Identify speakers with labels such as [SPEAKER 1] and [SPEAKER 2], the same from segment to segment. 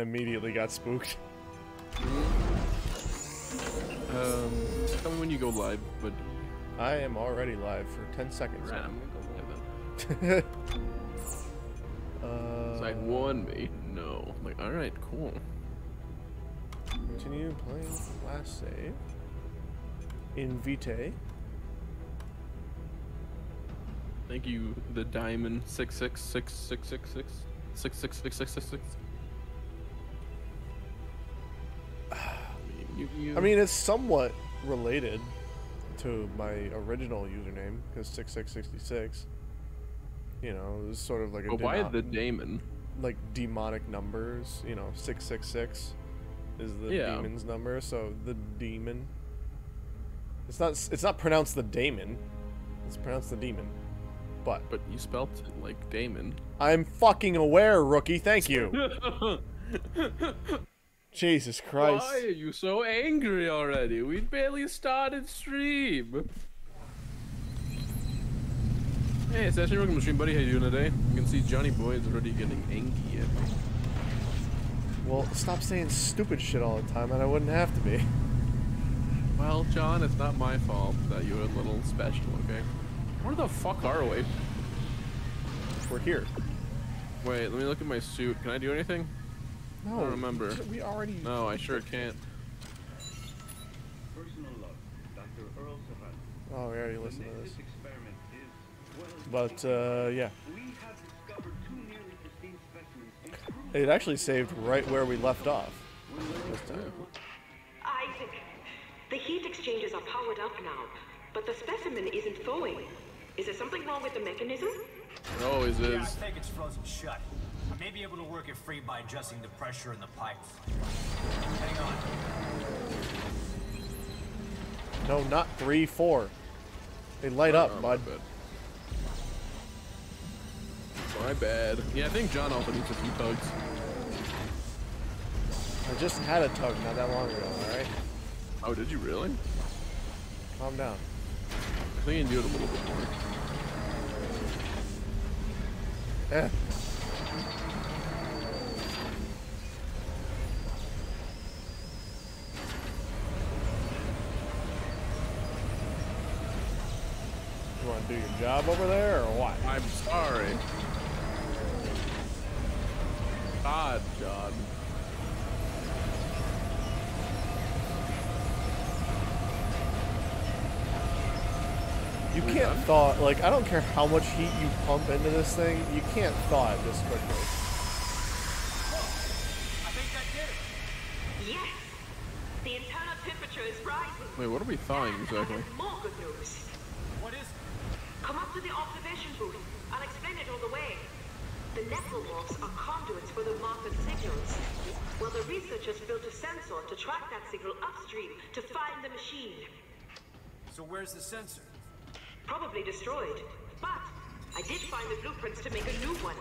[SPEAKER 1] and immediately got spooked.
[SPEAKER 2] Um, tell me when you go live, but
[SPEAKER 1] I am already live for 10 seconds.
[SPEAKER 2] right, I'm gonna go live then.
[SPEAKER 1] uh,
[SPEAKER 2] Side one, me? No. Like, all right, cool.
[SPEAKER 1] Continue playing last save. Invite.
[SPEAKER 2] Thank you, the diamond six six six six six six six six six six six six. You, you,
[SPEAKER 1] I mean, it's somewhat related to my original username because six six sixty six. You know, it's sort of like a
[SPEAKER 2] but why
[SPEAKER 1] deno-
[SPEAKER 2] the daemon?
[SPEAKER 1] like demonic numbers. You know, 666 is the
[SPEAKER 2] Yeah.
[SPEAKER 1] demon's number, so the demon. It's not. It's not pronounced the daemon. It's pronounced the demon. But
[SPEAKER 2] But you spelt it like Damon.
[SPEAKER 1] I'm fucking aware, rookie. Thank you. Jesus Christ.
[SPEAKER 2] Why are you so angry already? We barely started stream. Hey, it's Ashley. Welcome to stream, buddy. How you doing today? You can see Johnny Boy is already getting angry at me.
[SPEAKER 1] Well, stop saying stupid shit all the time, and I wouldn't have to be.
[SPEAKER 2] Well, John, it's not my fault that you're a little special, okay? Where the fuck are we?
[SPEAKER 1] We're here.
[SPEAKER 2] Wait, let me look at my suit. Can I do anything?
[SPEAKER 1] No,
[SPEAKER 2] don't remember.
[SPEAKER 1] We already.
[SPEAKER 2] No, I sure can't.
[SPEAKER 3] Personal log, Dr. Earl Serrano.
[SPEAKER 1] Oh, we already
[SPEAKER 3] The
[SPEAKER 1] listened to this.
[SPEAKER 3] experiment is, well,
[SPEAKER 1] But uh, yeah,
[SPEAKER 3] we have discovered two nearly pristine specimens.
[SPEAKER 1] it actually saved right where we left off. This time.
[SPEAKER 4] Isaac, the heat exchangers are powered up now, but the specimen isn't flowing. Is there something wrong with the mechanism?
[SPEAKER 2] It always
[SPEAKER 5] Yeah, I
[SPEAKER 2] is.
[SPEAKER 5] think it's frozen shut. I may be able to work it free by adjusting the pressure in the pipes. Hang on.
[SPEAKER 1] No, not three, four. They light up,
[SPEAKER 2] Oh,
[SPEAKER 1] bud.
[SPEAKER 2] My bad. My bad. Yeah, I think John also needs a few tugs.
[SPEAKER 1] I just had a tug not that long ago. All right,
[SPEAKER 2] Oh, did you really?
[SPEAKER 1] calm down.
[SPEAKER 2] I think you can do it a little bit more.
[SPEAKER 1] Eh. Do your job over there, or what?
[SPEAKER 2] I'm sorry. God, John.
[SPEAKER 1] You
[SPEAKER 2] We
[SPEAKER 1] can't
[SPEAKER 2] done?
[SPEAKER 1] thaw. Like, I don't care how much heat you pump into this thing. You can't thaw it this quickly.
[SPEAKER 5] I think that did it.
[SPEAKER 4] Yes! The internal temperature is rising.
[SPEAKER 2] Wait, what are we thawing exactly?
[SPEAKER 4] have more good news.
[SPEAKER 5] What is it?
[SPEAKER 4] Come to the observation booth. I'll explain it all the way. The necromorphs are conduits for the Marker signals. Well, the researchers built a sensor to track that signal upstream to find the machine.
[SPEAKER 5] So where's the sensor?
[SPEAKER 4] Probably destroyed. But I did find the blueprints to make a new one.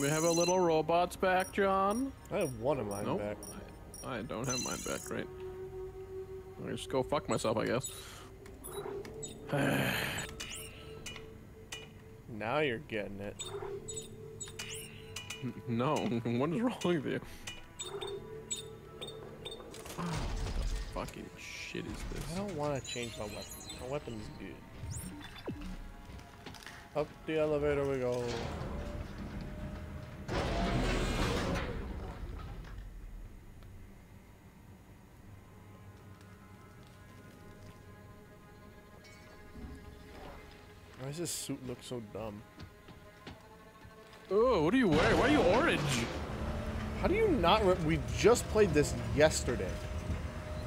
[SPEAKER 2] We have a little robots back, John.
[SPEAKER 1] I have one of mine
[SPEAKER 2] Nope.
[SPEAKER 1] back.
[SPEAKER 2] I, I don't have mine back, right? I just go fuck myself, I guess.
[SPEAKER 1] Now you're getting it.
[SPEAKER 2] no, what is wrong with you? What the fucking shit is this?
[SPEAKER 1] I don't want to change my weapon. My weapon's good. Up the elevator we go. Why does this suit look so dumb?
[SPEAKER 2] Oh, what are you wearing? Why are you orange?
[SPEAKER 1] How do you not? Re- we just played this yesterday.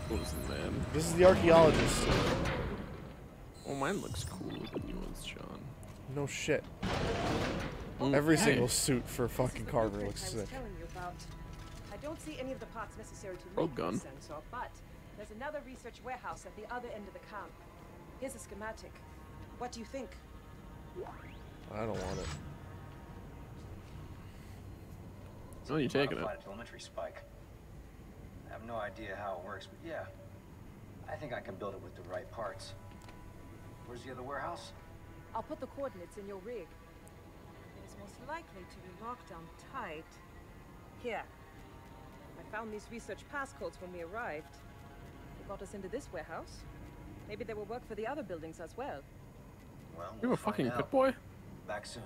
[SPEAKER 2] Listen, man.
[SPEAKER 1] This is the archaeologist. suit.
[SPEAKER 2] Oh, mine looks cooler than yours, Sean.
[SPEAKER 1] No shit. Mm.
[SPEAKER 2] Every
[SPEAKER 1] single suit for fucking Carver looks
[SPEAKER 6] I was
[SPEAKER 1] sick.
[SPEAKER 6] telling you about. I don't see any of the parts necessary to
[SPEAKER 2] Rogue
[SPEAKER 6] make
[SPEAKER 2] gun.
[SPEAKER 6] sensor, but there's another research warehouse at the other end of the camp. Here's a schematic. What do you think?
[SPEAKER 1] I don't want it.
[SPEAKER 2] Oh, you taking it?
[SPEAKER 5] Modified telemetry spike. I have no idea how it works, but yeah. I think I can build it with the right parts. Where's the other warehouse?
[SPEAKER 6] I'll put the coordinates in your rig. It is most likely to be locked down tight. Here. I found these research passcodes when we arrived. They got us into this warehouse. Maybe they will work for the other buildings as well.
[SPEAKER 5] Well,
[SPEAKER 2] You
[SPEAKER 5] we'll
[SPEAKER 2] have a fucking
[SPEAKER 5] find
[SPEAKER 2] pit boy?
[SPEAKER 5] Back soon.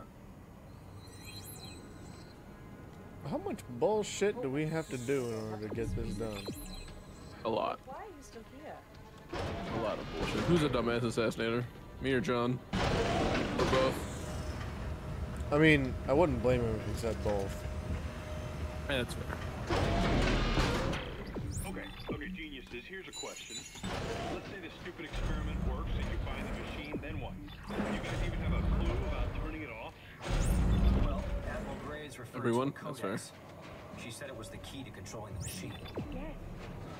[SPEAKER 1] How much bullshit do we have to do in order to get this done?
[SPEAKER 2] A lot.
[SPEAKER 6] Why are you still here?
[SPEAKER 2] A lot of bullshit. Who's a dumbass assassinator? Me or John? Or both?
[SPEAKER 1] I mean, I wouldn't blame him if he said both.
[SPEAKER 2] Eh, that's fair.
[SPEAKER 7] Okay, okay, geniuses, here's a question. Let's say this stupid experiment works and you find the machine, then what? You guys even have a clue about turning it off?
[SPEAKER 5] Well, Admiral Graves referred
[SPEAKER 2] Everyone?
[SPEAKER 5] to a
[SPEAKER 2] That's fair.
[SPEAKER 5] She said it was the key to controlling the machine.
[SPEAKER 4] Yes.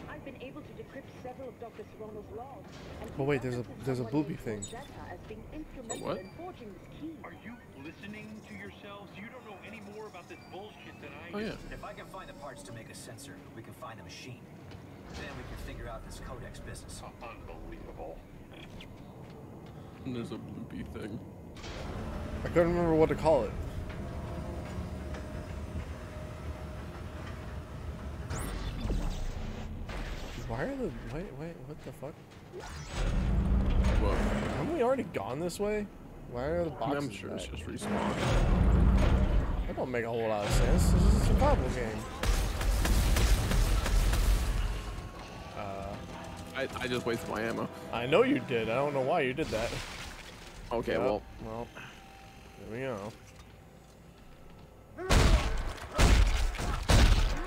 [SPEAKER 4] I've been able to decrypt several of Dr. Serrano's logs. And
[SPEAKER 1] Oh, wait, there's a-
[SPEAKER 4] references
[SPEAKER 1] there's a
[SPEAKER 4] someone
[SPEAKER 1] boopy
[SPEAKER 4] named
[SPEAKER 1] thing.
[SPEAKER 4] Rosetta as being instrumental
[SPEAKER 2] what?
[SPEAKER 4] in forging this key.
[SPEAKER 7] Are you listening to yourselves? You don't know any more about this bullshit than I
[SPEAKER 2] Oh
[SPEAKER 7] do.
[SPEAKER 2] yeah.
[SPEAKER 5] If I can find the parts to make a sensor, we can find the machine. Then we can figure out this codex business.
[SPEAKER 7] Unbelievable.
[SPEAKER 2] And there's a bloopy thing.
[SPEAKER 1] I couldn't remember what to call it. Why are the wait wait what the fuck?
[SPEAKER 2] Well,
[SPEAKER 1] Haven't we already gone this way? Why are the boxes
[SPEAKER 2] I'm sure it's just respawn.
[SPEAKER 1] That don't make a whole lot of sense. This is a survival game.
[SPEAKER 2] Uh, I, I just wasted my ammo.
[SPEAKER 1] I know you did. I don't know why you did that.
[SPEAKER 2] Okay,
[SPEAKER 1] Yep,
[SPEAKER 2] well,
[SPEAKER 1] well, there we go.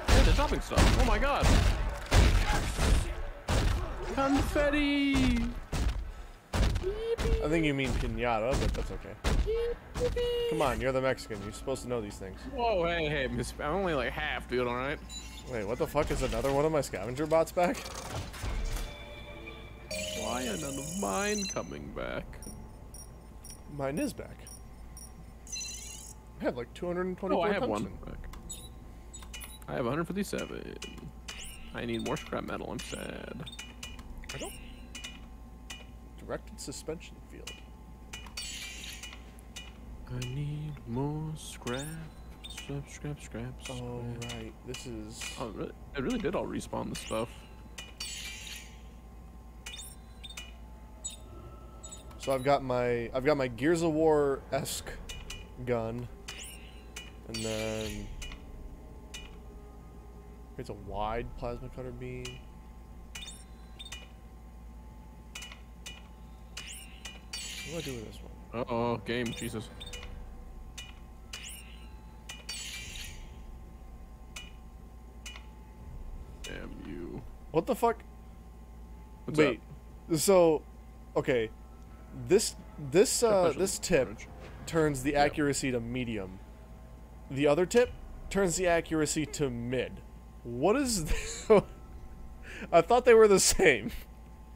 [SPEAKER 2] hey, they're dropping stuff. Oh my god. Confetti!
[SPEAKER 1] I think you mean pinata, but that's okay. Come on, you're the Mexican. You're supposed to know these things.
[SPEAKER 2] Whoa, hey, hey, miss, I'm only like half, dude, alright?
[SPEAKER 1] Wait, what the fuck is another one of my scavenger bots back?
[SPEAKER 2] Why another mine coming back?
[SPEAKER 1] Mine is back. I have like 224
[SPEAKER 2] Oh, I have
[SPEAKER 1] tungsten.
[SPEAKER 2] one back. I have 157. I need more scrap metal, I'm sad.
[SPEAKER 1] I don't. Directed suspension field.
[SPEAKER 2] I need more scrap. Scrap, scrap, scrap, scrap.
[SPEAKER 1] Oh right, this is.
[SPEAKER 2] Oh, it really, it really did all respawn the stuff.
[SPEAKER 1] So I've got my I've got my Gears of War esque gun, and then it's a wide plasma cutter beam. What do I do with this one?
[SPEAKER 2] Uh oh, game, Jesus. Damn you.
[SPEAKER 1] What the fuck?
[SPEAKER 2] What's
[SPEAKER 1] Wait. So, okay, this this uh this tip
[SPEAKER 2] storage.
[SPEAKER 1] turns the accuracy to medium. The other tip turns the accuracy to mid. What is? th- I thought they were the same.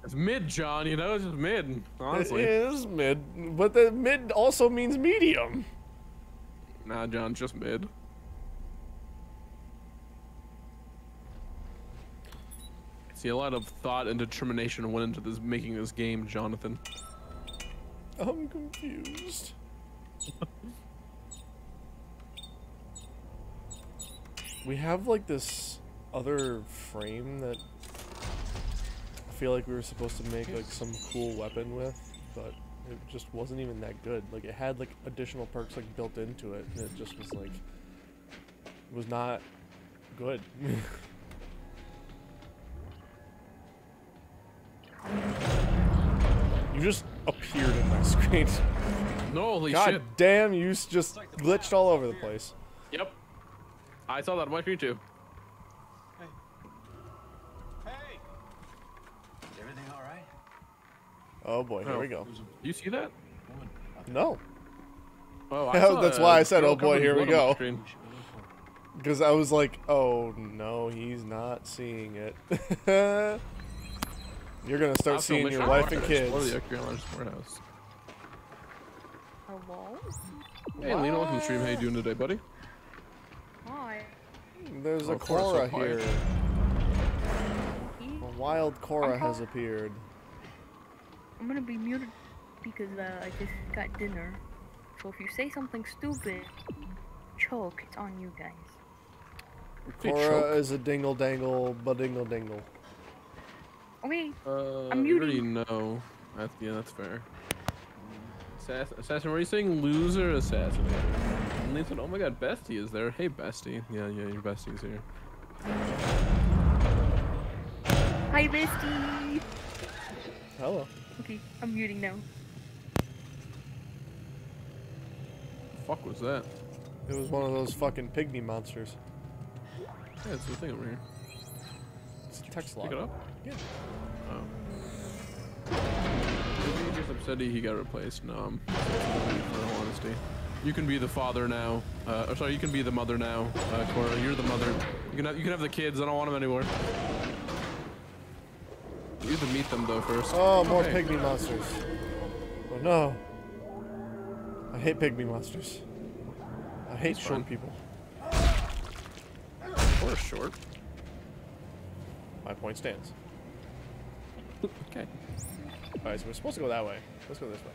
[SPEAKER 2] It's mid, John, you know? It's just mid, honestly.
[SPEAKER 1] It is mid, but the mid also means medium.
[SPEAKER 2] Nah, John, just mid. See, a lot of thought and determination went into this making this game, Jonathan.
[SPEAKER 1] I'm confused. we have like this other frame that I feel like we were supposed to make like some cool weapon with, but it just wasn't even that good. Like it had like additional perks like built into it, and it just was like was not good. you just appeared in my screen.
[SPEAKER 2] No, holy
[SPEAKER 1] God
[SPEAKER 2] shit.
[SPEAKER 1] damn, you just glitched all over the place.
[SPEAKER 2] Yep. I saw that on my screen too.
[SPEAKER 5] Hey! Hey. Everything all right?
[SPEAKER 1] Oh boy, here
[SPEAKER 2] Oh.
[SPEAKER 1] we go.
[SPEAKER 2] You see that?
[SPEAKER 1] No,
[SPEAKER 2] Oh,
[SPEAKER 1] That's
[SPEAKER 2] saw
[SPEAKER 1] why I said, "Oh boy, here we
[SPEAKER 2] blood on my
[SPEAKER 1] go." because I was like, oh no, he's not seeing it. You're gonna start
[SPEAKER 2] I'll
[SPEAKER 1] seeing your wife and
[SPEAKER 2] it.
[SPEAKER 1] kids.
[SPEAKER 2] Explore the Acrylic warehouse.
[SPEAKER 8] Hello?
[SPEAKER 2] Hey, Lena, welcome to stream. How you doing today, buddy?
[SPEAKER 8] Hi.
[SPEAKER 1] There's
[SPEAKER 2] Oh,
[SPEAKER 1] a Cora
[SPEAKER 2] so
[SPEAKER 1] here. A wild Cora has appeared.
[SPEAKER 8] I'm gonna be muted. because uh, I just got dinner. So if you say something stupid, choke, it's on you guys.
[SPEAKER 1] Cora is a dingle dangle, but dingle dingle.
[SPEAKER 8] Okay,
[SPEAKER 2] Uh,
[SPEAKER 8] I'm
[SPEAKER 2] you already
[SPEAKER 8] muting.
[SPEAKER 2] know. That's, yeah, that's fair. Assass assassin, were you saying loser assassin? And they said, oh my god, Bestie is there. Hey, Bestie. Yeah, yeah, your Bestie's here.
[SPEAKER 8] hi bestie.
[SPEAKER 1] Hello.
[SPEAKER 8] Okay, I'm muting now.
[SPEAKER 2] The fuck was that?
[SPEAKER 1] It was one of those fucking pygmy monsters.
[SPEAKER 2] Yeah, it's the thing over here.
[SPEAKER 1] It's a text log.
[SPEAKER 2] Pick
[SPEAKER 1] log.
[SPEAKER 2] it up?
[SPEAKER 1] Yeah.
[SPEAKER 2] Oh. Maybe he's just upset he got replaced. No, I'm for all honesty. You can be the father now. Uh, or sorry, you can be the mother now. Uh, Cora, you're the mother. You can have, you can have the kids. I don't want them anymore. You have to meet them though first.
[SPEAKER 1] Oh, more
[SPEAKER 2] Okay.
[SPEAKER 1] pygmy monsters. Oh no. I hate pygmy monsters. I hate short people.
[SPEAKER 2] Or short.
[SPEAKER 1] My point stands.
[SPEAKER 2] Okay.
[SPEAKER 1] Alright, so we're supposed to go that way. Let's go this way.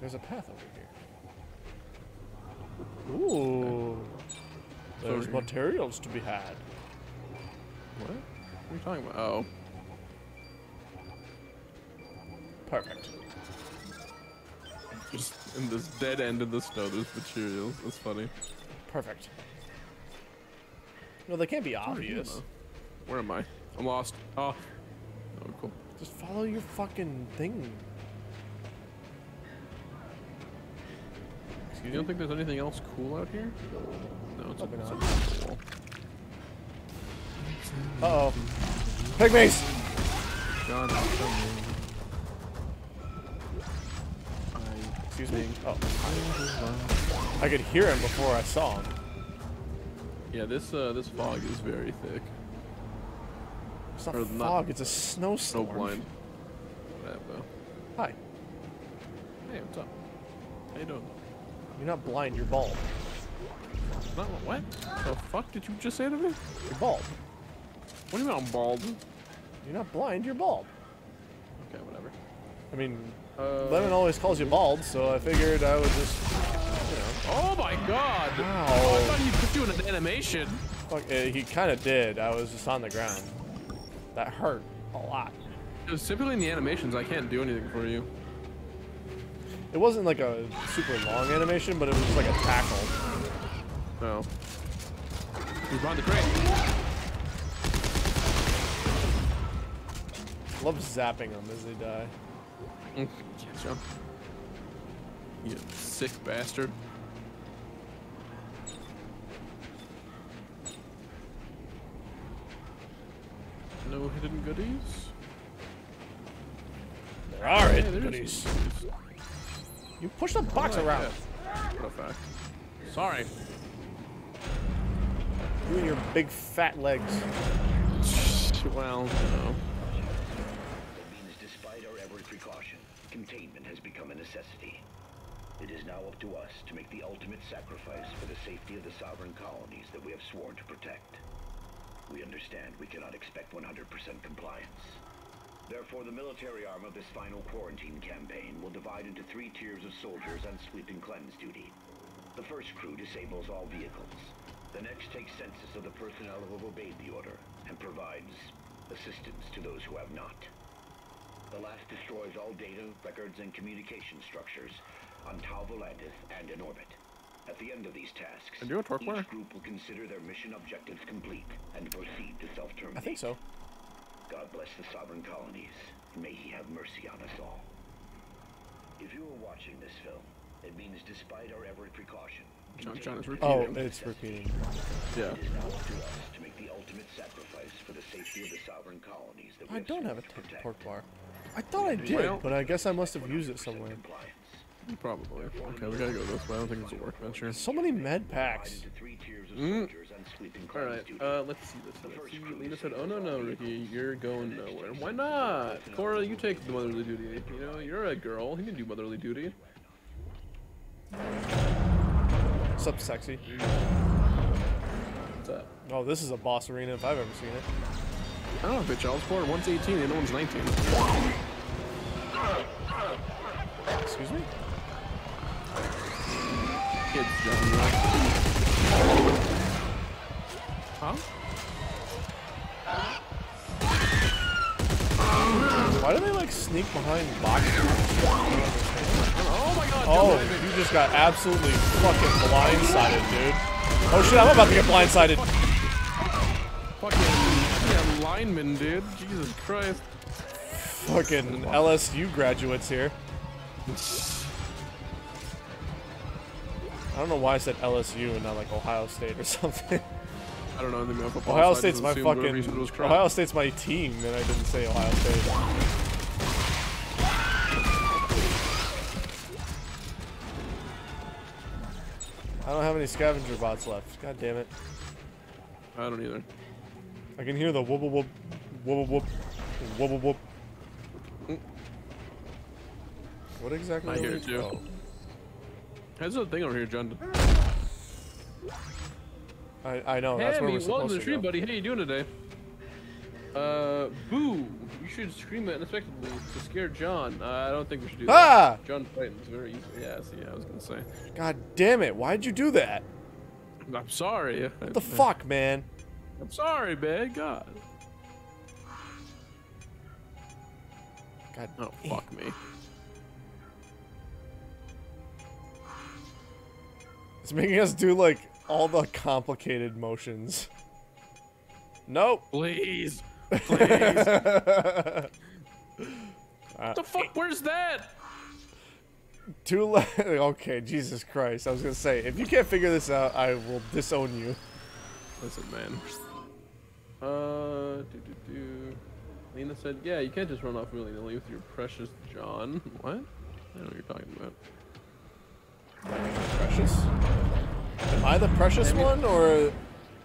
[SPEAKER 1] There's a path over here. Ooh. There's materials to be had.
[SPEAKER 2] What? What are you talking about? Oh.
[SPEAKER 1] Perfect.
[SPEAKER 2] Just in this dead end in the snow, there's materials. That's funny.
[SPEAKER 1] Perfect. No, they can't be
[SPEAKER 2] Where are you,
[SPEAKER 1] obvious.
[SPEAKER 2] Where am I? I'm lost. Oh. Oh, cool.
[SPEAKER 1] Just follow your fucking thing.
[SPEAKER 2] You don't think there's anything else cool out here? No, it's
[SPEAKER 1] Probably not.
[SPEAKER 2] wall.
[SPEAKER 1] Uh oh. Pygmies!
[SPEAKER 2] John.
[SPEAKER 1] Excuse me. Oh. I could hear him before I saw him.
[SPEAKER 2] Yeah, this uh, this fog is very thick.
[SPEAKER 1] It's not
[SPEAKER 2] Or
[SPEAKER 1] fog,
[SPEAKER 2] not-
[SPEAKER 1] it's a
[SPEAKER 2] Snow
[SPEAKER 1] snowstorm.
[SPEAKER 2] blind. Whatever.
[SPEAKER 1] Hi.
[SPEAKER 2] Hey, what's up? How you doing?
[SPEAKER 1] You're not blind, you're bald.
[SPEAKER 2] Not what? The fuck did you just say to me?
[SPEAKER 1] You're bald.
[SPEAKER 2] What do you mean I'm bald?
[SPEAKER 1] You're not blind, you're bald.
[SPEAKER 2] Okay, whatever.
[SPEAKER 1] I mean,
[SPEAKER 2] Uh,
[SPEAKER 1] Lemon always calls you bald, so I figured I would just.
[SPEAKER 2] Oh my god!
[SPEAKER 1] Ow.
[SPEAKER 2] Oh, I thought he put you in an animation.
[SPEAKER 1] Fuck, uh, he kind of did. I was just on the ground. That hurt a lot.
[SPEAKER 2] It was typically in the animations, I can't do anything for you.
[SPEAKER 1] It wasn't like a super long animation, but it was just like a tackle.
[SPEAKER 2] No. He's behind the crate.
[SPEAKER 1] Love zapping them as they die.
[SPEAKER 2] Mm, Catch up. You sick bastard. No hidden goodies?
[SPEAKER 1] There are
[SPEAKER 2] Yeah,
[SPEAKER 1] hidden goodies.
[SPEAKER 2] hidden goodies.
[SPEAKER 1] You push the box
[SPEAKER 2] Oh,
[SPEAKER 1] around.
[SPEAKER 2] yeah. What a fact. Sorry.
[SPEAKER 1] You and your big fat legs.
[SPEAKER 2] Well, no.
[SPEAKER 9] That means despite our every precaution, containment has become a necessity. It is now up to us to make the ultimate sacrifice for the safety of the sovereign colonies that we have sworn to protect. We understand we cannot expect 100% compliance. Therefore, the military arm of this final quarantine campaign will divide into three tiers of soldiers on sweeping cleanse duty. The first crew disables all vehicles. The next takes census of the personnel who have obeyed the order and provides assistance to those who have not. The last destroys all data, records, and communication structures on Tau Volantis and in orbit. At the end of these tasks,
[SPEAKER 2] And you're a torque
[SPEAKER 9] each
[SPEAKER 2] wire?
[SPEAKER 9] group will consider their mission objectives complete and proceed to self-terminate.
[SPEAKER 1] I think so.
[SPEAKER 9] God bless the sovereign colonies, and may he have mercy on us all. If you are watching this film, it means despite our every precaution,
[SPEAKER 2] John- John is
[SPEAKER 9] containment
[SPEAKER 1] Oh, it's repeating.
[SPEAKER 2] Yeah.
[SPEAKER 9] It is now up to us to make the ultimate sacrifice for the safety of the sovereign colonies that we
[SPEAKER 1] I
[SPEAKER 9] have
[SPEAKER 1] don't have a
[SPEAKER 9] sworn to
[SPEAKER 1] t-
[SPEAKER 9] protect.
[SPEAKER 1] torque bar. I thought I did,
[SPEAKER 2] Well-
[SPEAKER 1] but I guess I must have used it somewhere.
[SPEAKER 9] Compliance.
[SPEAKER 2] Probably. Okay, we gotta go this way. I don't think it's a work venture.
[SPEAKER 1] So many med packs.
[SPEAKER 9] three tiers of
[SPEAKER 2] Mm.
[SPEAKER 9] soldiers on sweeping cleanse
[SPEAKER 2] Alright, uh, let's see this. Let's see. Lena said, oh no, no, Ricky, you're going nowhere. Why not? Cora, you take the motherly duty. You know, you're a girl. You can do motherly duty.
[SPEAKER 1] What's up, sexy?
[SPEAKER 2] What's up?
[SPEAKER 1] Oh, this is a boss arena if I've ever seen it.
[SPEAKER 2] I don't know if it's child support. One's 18, the other one's 19.
[SPEAKER 1] Excuse me?
[SPEAKER 2] Kids? Huh?
[SPEAKER 1] Why do they like sneak behind boxes?
[SPEAKER 2] Oh my god.
[SPEAKER 1] Oh, you just got absolutely fucking blindsided, dude. Oh shit, I'm about to get blindsided.
[SPEAKER 2] Fucking yeah, lineman, dude. Jesus Christ.
[SPEAKER 1] Fucking LSU graduates here. I don't know why I said LSU and not like Ohio State or something.
[SPEAKER 2] I don't know anything about football.
[SPEAKER 1] Ohio State's my fucking. Ohio State's my team, and I didn't say Ohio State. I don't have any scavenger bots left. God damn it.
[SPEAKER 2] I don't either.
[SPEAKER 1] I can hear the wobble whoop, wobble whoop, wobble whoop. Mm. What exactly?
[SPEAKER 2] I hear it too.
[SPEAKER 1] Oh.
[SPEAKER 2] There's a thing over here, John.
[SPEAKER 1] I I know. That's where we're
[SPEAKER 2] welcome
[SPEAKER 1] supposed
[SPEAKER 2] to the
[SPEAKER 1] go.
[SPEAKER 2] buddy. How you doing today? Uh, boo! You should scream it unexpectedly to scare John. Uh, I don't think we should do
[SPEAKER 1] Ah!
[SPEAKER 2] that. John Titans very easy. Yeah, see, yeah, I was gonna say.
[SPEAKER 1] God damn it! Why'd you do that?
[SPEAKER 2] I'm sorry.
[SPEAKER 1] What the fuck, man?
[SPEAKER 2] I'm sorry, man. God.
[SPEAKER 1] God.
[SPEAKER 2] Oh, fuck me.
[SPEAKER 1] It's making us do like all the complicated motions. Nope.
[SPEAKER 2] Please.
[SPEAKER 1] Uh,
[SPEAKER 2] What the fuck? Where's that?
[SPEAKER 1] Too late. Okay, Jesus Christ. I was gonna say, if you can't figure this out, I will disown you.
[SPEAKER 2] Listen, man. Uh, do do do. Lena said, "Yeah, you can't just run off willy nilly with your precious John." What? I don't know what you're talking about.
[SPEAKER 1] Precious? Am I the precious one, or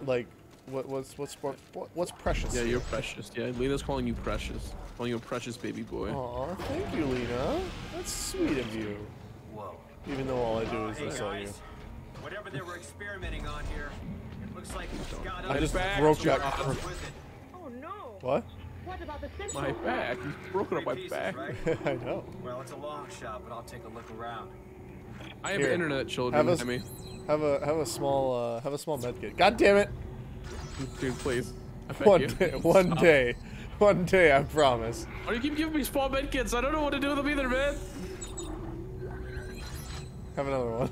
[SPEAKER 1] like, what? What's what's what, what's precious?
[SPEAKER 2] Yeah, you're precious. Yeah, Lena's calling you precious. Calling you a precious baby boy.
[SPEAKER 1] Aw, thank you, Lena. That's sweet of you.
[SPEAKER 5] Whoa.
[SPEAKER 1] Even though all I do oh, is
[SPEAKER 5] Hey
[SPEAKER 1] insult you.
[SPEAKER 5] whatever they were experimenting on here, it looks like it's got
[SPEAKER 1] I just
[SPEAKER 5] back.
[SPEAKER 1] broke
[SPEAKER 5] So
[SPEAKER 1] that
[SPEAKER 5] what's
[SPEAKER 1] cr-
[SPEAKER 5] with it?
[SPEAKER 6] Oh no!
[SPEAKER 1] What?
[SPEAKER 6] What about the central
[SPEAKER 2] My
[SPEAKER 6] hall?
[SPEAKER 2] back. He's broken up my
[SPEAKER 5] Three pieces,
[SPEAKER 2] back.
[SPEAKER 5] right?
[SPEAKER 1] I know.
[SPEAKER 5] Well, it's a long shot, but I'll take a look around.
[SPEAKER 2] I have
[SPEAKER 1] Here,
[SPEAKER 2] internet children.
[SPEAKER 1] Have a,
[SPEAKER 2] Have
[SPEAKER 1] a have a small uh, have a small med kit. God damn it!
[SPEAKER 2] Dude, please.
[SPEAKER 1] One
[SPEAKER 2] you.
[SPEAKER 1] day, one
[SPEAKER 2] Stop.
[SPEAKER 1] day, one day. I promise.
[SPEAKER 2] Why do you keep giving me small med kits? I don't know what to do with them either, man.
[SPEAKER 1] Have another one.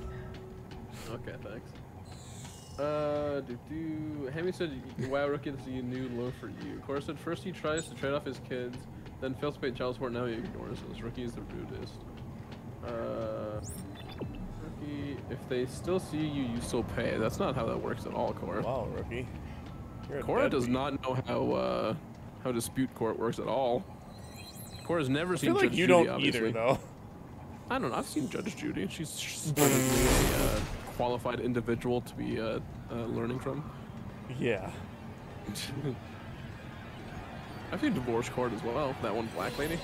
[SPEAKER 2] Okay, thanks. Uh, do do. Hammy said, "Wow, rookie, is a new low for you." Cora said, first he tries to trade off his kids, then fails to pay child support. Now he ignores us. Rookie is the rudest. Uh, if they still see you, you still pay. That's not how that works at all, Cora.
[SPEAKER 1] Wow, rookie. You're
[SPEAKER 2] Cora does
[SPEAKER 1] deadbeat.
[SPEAKER 2] not know how uh, how dispute court works at all. Cora's never
[SPEAKER 1] I
[SPEAKER 2] seen
[SPEAKER 1] feel like
[SPEAKER 2] Judge
[SPEAKER 1] you
[SPEAKER 2] Judy,
[SPEAKER 1] don't
[SPEAKER 2] obviously.
[SPEAKER 1] either, though.
[SPEAKER 2] I don't know. I've seen Judge Judy. She's she's a uh, qualified individual to be uh, uh, learning from.
[SPEAKER 1] Yeah.
[SPEAKER 2] I've seen divorce court as well. That one black lady.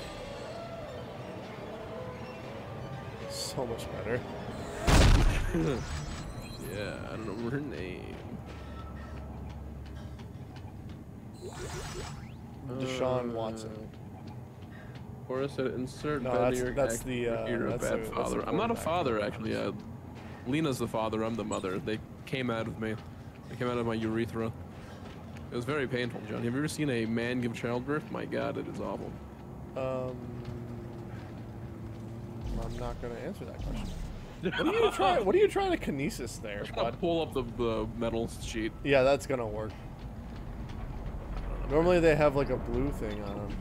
[SPEAKER 1] So much better.
[SPEAKER 2] Yeah, I don't know her name.
[SPEAKER 1] Deshaun
[SPEAKER 2] Uh,
[SPEAKER 1] Watson.
[SPEAKER 2] Cora said, "Insert
[SPEAKER 1] No, that's- that's the, uh,
[SPEAKER 2] You're a bad
[SPEAKER 1] a-
[SPEAKER 2] father. I'm not a father actually. Uh, Lena's the father. I'm the mother. They came out of me. They came out of my urethra. It was very painful, John. Have you ever seen a man give childbirth? My God, it is awful.
[SPEAKER 1] Um, I'm not gonna answer that question. What are you trying? What are you trying to kinesis there,
[SPEAKER 2] I'm
[SPEAKER 1] bud?
[SPEAKER 2] pull up the, the metal sheet.
[SPEAKER 1] Yeah, that's gonna work. Normally they have like a blue thing on them.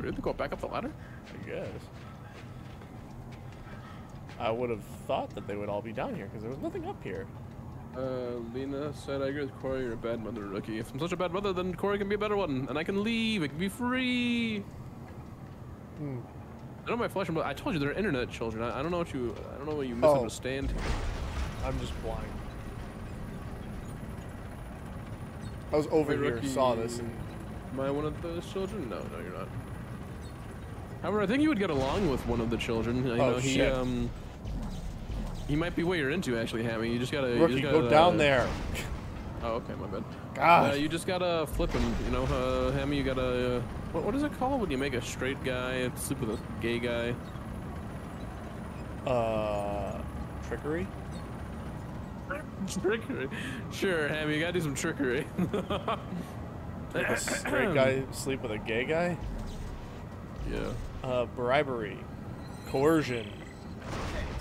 [SPEAKER 2] Did they go back up the ladder?
[SPEAKER 1] I guess. I would have thought that they would all be down here because there was nothing up here.
[SPEAKER 2] Uh, Lena said, I agree with Corey, you're a bad mother, rookie. If I'm such a bad mother, then Corey can be a better one, and I can leave, it can be free.
[SPEAKER 1] Hmm.
[SPEAKER 2] I know my flesh and blood. I told you they're internet children. I, I don't know what you, I don't know what you misunderstand.
[SPEAKER 1] Oh.
[SPEAKER 2] misunderstand.
[SPEAKER 1] I'm just blind. I was over
[SPEAKER 2] Wait,
[SPEAKER 1] here,
[SPEAKER 2] rookie,
[SPEAKER 1] saw this, and
[SPEAKER 2] Am I one of those children? No, no, you're not. However, I think you would get along with one of the children. You
[SPEAKER 1] Oh,
[SPEAKER 2] know, he,
[SPEAKER 1] shit.
[SPEAKER 2] um, he might be what you're into, actually, Hammy. You just gotta, you
[SPEAKER 1] rookie,
[SPEAKER 2] just
[SPEAKER 1] go
[SPEAKER 2] gotta, go
[SPEAKER 1] down
[SPEAKER 2] uh,
[SPEAKER 1] there.
[SPEAKER 2] Oh, okay, my bad.
[SPEAKER 1] God.
[SPEAKER 2] Uh, you just gotta flip him, you know, uh, Hammy, you gotta, uh, what, what is it called when you make a straight guy sleep with a gay guy?
[SPEAKER 1] Uh, trickery.
[SPEAKER 2] trickery. Sure, Hammy, you gotta do some trickery.
[SPEAKER 1] Make a straight guy sleep with a gay guy.
[SPEAKER 2] Yeah.
[SPEAKER 1] Uh, bribery, coercion,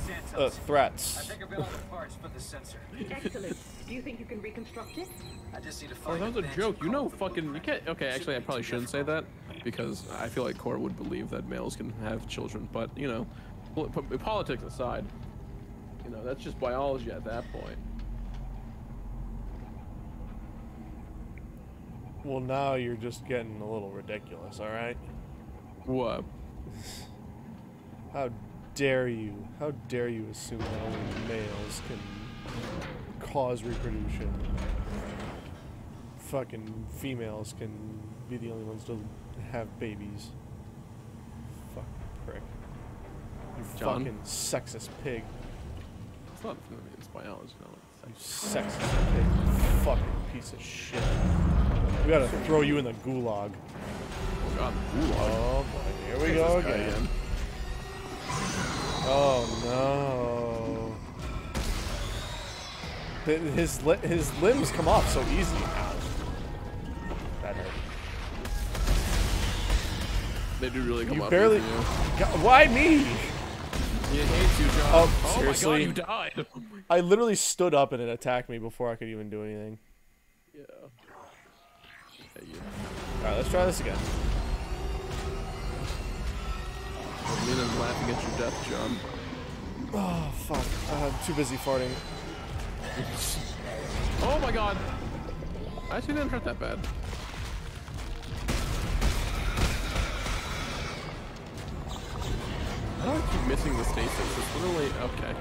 [SPEAKER 5] Okay,
[SPEAKER 1] uh, threats.
[SPEAKER 5] I think I've got all the parts for the sensor.
[SPEAKER 4] Excellent. Do you think you can reconstruct it?
[SPEAKER 5] I just need to
[SPEAKER 2] Oh,
[SPEAKER 5] find
[SPEAKER 2] that was
[SPEAKER 5] the
[SPEAKER 2] a joke. You know, fucking, you can't, okay, actually, I probably shouldn't say that, because I feel like Cora would believe that males can have children, but, you know, politics aside, you know, that's just biology at that point.
[SPEAKER 1] Well, now you're just getting a little ridiculous. All right.
[SPEAKER 2] What?
[SPEAKER 1] How dare you? How dare you assume that only males can cause reproduction? Fucking females can be the only ones to have babies. Fuck prick. You
[SPEAKER 2] John?
[SPEAKER 1] fucking sexist pig.
[SPEAKER 2] It's not, it's biology, no.
[SPEAKER 1] You sexist pig. You fucking piece of shit. We gotta throw you in the gulag.
[SPEAKER 2] Oh, God, gulag.
[SPEAKER 1] Oh boy, here we go
[SPEAKER 2] guy
[SPEAKER 1] again. Oh no. His his limbs come off so easy now. That hurt.
[SPEAKER 2] They do really come
[SPEAKER 1] You
[SPEAKER 2] up
[SPEAKER 1] barely.
[SPEAKER 2] you.
[SPEAKER 1] God, why me?
[SPEAKER 2] He hates you, John.
[SPEAKER 1] Oh,
[SPEAKER 2] my
[SPEAKER 1] seriously?
[SPEAKER 2] God, you died.
[SPEAKER 1] I literally stood up and it attacked me before I could even do anything.
[SPEAKER 2] yeah. Hey, you.
[SPEAKER 1] All right, let's try this again.
[SPEAKER 2] Lena's laughing at your death, John.
[SPEAKER 1] Oh fuck! Uh, I'm too busy farting.
[SPEAKER 2] Oh my God. I actually didn't hurt that bad. I keep missing the stasis? It's literally okay.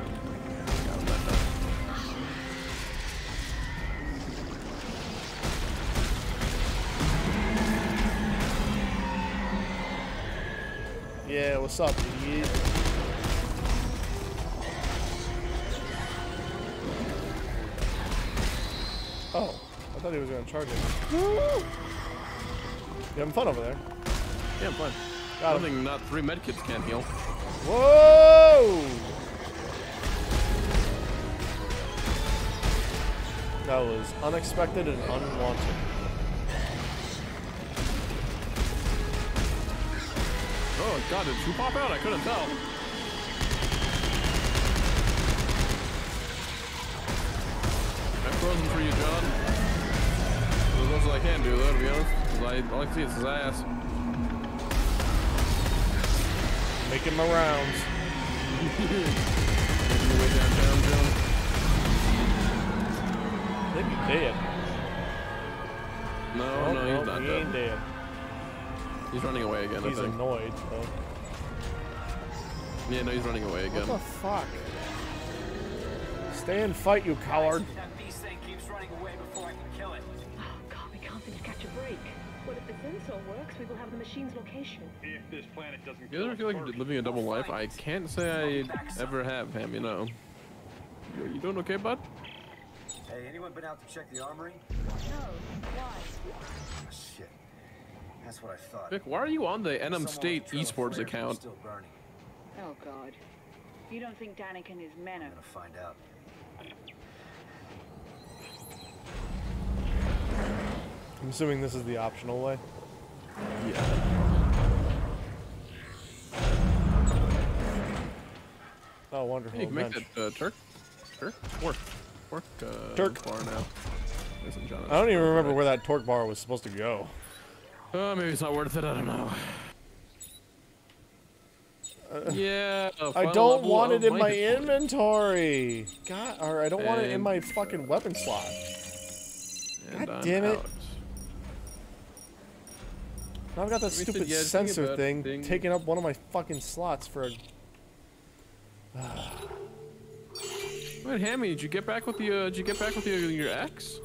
[SPEAKER 1] Yeah, what's up, idiot? Oh, I thought he was gonna charge it. You having fun over there?
[SPEAKER 2] Yeah, I'm fine.
[SPEAKER 1] Got him.
[SPEAKER 2] Nothing not three medkits can't heal.
[SPEAKER 1] Whoa! That was unexpected and unwanted.
[SPEAKER 2] Oh god, did two pop out? I couldn't tell. I'm frozen for you, John. As much as I can do, though, to be honest. I, all I can see is his ass.
[SPEAKER 1] Making my rounds.
[SPEAKER 2] Making your way downtown, John.
[SPEAKER 1] I think he's dead.
[SPEAKER 2] No,
[SPEAKER 1] Oh,
[SPEAKER 2] no, he's not
[SPEAKER 1] he
[SPEAKER 2] dead.
[SPEAKER 1] ain't dead.
[SPEAKER 2] He's running away again,
[SPEAKER 1] He's
[SPEAKER 2] I think.
[SPEAKER 1] annoyed, though.
[SPEAKER 2] Yeah, no, he's running away again.
[SPEAKER 1] What the fuck? Stay and fight, you coward.
[SPEAKER 4] Machine's location.
[SPEAKER 7] If this planet doesn't
[SPEAKER 2] You
[SPEAKER 7] kill
[SPEAKER 2] ever feel like
[SPEAKER 7] first.
[SPEAKER 2] you're living a double life? I can't say I ever have, Ham, you know. You, you doing okay, bud?
[SPEAKER 5] Hey, anyone been out to check the armory?
[SPEAKER 4] No. Why?
[SPEAKER 5] Shit. That's what I thought.
[SPEAKER 2] Vic, why are you on the NM State
[SPEAKER 5] with a trail of
[SPEAKER 2] esports account?
[SPEAKER 5] Still burning.
[SPEAKER 10] Oh, God. You don't think Danik and his men
[SPEAKER 5] I'm
[SPEAKER 10] are...
[SPEAKER 5] gonna find out.
[SPEAKER 1] I'm assuming this is the optional way.
[SPEAKER 2] Yeah.
[SPEAKER 1] Oh, wonderful.
[SPEAKER 2] You can make
[SPEAKER 1] bench.
[SPEAKER 2] that uh, Turk. Turk? Work. Work. Uh,
[SPEAKER 1] Turk.
[SPEAKER 2] Bar now.
[SPEAKER 1] I don't even remember where that torque bar was supposed to go.
[SPEAKER 2] Uh, maybe it's not worth it. I don't know. yeah. a
[SPEAKER 1] I don't want it in my inventory. God, or I don't want it in my fucking weapon slot.
[SPEAKER 2] And
[SPEAKER 1] God damn it.
[SPEAKER 2] out.
[SPEAKER 1] Now I've got that
[SPEAKER 2] We
[SPEAKER 1] stupid
[SPEAKER 2] yeah,
[SPEAKER 1] sensor thing
[SPEAKER 2] thing.
[SPEAKER 1] taking up one of my fucking slots for a.
[SPEAKER 2] Wait, Hammy, did you get back with the? Uh, did you get back with your, your ex?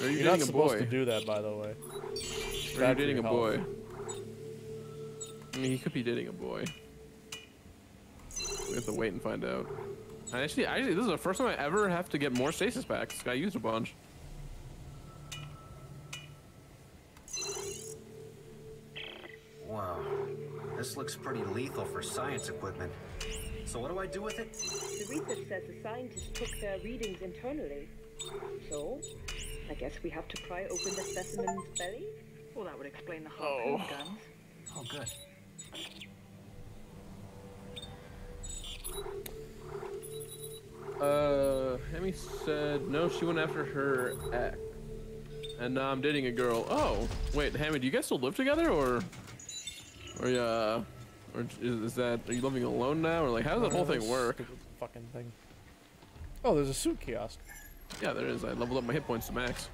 [SPEAKER 2] Or are you
[SPEAKER 1] You're not
[SPEAKER 2] dating a
[SPEAKER 1] supposed
[SPEAKER 2] boy?
[SPEAKER 1] to do that, by the way.
[SPEAKER 2] Or are you dating a
[SPEAKER 1] your
[SPEAKER 2] boy? I mean, he could be dating a boy. We have to wait and find out. Actually, actually, this is the first time I ever have to get more stasis packs. I used a bunch.
[SPEAKER 11] This looks pretty lethal for science equipment. So what do I do with it?
[SPEAKER 10] The research says the scientists took their readings internally. So, I guess we have to pry open the specimen's belly? Well, that would explain the harpoon guns.
[SPEAKER 5] Oh, good.
[SPEAKER 2] Uh, Hemi said no, she went after her ex. And now I'm dating a girl. Oh, wait, Hammy, do you guys still live together, or, or yeah, or is, is that are you living alone now, or like how does that whole thing work?
[SPEAKER 1] Fucking thing. Oh, there's a suit kiosk.
[SPEAKER 2] Yeah, there is. I leveled up my hit points to max.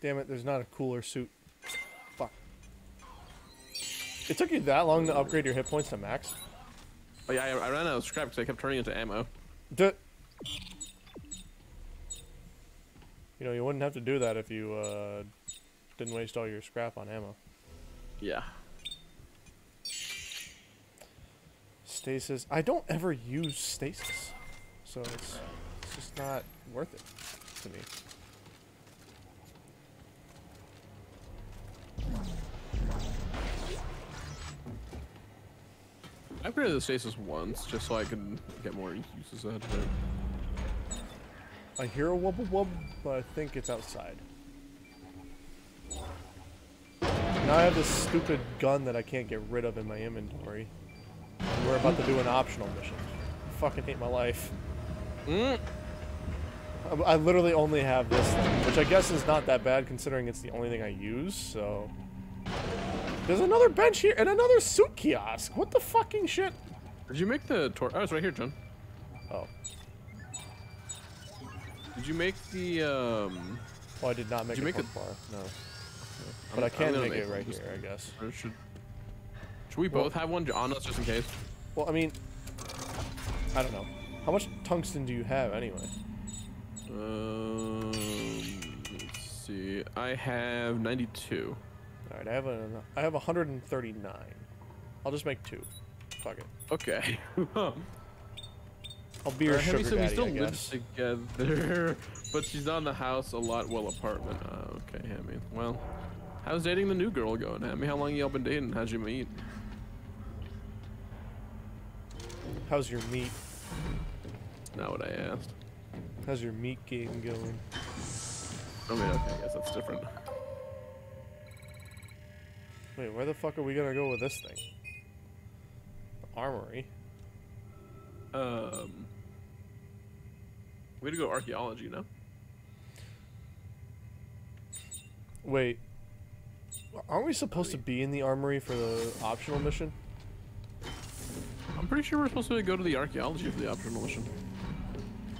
[SPEAKER 1] Damn it, there's not a cooler suit. Fuck. It took you that long to upgrade your hit points to max?
[SPEAKER 2] Oh yeah, I, I ran out of scrap because I kept turning into ammo.
[SPEAKER 1] D you know, you wouldn't have to do that if you uh, didn't waste all your scrap on ammo.
[SPEAKER 2] Yeah.
[SPEAKER 1] Stasis. I don't ever use stasis. So it's, it's just not worth it to me.
[SPEAKER 2] I upgraded the stasis once just so I can get more uses out of it.
[SPEAKER 1] I hear a wubble wub, but I think it's outside. Now I have this stupid gun that I can't get rid of in my inventory. And we're about to do an optional mission. I fucking hate my life.
[SPEAKER 2] Mm.
[SPEAKER 1] I, I literally only have this thing, which I guess is not that bad considering it's the only thing I use, so... There's another bench here and another suit kiosk. What the fucking shit?
[SPEAKER 2] Did you make the tor- Oh, it's right here, John.
[SPEAKER 1] Oh.
[SPEAKER 2] Did you make the um?
[SPEAKER 1] Oh, I did not make
[SPEAKER 2] Did
[SPEAKER 1] a
[SPEAKER 2] you make it?
[SPEAKER 1] bar. No.
[SPEAKER 2] I'm-
[SPEAKER 1] But I can
[SPEAKER 2] gonna
[SPEAKER 1] make it
[SPEAKER 2] it
[SPEAKER 1] right here, I guess.
[SPEAKER 2] should should we
[SPEAKER 1] Well-
[SPEAKER 2] both have one on us just in case?
[SPEAKER 1] Well, I mean, I don't know. How much tungsten do you have anyway?
[SPEAKER 2] Um, let's see. I have 92.
[SPEAKER 1] All right, I have a I have 139. I'll just make two. Fuck it.
[SPEAKER 2] Okay.
[SPEAKER 1] I'll be your
[SPEAKER 2] Alright, Hemi
[SPEAKER 1] sugar
[SPEAKER 2] said we
[SPEAKER 1] daddy,
[SPEAKER 2] still
[SPEAKER 1] I
[SPEAKER 2] live together, but she's not in the house a lot. Well, apartment. Oh, okay, Hemi. Well, how's dating the new girl going, Hemi? How long y'all been dating? How'd you meet?
[SPEAKER 1] How's your meat?
[SPEAKER 2] Not what I asked.
[SPEAKER 1] How's your meat game going?
[SPEAKER 2] I mean, okay, I guess that's different.
[SPEAKER 1] Wait, where the fuck are we gonna go with this thing? The armory.
[SPEAKER 2] Um, we gotta go archaeology now.
[SPEAKER 1] Wait, aren't we supposed to be in the armory for the optional mission?
[SPEAKER 2] I'm pretty sure we're supposed to go to the archaeology for the optional mission.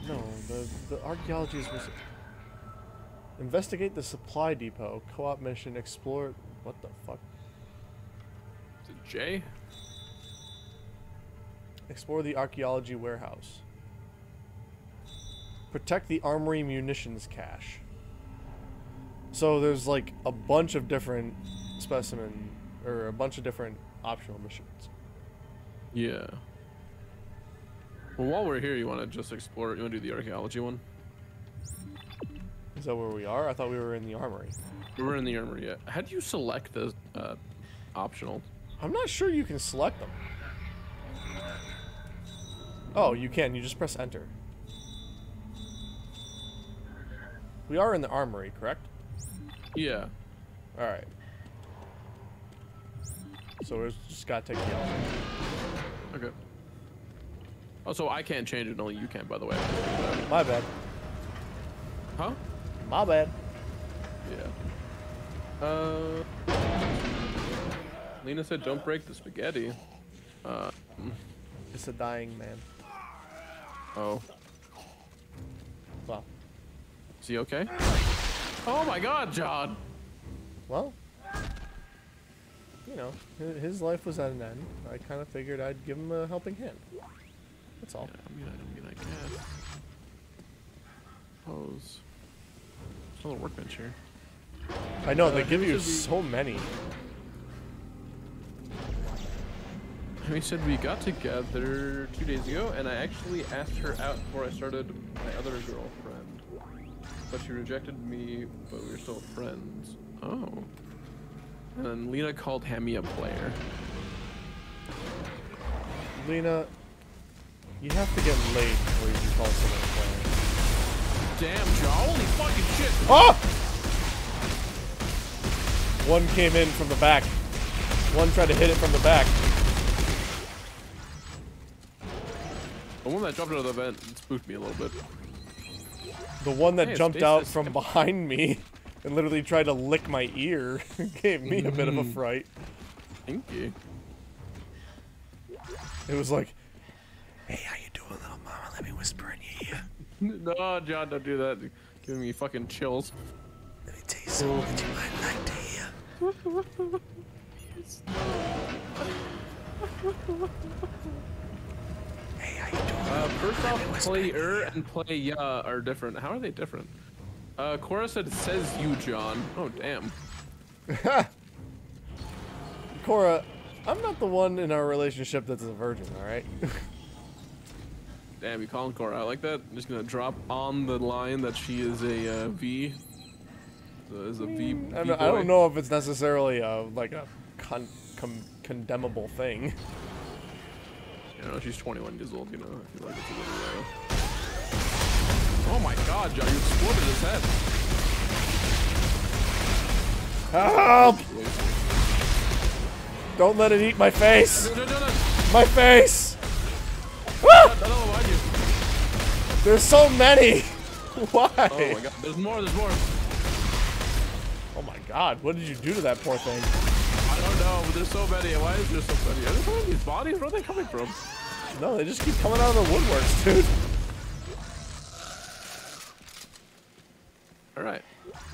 [SPEAKER 1] No, the the archaeology is supposed to investigate the supply depot, co-op mission, explore. What the fuck?
[SPEAKER 2] Is it Jay?
[SPEAKER 1] Explore the archaeology warehouse. Protect the armory munitions cache. So there's like a bunch of different specimen or a bunch of different optional missions.
[SPEAKER 2] Yeah. Well, while we're here, you want to just explore? You want to do the archaeology one?
[SPEAKER 1] Is that where we are? I thought we were in the armory.
[SPEAKER 2] We're in the armory yet. How do you select the uh, optional?
[SPEAKER 1] I'm not sure you can select them. Oh, you can. You just press enter. We are in the armory, correct?
[SPEAKER 2] Yeah.
[SPEAKER 1] All right. So we just gotta take the elevator.
[SPEAKER 2] Okay. Oh, so I can't change it. Only you can, by the way.
[SPEAKER 1] My bad.
[SPEAKER 2] Huh?
[SPEAKER 1] My bad.
[SPEAKER 2] Yeah. Uh. Lena said, "Don't break the spaghetti." Uh.
[SPEAKER 1] It's a dying man.
[SPEAKER 2] Oh.
[SPEAKER 1] Well.
[SPEAKER 2] Is he okay? Oh my God, John.
[SPEAKER 1] Well. You know, his life was at an end. I kind of figured I'd give him a helping hand. That's all.
[SPEAKER 2] I mean, I mean, I guess. Pose. There's another workbench here.
[SPEAKER 1] I know,
[SPEAKER 2] Uh,
[SPEAKER 1] they give you
[SPEAKER 2] we-
[SPEAKER 1] so many.
[SPEAKER 2] We said we got together two days ago, and I actually asked her out before I started my other girlfriend. But she rejected me, but we were still friends. Oh. And then Lena called Hemi a player.
[SPEAKER 1] Lena, you have to get laid before you can call someone a player.
[SPEAKER 2] Damn, Joe. Holy fucking shit.
[SPEAKER 1] Ah! One came in from the back. One tried to hit it from the back.
[SPEAKER 2] The one that jumped out of the vent spooked me a little bit.
[SPEAKER 1] The one that
[SPEAKER 2] Hey,
[SPEAKER 1] jumped out from behind me and literally tried to lick my ear gave me a bit of a
[SPEAKER 2] Mm.
[SPEAKER 1] fright.
[SPEAKER 2] Thank you.
[SPEAKER 1] It was like, hey, how you doing, little mama? Let me whisper in your ear.
[SPEAKER 2] No, John, don't do that. You're giving me fucking chills.
[SPEAKER 1] Let me tell you something that you might like to hear.
[SPEAKER 2] Uh, first off, player and play ya are different. How are they different? Uh, Cora said, says you, John. Oh, damn.
[SPEAKER 1] Cora, I'm not the one in our relationship that's a virgin, alright?
[SPEAKER 2] Damn, you calling Cora out like that? I'm just gonna drop on the line that she is a uh, V. So is a V.
[SPEAKER 1] I don't,
[SPEAKER 2] V
[SPEAKER 1] I don't know if it's necessarily a, like a con condemnable thing.
[SPEAKER 2] You know, she's 21 years old, you know. I feel like it's a little low. Oh my god, John, you exploded his head.
[SPEAKER 1] Help! Don't let it eat my face!
[SPEAKER 2] No, no, no, no.
[SPEAKER 1] My face!
[SPEAKER 2] Ah! You.
[SPEAKER 1] There's so many! Why?
[SPEAKER 2] Oh my god, there's more, there's more.
[SPEAKER 1] Oh my god, what did you do to that poor thing?
[SPEAKER 2] Oh, Don't but there's so many. Why is there so many? Are there so many these bodies? Where are they coming from?
[SPEAKER 1] No, they just keep coming out of the woodworks, dude.
[SPEAKER 2] Alright.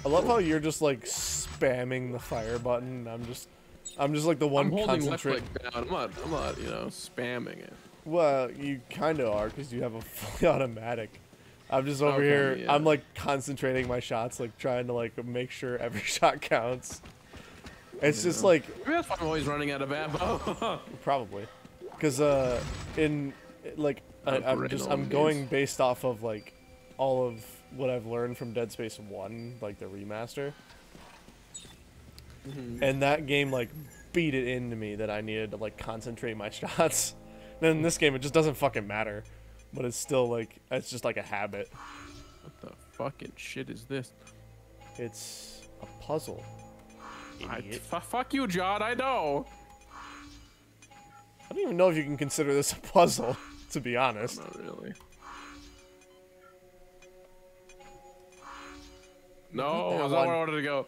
[SPEAKER 1] I love how you're just like spamming the fire button. and I'm just, I'm just like the one
[SPEAKER 2] I'm holding left
[SPEAKER 1] concentrating.
[SPEAKER 2] down. I'm not, I'm not, you know, spamming it.
[SPEAKER 1] Well, you kind of are because you have a fully automatic. I'm just over
[SPEAKER 2] Okay,
[SPEAKER 1] here.
[SPEAKER 2] yeah.
[SPEAKER 1] I'm like concentrating my shots, like trying to like make sure every shot counts. It's just
[SPEAKER 2] Yeah.
[SPEAKER 1] like
[SPEAKER 2] Maybe that's why I'm always running out of ammo.
[SPEAKER 1] probably because uh in like I, I'm just I'm
[SPEAKER 2] these.
[SPEAKER 1] going based off of like all of what I've learned from Dead Space One, like the remaster.
[SPEAKER 2] Mhm.
[SPEAKER 1] And that game like beat it into me that I needed to like concentrate my shots. then in this game it just doesn't fucking matter. But it's still like it's just like a habit.
[SPEAKER 2] What the fucking shit is this?
[SPEAKER 1] It's a puzzle.
[SPEAKER 2] I,
[SPEAKER 1] Idiot.
[SPEAKER 2] f- fuck you, John. I know.
[SPEAKER 1] I don't even know if you can consider this a puzzle, to be honest.
[SPEAKER 2] Not really. No,
[SPEAKER 1] That
[SPEAKER 2] is that where I wanted to go?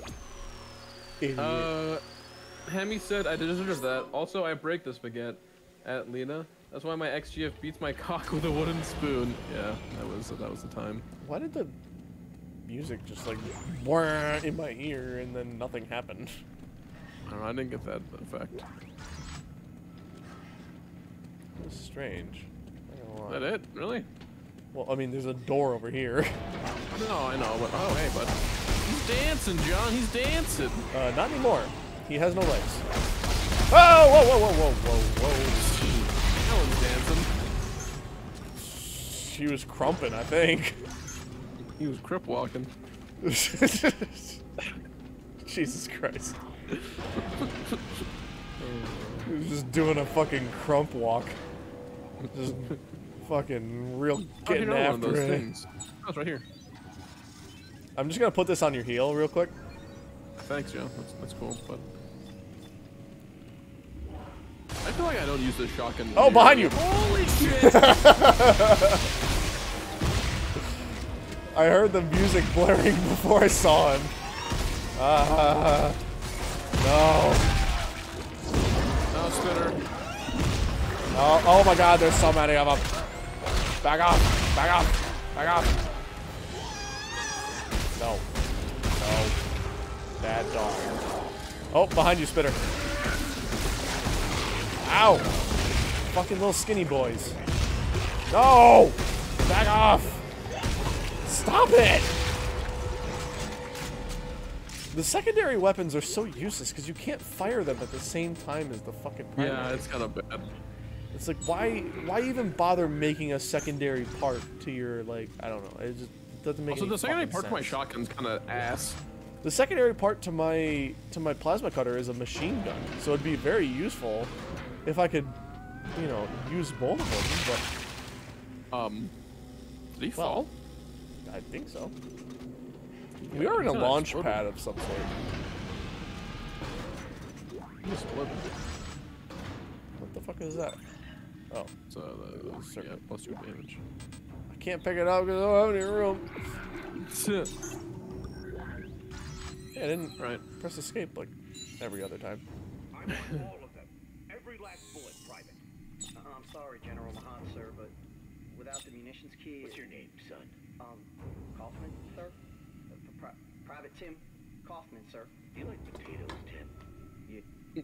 [SPEAKER 1] Idiot.
[SPEAKER 2] Uh, Hemi said I deserve that. Also, I break the spaghetti at Lena. That's why my XGF beats my cock with a wooden spoon. Yeah, that was that was the time.
[SPEAKER 1] Why did the music just like in my ear and then nothing happened?
[SPEAKER 2] I don't know. I didn't get that effect.
[SPEAKER 1] Was strange.
[SPEAKER 2] Is that it? Really?
[SPEAKER 1] Well, I mean, there's a door over here.
[SPEAKER 2] No, I know. But oh, hey, bud. He's dancing, John. He's dancing.
[SPEAKER 1] Uh, not anymore. He has no legs. Oh, whoa, whoa, whoa, whoa, whoa, whoa.
[SPEAKER 2] One's dancing.
[SPEAKER 1] She was crumping, I think.
[SPEAKER 2] He was crip walking.
[SPEAKER 1] Jesus Christ. he was just doing a fucking crump walk. Just fucking real
[SPEAKER 2] Oh,
[SPEAKER 1] getting
[SPEAKER 2] one
[SPEAKER 1] after
[SPEAKER 2] those
[SPEAKER 1] it.
[SPEAKER 2] things. Oh, it's right here.
[SPEAKER 1] I'm just gonna put this on your heel real quick.
[SPEAKER 2] Thanks, Joe. That's, that's cool, but... I feel like I don't use this shotgun.
[SPEAKER 1] Oh, behind you!
[SPEAKER 2] Holy shit!
[SPEAKER 1] I heard the music blaring before I saw him. Ah, no.
[SPEAKER 2] no, spitter.
[SPEAKER 1] Oh, oh my god, there's so many of them. Back off, back off, back off. No. No. Bad dog. Oh, behind you, Spitter. Ow! Fucking little skinny boys. No! Back off! Stop it! The secondary weapons are so useless because you can't fire them at the same time as the fucking primary.
[SPEAKER 2] Yeah, it's kind of bad.
[SPEAKER 1] It's like why why even bother making a secondary part to your like I don't know it just doesn't make
[SPEAKER 2] Also, the secondary part to my
[SPEAKER 1] sense.
[SPEAKER 2] shotgun's kind of ass.
[SPEAKER 1] The secondary part to my to my plasma cutter is a machine gun, so it'd be very useful if I could, you know, use both of them.
[SPEAKER 2] But Um, did he
[SPEAKER 1] Well,
[SPEAKER 2] fall?
[SPEAKER 1] I think so. We are in a launch
[SPEAKER 2] exploded.
[SPEAKER 1] pad of some sort.
[SPEAKER 2] Exploded.
[SPEAKER 1] What the fuck is that? Oh,
[SPEAKER 2] So uh, the, the yeah, plus two damage.
[SPEAKER 1] I can't pick it up because I don't have any room. Yeah, I didn't
[SPEAKER 2] right.
[SPEAKER 1] press escape like every other time.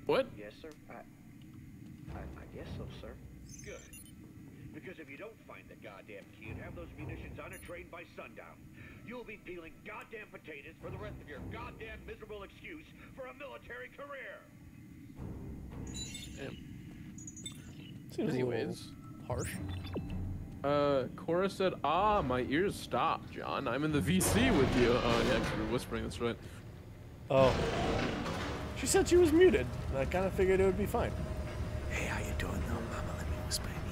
[SPEAKER 2] What?
[SPEAKER 11] yes, sir. I, I, I guess so, sir.
[SPEAKER 9] Good. Because if you don't find the goddamn key and have those munitions on a train by sundown, you'll be peeling goddamn potatoes for the rest of your goddamn miserable excuse for a military career.
[SPEAKER 2] Damn.
[SPEAKER 1] Seems
[SPEAKER 2] Anyways.
[SPEAKER 1] a little harsh.
[SPEAKER 2] Uh, Cora said, "Ah, my ears stop, John. I'm in the VC with you." Oh yeah, we were whispering. That's right.
[SPEAKER 1] Oh. She said she was muted. and I kind of figured it would be fine.
[SPEAKER 12] Hey, how you doing, though, Mama? Let me whisper in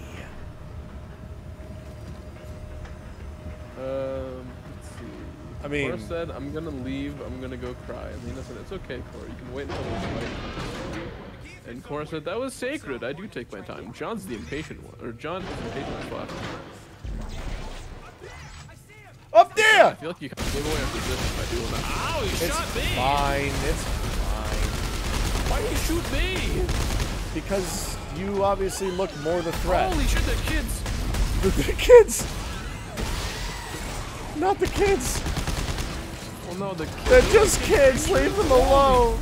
[SPEAKER 12] your ear.
[SPEAKER 2] Um, let's see.
[SPEAKER 1] I mean-
[SPEAKER 2] Cora said, "I'm gonna leave. I'm gonna go cry." And Lena said, "It's okay, Cora. You can wait until this fight." And Cora said, "That was sacred. I do take my time." John's the impatient one, or John is the impatient as fuck.
[SPEAKER 1] Up
[SPEAKER 2] I feel like you kind of gave away our position by doing that. Ow! He
[SPEAKER 1] It's
[SPEAKER 2] shot me.
[SPEAKER 1] fine. It's
[SPEAKER 2] Why did you shoot me?
[SPEAKER 1] Because you obviously look more the threat.
[SPEAKER 2] Holy shit! The kids.
[SPEAKER 1] The, the kids! Not the kids!
[SPEAKER 2] Oh no, the kids.
[SPEAKER 1] They're just kids! Leave them alone!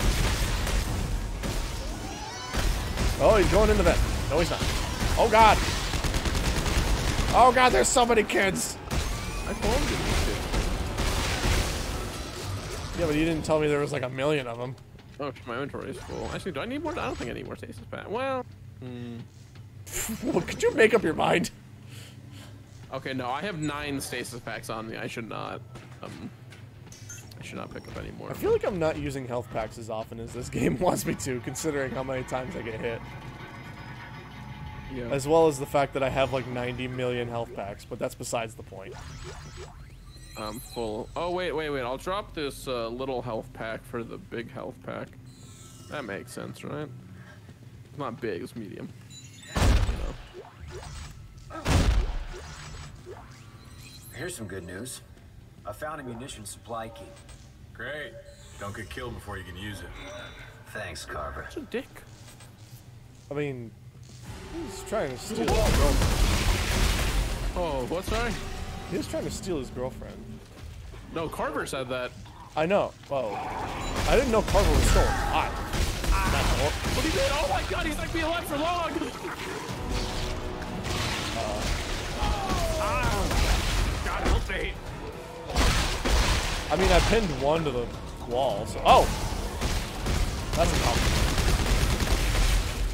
[SPEAKER 1] Oh, he's going in the vent. No, he's not. Oh, God! Oh, God, there's so many kids!
[SPEAKER 2] I told him to be kids.
[SPEAKER 1] Yeah, but you didn't tell me there was like a million of them.
[SPEAKER 2] Oh, my inventory is full. Actually, do I need more? I don't think I need more stasis pack. Well, hmm.
[SPEAKER 1] well, could you make up your mind?
[SPEAKER 2] Okay, no, I have nine stasis packs on me. I should not. Um, I should not pick up any more.
[SPEAKER 1] I feel like I'm not using health packs as often as this game wants me to, considering how many times I get hit.
[SPEAKER 2] Yeah.
[SPEAKER 1] As well as the fact that I have like 90 million health packs, but that's besides the point.
[SPEAKER 2] I'm full. Oh wait, wait, wait. I'll drop this uh, little health pack for the big health pack. That makes sense, right? It's not big. It's medium. You know.
[SPEAKER 11] Here's some good news. I found a munition supply key.
[SPEAKER 13] Great. Don't get killed before you can use it.
[SPEAKER 11] Thanks, Carver.
[SPEAKER 2] It's a dick.
[SPEAKER 1] I mean, he's trying to steal his girlfriend.
[SPEAKER 2] Oh, what? Sorry.
[SPEAKER 1] He was trying to steal his girlfriend.
[SPEAKER 2] No, Carver said that.
[SPEAKER 1] I know. Well, I didn't know Carver was still alive.
[SPEAKER 2] What he did? Oh my god, he's not gonna be alive for long.
[SPEAKER 9] God help me.
[SPEAKER 1] I mean, I pinned one to the wall, so. Oh! That's a problem.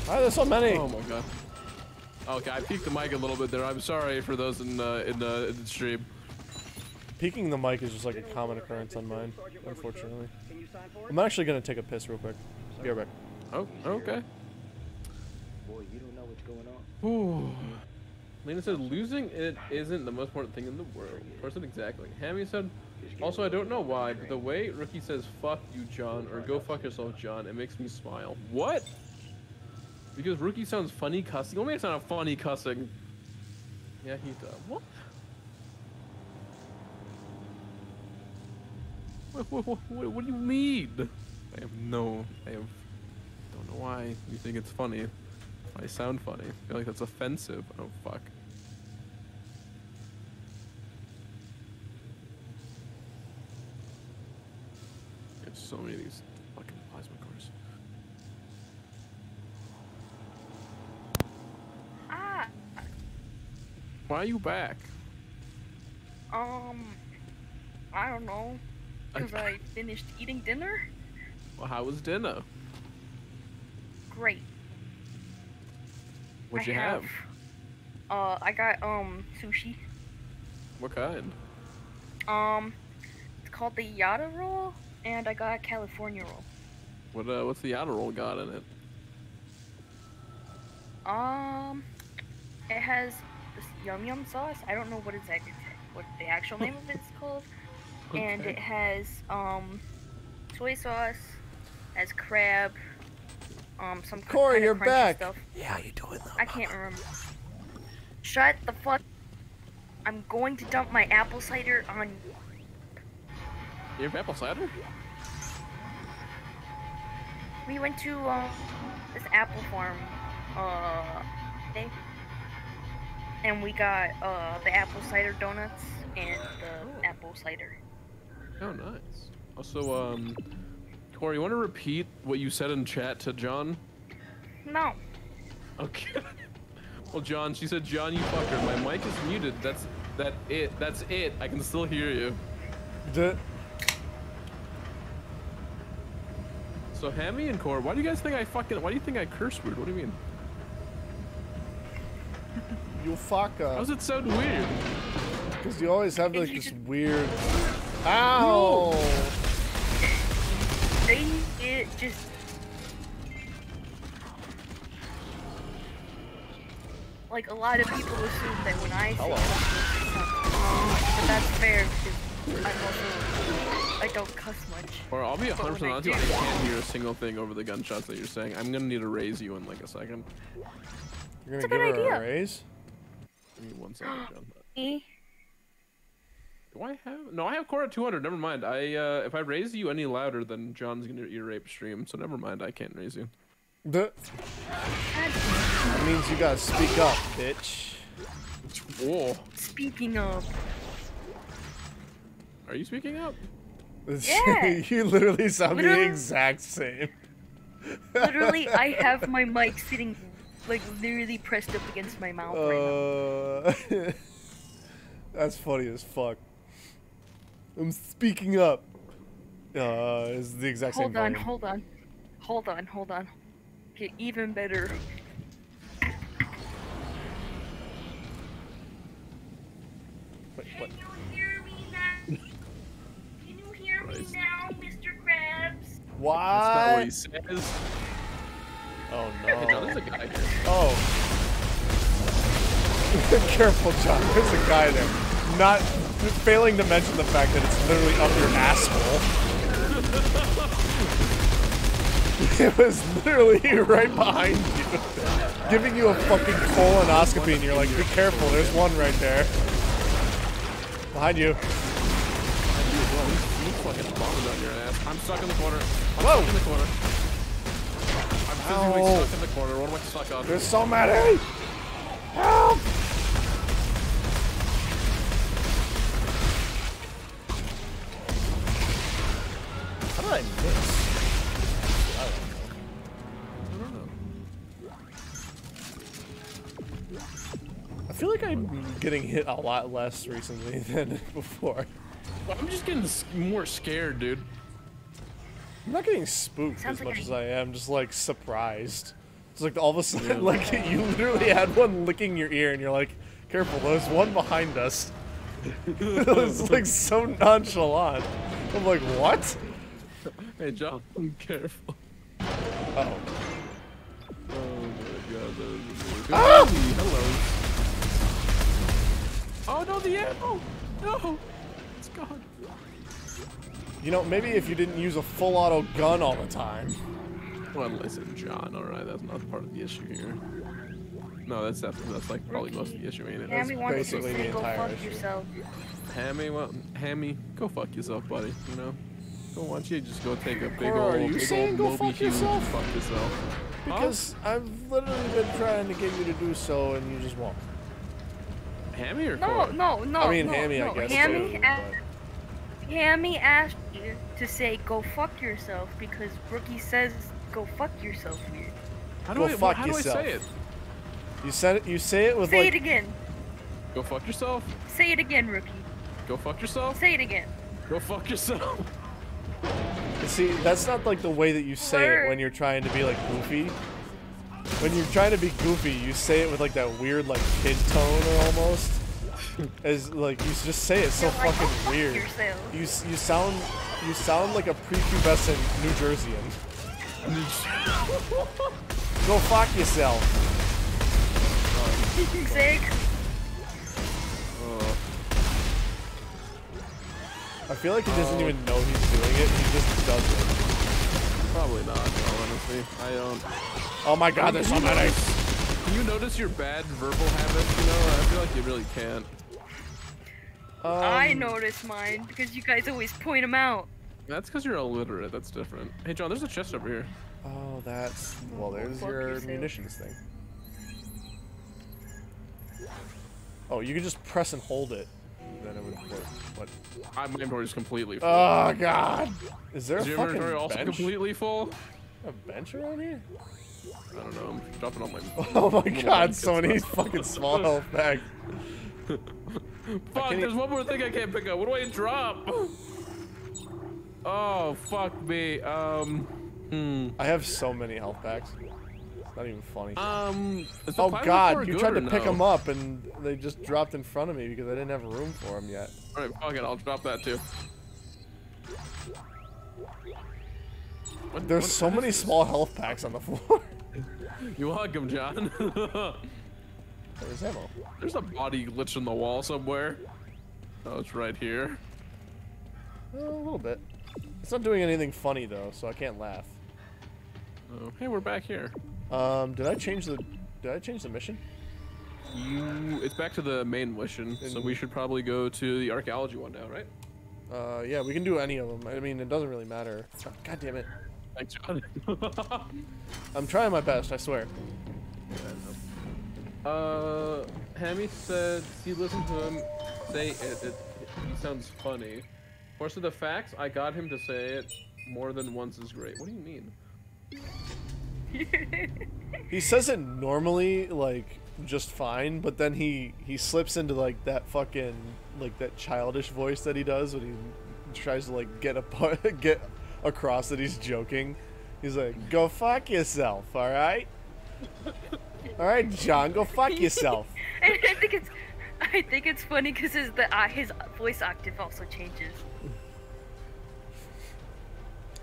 [SPEAKER 1] Why are there so many?
[SPEAKER 2] Oh my god. Okay, I peeked the mic a little bit there. I'm sorry for those in uh, in, uh, in the stream.
[SPEAKER 1] Peeking the mic is just like a common occurrence on mine, unfortunately. I'm actually gonna take a piss real quick. Be right back.
[SPEAKER 2] Oh, okay.
[SPEAKER 11] Boy, you don't know what's going on.
[SPEAKER 2] Ooh. Lena said, losing it isn't the most important thing in the world. Or said exactly. Hammy said, also, I don't know why, but the way Rookie says, fuck you, John, or go fuck yourself, John, it makes me smile. What? Because Rookie sounds funny cussing. What makes it sound funny cussing? Yeah, he does. Uh, what? What, what, what, what, what do you mean? I have no, I have, don't know why you think it's funny. I sound funny. I feel like that's offensive. Oh fuck. There's so many of these fucking plasma cores.
[SPEAKER 8] Ah,
[SPEAKER 2] Why are you back?
[SPEAKER 8] um, I don't know. Because I finished eating dinner.
[SPEAKER 2] Well, how was dinner?
[SPEAKER 8] Great.
[SPEAKER 2] What'd
[SPEAKER 8] I
[SPEAKER 2] you have?
[SPEAKER 8] Uh, I got um sushi.
[SPEAKER 2] What kind?
[SPEAKER 8] Um, it's called the Yada roll. and I got a California roll.
[SPEAKER 2] What uh, what's the Yada roll got in it?
[SPEAKER 8] Um, it has this yum yum sauce. I don't know what it's actually what the actual name of it's called, and
[SPEAKER 2] Okay.
[SPEAKER 8] it has um soy sauce, has crab, um some cr-
[SPEAKER 1] Corey,
[SPEAKER 8] kinda
[SPEAKER 1] you're back.
[SPEAKER 8] Stuff.
[SPEAKER 12] Yeah, you doing though?
[SPEAKER 8] I can't remember. Shut the fuck. I'm going to dump my apple cider on.
[SPEAKER 2] You have apple cider?
[SPEAKER 8] We went to um this apple farm uh day, and we got uh the apple cider donuts and the apple cider.
[SPEAKER 2] Oh, nice. Also, um, Corey, you want to repeat what you said in chat to John?
[SPEAKER 8] No.
[SPEAKER 2] Okay. well, John, she said, John, you fucker. My mic is muted. That's that it. That's it. I can still hear you.
[SPEAKER 1] The,
[SPEAKER 2] So Hammy and Core, why do you guys think I fucking? Why do you think I curse weird? What do you mean?
[SPEAKER 1] you fucker.
[SPEAKER 2] How does it sound weird?
[SPEAKER 1] Because you always have like this weird. Ow!
[SPEAKER 8] They it just. Like a lot of people assume that when I say something, but that's fair because I'm also I don't cuss much.
[SPEAKER 2] Or I'll be
[SPEAKER 8] But
[SPEAKER 2] 100%
[SPEAKER 8] when I
[SPEAKER 2] honest. with you, I can't hear a single thing over the gunshots that you're saying. I'm gonna need to raise you in like a second.
[SPEAKER 1] You're gonna
[SPEAKER 8] a
[SPEAKER 1] give
[SPEAKER 8] good
[SPEAKER 1] her a raise?
[SPEAKER 2] Give me one second, John.
[SPEAKER 8] Me?
[SPEAKER 2] Do I have? No, I have core at 200. Never mind. I uh, if I raise you any louder, then John's gonna eat rape stream. So never mind. I can't raise you.
[SPEAKER 1] The, that means you gotta speak up, bitch.
[SPEAKER 2] Whoa.
[SPEAKER 8] Speaking of,
[SPEAKER 2] Are you speaking up?
[SPEAKER 8] Yeah.
[SPEAKER 1] you literally sound the exact same.
[SPEAKER 8] literally, I have my mic sitting like literally pressed up against my mouth right now.
[SPEAKER 1] Uh, that's funny as fuck. I'm speaking up. Uh, it's the exact
[SPEAKER 8] Hold
[SPEAKER 1] same
[SPEAKER 8] on,
[SPEAKER 1] volume.
[SPEAKER 8] hold on, hold on, hold on. Get even better.
[SPEAKER 1] Wait, what?
[SPEAKER 8] you hear me now? Can you hear me now, Mr. Krabs?
[SPEAKER 1] What?
[SPEAKER 2] That's not what he says.
[SPEAKER 1] Oh
[SPEAKER 2] Hey,
[SPEAKER 1] no.
[SPEAKER 2] there's a guy here.
[SPEAKER 1] Oh. Careful, John. There's a guy there. Not failing to mention the fact that it's literally up your asshole. it was literally right behind you, giving you a fucking colonoscopy, and you're like, "Be careful, there's one right there." Behind you.
[SPEAKER 2] You fucking bombing on your ass. I'm stuck in the corner. I'm
[SPEAKER 1] Whoa.
[SPEAKER 2] stuck in the corner. I'm physically
[SPEAKER 1] Ow.
[SPEAKER 2] stuck in the corner. What am I stuck on?
[SPEAKER 1] There's so many. Help! How did I miss?
[SPEAKER 2] I don't know.
[SPEAKER 1] I feel like I'm getting hit a lot less recently than before.
[SPEAKER 2] I'm just getting more scared, dude.
[SPEAKER 1] I'm not getting spooked
[SPEAKER 8] Sounds
[SPEAKER 1] as
[SPEAKER 8] like
[SPEAKER 1] much
[SPEAKER 8] a-
[SPEAKER 1] as I am just like surprised. It's like all of a sudden,
[SPEAKER 2] Yeah.
[SPEAKER 1] like you literally had one licking your ear, and you're like, "Careful, there's one behind us." it was like so nonchalant. I'm like, "What?"
[SPEAKER 2] Hey, John, I'm careful.
[SPEAKER 1] Oh,
[SPEAKER 2] Oh my god, that was amazing.
[SPEAKER 1] Ah!
[SPEAKER 2] Hello. Oh no, the ammo! No! It's gone.
[SPEAKER 1] you know, maybe if you didn't use a full auto gun all the time.
[SPEAKER 2] Well, listen, John, alright, that's not part of the issue here. No, that's definitely, that's like probably most of the issue, ain't it?
[SPEAKER 8] Hammy wants to
[SPEAKER 1] basically
[SPEAKER 8] say
[SPEAKER 1] the
[SPEAKER 8] go
[SPEAKER 1] entire
[SPEAKER 8] fuck
[SPEAKER 1] issue.
[SPEAKER 8] yourself.
[SPEAKER 2] Hammy, well, Hammy, go fuck yourself, buddy, you know? Go, why don't you just go take a big
[SPEAKER 1] Cora,
[SPEAKER 2] old,
[SPEAKER 1] are you
[SPEAKER 2] big
[SPEAKER 1] saying
[SPEAKER 2] old
[SPEAKER 1] go
[SPEAKER 2] Moby
[SPEAKER 1] fuck yourself?
[SPEAKER 2] fuck yourself.
[SPEAKER 1] Because I've literally been trying to get you to do so, and you just won't.
[SPEAKER 2] Hammy or
[SPEAKER 8] No,
[SPEAKER 2] Cora?
[SPEAKER 8] no, no.
[SPEAKER 1] I mean,
[SPEAKER 8] no,
[SPEAKER 1] Hammy, I
[SPEAKER 8] no.
[SPEAKER 1] guess,
[SPEAKER 8] Hammy,
[SPEAKER 1] too,
[SPEAKER 8] a- Hammy asked you to say go fuck yourself because Rookie says go fuck yourself weird.
[SPEAKER 2] How do
[SPEAKER 1] Go
[SPEAKER 2] I,
[SPEAKER 1] fuck
[SPEAKER 2] how do I say it?
[SPEAKER 1] You said it. You say it with
[SPEAKER 8] Say
[SPEAKER 1] like.
[SPEAKER 8] it again.
[SPEAKER 2] Go fuck yourself?
[SPEAKER 8] Say it again, Rookie.
[SPEAKER 2] Go fuck yourself?
[SPEAKER 8] Say it again.
[SPEAKER 2] Go fuck yourself.
[SPEAKER 1] See, that's not like the way that you say it when you're trying to be like goofy. When you're trying to be goofy, you say it with like that weird like kid tone or almost. As like you just say it so
[SPEAKER 8] You're
[SPEAKER 1] fucking
[SPEAKER 8] "Go fuck
[SPEAKER 1] weird.
[SPEAKER 8] yourself."
[SPEAKER 1] You you sound You sound like a prepubescent New Jerseyan. Go fuck yourself. I feel like he doesn't even know he's doing it. He just does it.
[SPEAKER 2] Probably not, no, honestly. I don't.
[SPEAKER 1] Oh my god, there's so
[SPEAKER 2] Can you
[SPEAKER 1] many.
[SPEAKER 2] notice- Can you notice your bad verbal habits? You know, I feel like you really can't.
[SPEAKER 8] I
[SPEAKER 1] Um,
[SPEAKER 8] notice mine because you guys always point them out.
[SPEAKER 2] That's because you're illiterate. That's different. Hey, John, there's a chest over here.
[SPEAKER 1] Oh, that's well. There's your
[SPEAKER 8] yourself.
[SPEAKER 1] munitions thing. Oh, you can just press and hold it. Then it would work. What?
[SPEAKER 2] My inventory's completely full.
[SPEAKER 1] Oh god! Is there
[SPEAKER 2] Is
[SPEAKER 1] a
[SPEAKER 2] your
[SPEAKER 1] fucking
[SPEAKER 2] inventory also
[SPEAKER 1] bench?
[SPEAKER 2] completely full?
[SPEAKER 1] A bench around here?
[SPEAKER 2] I don't know. I'm dropping all my.
[SPEAKER 1] Oh my god!
[SPEAKER 2] blankets
[SPEAKER 1] So many fucking small health bags.
[SPEAKER 2] Fuck, there's one more thing I can't pick up. What do I drop? Oh, fuck me. Um, hmm.
[SPEAKER 1] I have so many health packs. Not even funny.
[SPEAKER 2] Um,
[SPEAKER 1] oh god! You tried to
[SPEAKER 2] or
[SPEAKER 1] pick
[SPEAKER 2] no?
[SPEAKER 1] them up and they just dropped in front of me because I didn't have room for them yet.
[SPEAKER 2] Alright, fuck it. I'll drop that too. What-
[SPEAKER 1] There's
[SPEAKER 2] what-
[SPEAKER 1] so many
[SPEAKER 2] this?
[SPEAKER 1] small health packs on the floor.
[SPEAKER 2] You welcome, John.
[SPEAKER 1] There's ammo.
[SPEAKER 2] There's a body glitch in the wall somewhere. Oh, it's right here.
[SPEAKER 1] Uh, a little bit. It's not doing anything funny though, so I can't laugh.
[SPEAKER 2] Oh, hey, we're back here.
[SPEAKER 1] Um, did I change the? Did I change the mission?
[SPEAKER 2] You, it's back to the main mission, so we should probably go to the archaeology one now, right?
[SPEAKER 1] Uh, yeah, we can do any of them. I mean, it doesn't really matter. God damn it!
[SPEAKER 2] Thanks, John.
[SPEAKER 1] I'm trying my best. I swear.
[SPEAKER 2] uh, Hammy said he listened to him say it. it he sounds funny. Course of the facts, I got him to say it more than once is great. What do you mean?
[SPEAKER 1] He says it normally, like just fine, but then he he slips into like that fucking like that childish voice that he does when he tries to like get a get across that he's joking. He's like, "Go fuck yourself, all right." All right, John, go fuck yourself.
[SPEAKER 8] And I think it's, I think it's funny because his the uh, his voice octave also changes.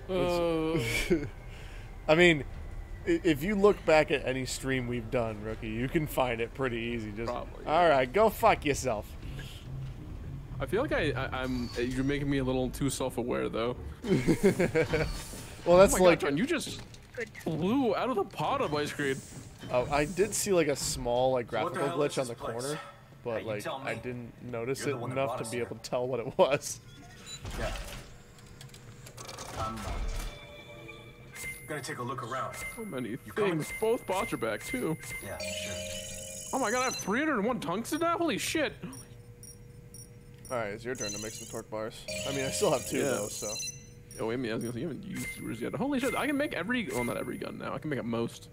[SPEAKER 2] Uh,
[SPEAKER 1] I mean, i- if you look back at any stream we've done, rookie, you can find it pretty easy. Just
[SPEAKER 2] Probably,
[SPEAKER 1] all right, go fuck yourself.
[SPEAKER 2] I feel like I, I I'm you're making me a little too self-aware though.
[SPEAKER 1] Well, that's
[SPEAKER 2] oh my
[SPEAKER 1] like
[SPEAKER 2] God, John, you just flew out of the pot on my screen.
[SPEAKER 1] Oh, I did see like a small like
[SPEAKER 5] So what the
[SPEAKER 1] graphical glitch on the
[SPEAKER 5] place?
[SPEAKER 1] corner, but
[SPEAKER 5] you
[SPEAKER 1] like I didn't notice
[SPEAKER 5] You're
[SPEAKER 1] it
[SPEAKER 5] the one that
[SPEAKER 1] enough to be
[SPEAKER 5] here.
[SPEAKER 1] able to tell what it was.
[SPEAKER 5] Yeah. I'm uh, gonna take a look around.
[SPEAKER 2] So many
[SPEAKER 5] coming?
[SPEAKER 2] things. Both bots are back too.
[SPEAKER 5] Yeah, sure.
[SPEAKER 2] Oh my god, I have 301 tungsten now? Holy shit!
[SPEAKER 1] All right, it's your turn to make some torque bars. I mean, I still have two
[SPEAKER 2] Yeah.
[SPEAKER 1] though, so
[SPEAKER 2] Oh wait a minute, I was gonna say you haven't used yours yet. Holy shit, I can make every well not every gun now. I can make a most.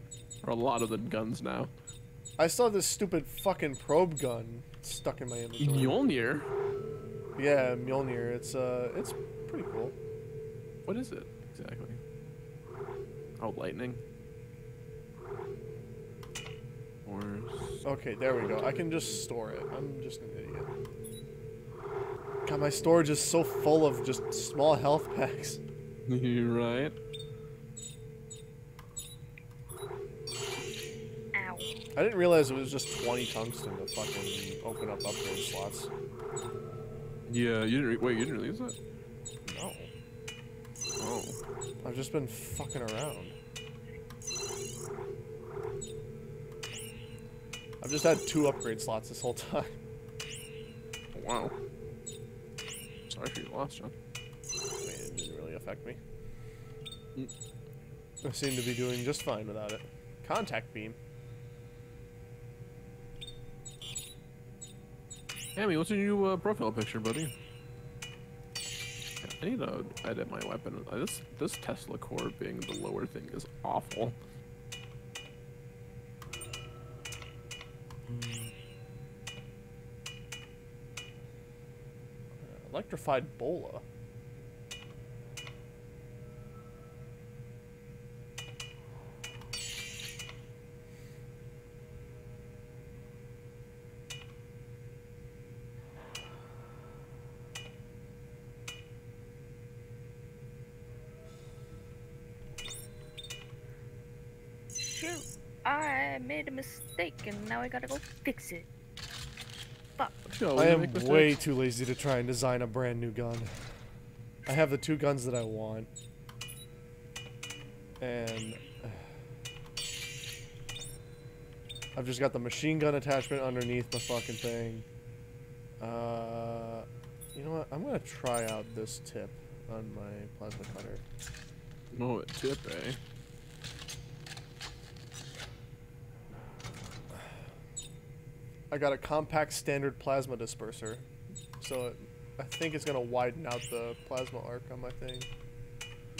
[SPEAKER 2] Or a lot of the guns now.
[SPEAKER 1] I still have this stupid fucking probe gun stuck in my inventory.
[SPEAKER 2] Mjolnir?
[SPEAKER 1] Yeah, Mjolnir. It's uh, it's pretty cool.
[SPEAKER 2] What is it exactly? Oh, lightning. Or
[SPEAKER 1] Okay, there we go. I can just store it. I'm just an idiot. God, my storage is so full of just small health packs.
[SPEAKER 2] You're right.
[SPEAKER 8] Ow.
[SPEAKER 1] I didn't realize it was just 20 tungsten to fucking open up upgrade slots.
[SPEAKER 2] Yeah, you didn't re- wait, you didn't release it?
[SPEAKER 1] No.
[SPEAKER 2] Oh.
[SPEAKER 1] I've just been fucking around. I've just had two upgrade slots this whole time.
[SPEAKER 2] Wow. Sorry for your loss, John.
[SPEAKER 1] I mean, it didn't really affect me. I seem to be doing just fine without it. Contact beam.
[SPEAKER 2] Hammy, what's your new uh, profile picture, buddy? I need to edit my weapon. This this Tesla core being the lower thing is awful.
[SPEAKER 1] Electrified bola.
[SPEAKER 8] Shoot! I made a mistake and now I gotta go fix it. Fuck.
[SPEAKER 1] I am way too lazy to try and design a brand new gun. I have the two guns that I want. And I've just got the machine gun attachment underneath the fucking thing. Uh, you know what? I'm gonna try out this tip on my plasma cutter.
[SPEAKER 2] Oh, a tip, eh?
[SPEAKER 1] I got a compact standard plasma disperser, so it, I think it's gonna widen out the plasma arc on my thing.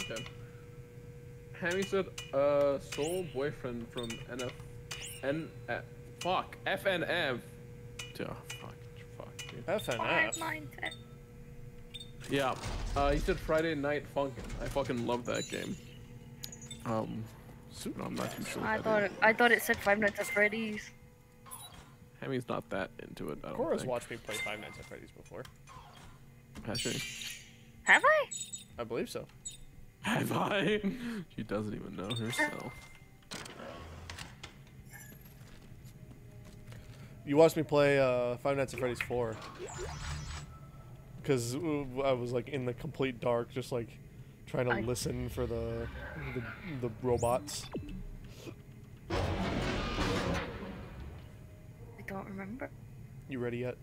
[SPEAKER 2] Okay. Hammy said, uh, soul boyfriend from NF, N, uh, fuck, FNF. Oh, fuck, fuck, dude.
[SPEAKER 1] FNF.
[SPEAKER 2] Yeah, uh, he said Friday Night Funkin'. I fucking love that game. Um, no, I'm not too sure.
[SPEAKER 8] I thought it, I thought it said Five Nights at Freddy's.
[SPEAKER 2] Hammy's not that into it. I don't
[SPEAKER 1] Cora's
[SPEAKER 2] think.
[SPEAKER 1] watched me play Five Nights at Freddy's before.
[SPEAKER 2] Has she?
[SPEAKER 8] Have I?
[SPEAKER 1] I believe so.
[SPEAKER 2] Have I? she doesn't even know herself.
[SPEAKER 1] You watched me play uh, Five Nights at Freddy's 4. Because I was like in the complete dark, just like trying to
[SPEAKER 8] I-
[SPEAKER 1] listen for the, the the robots.
[SPEAKER 8] Don't remember.
[SPEAKER 1] You ready yet?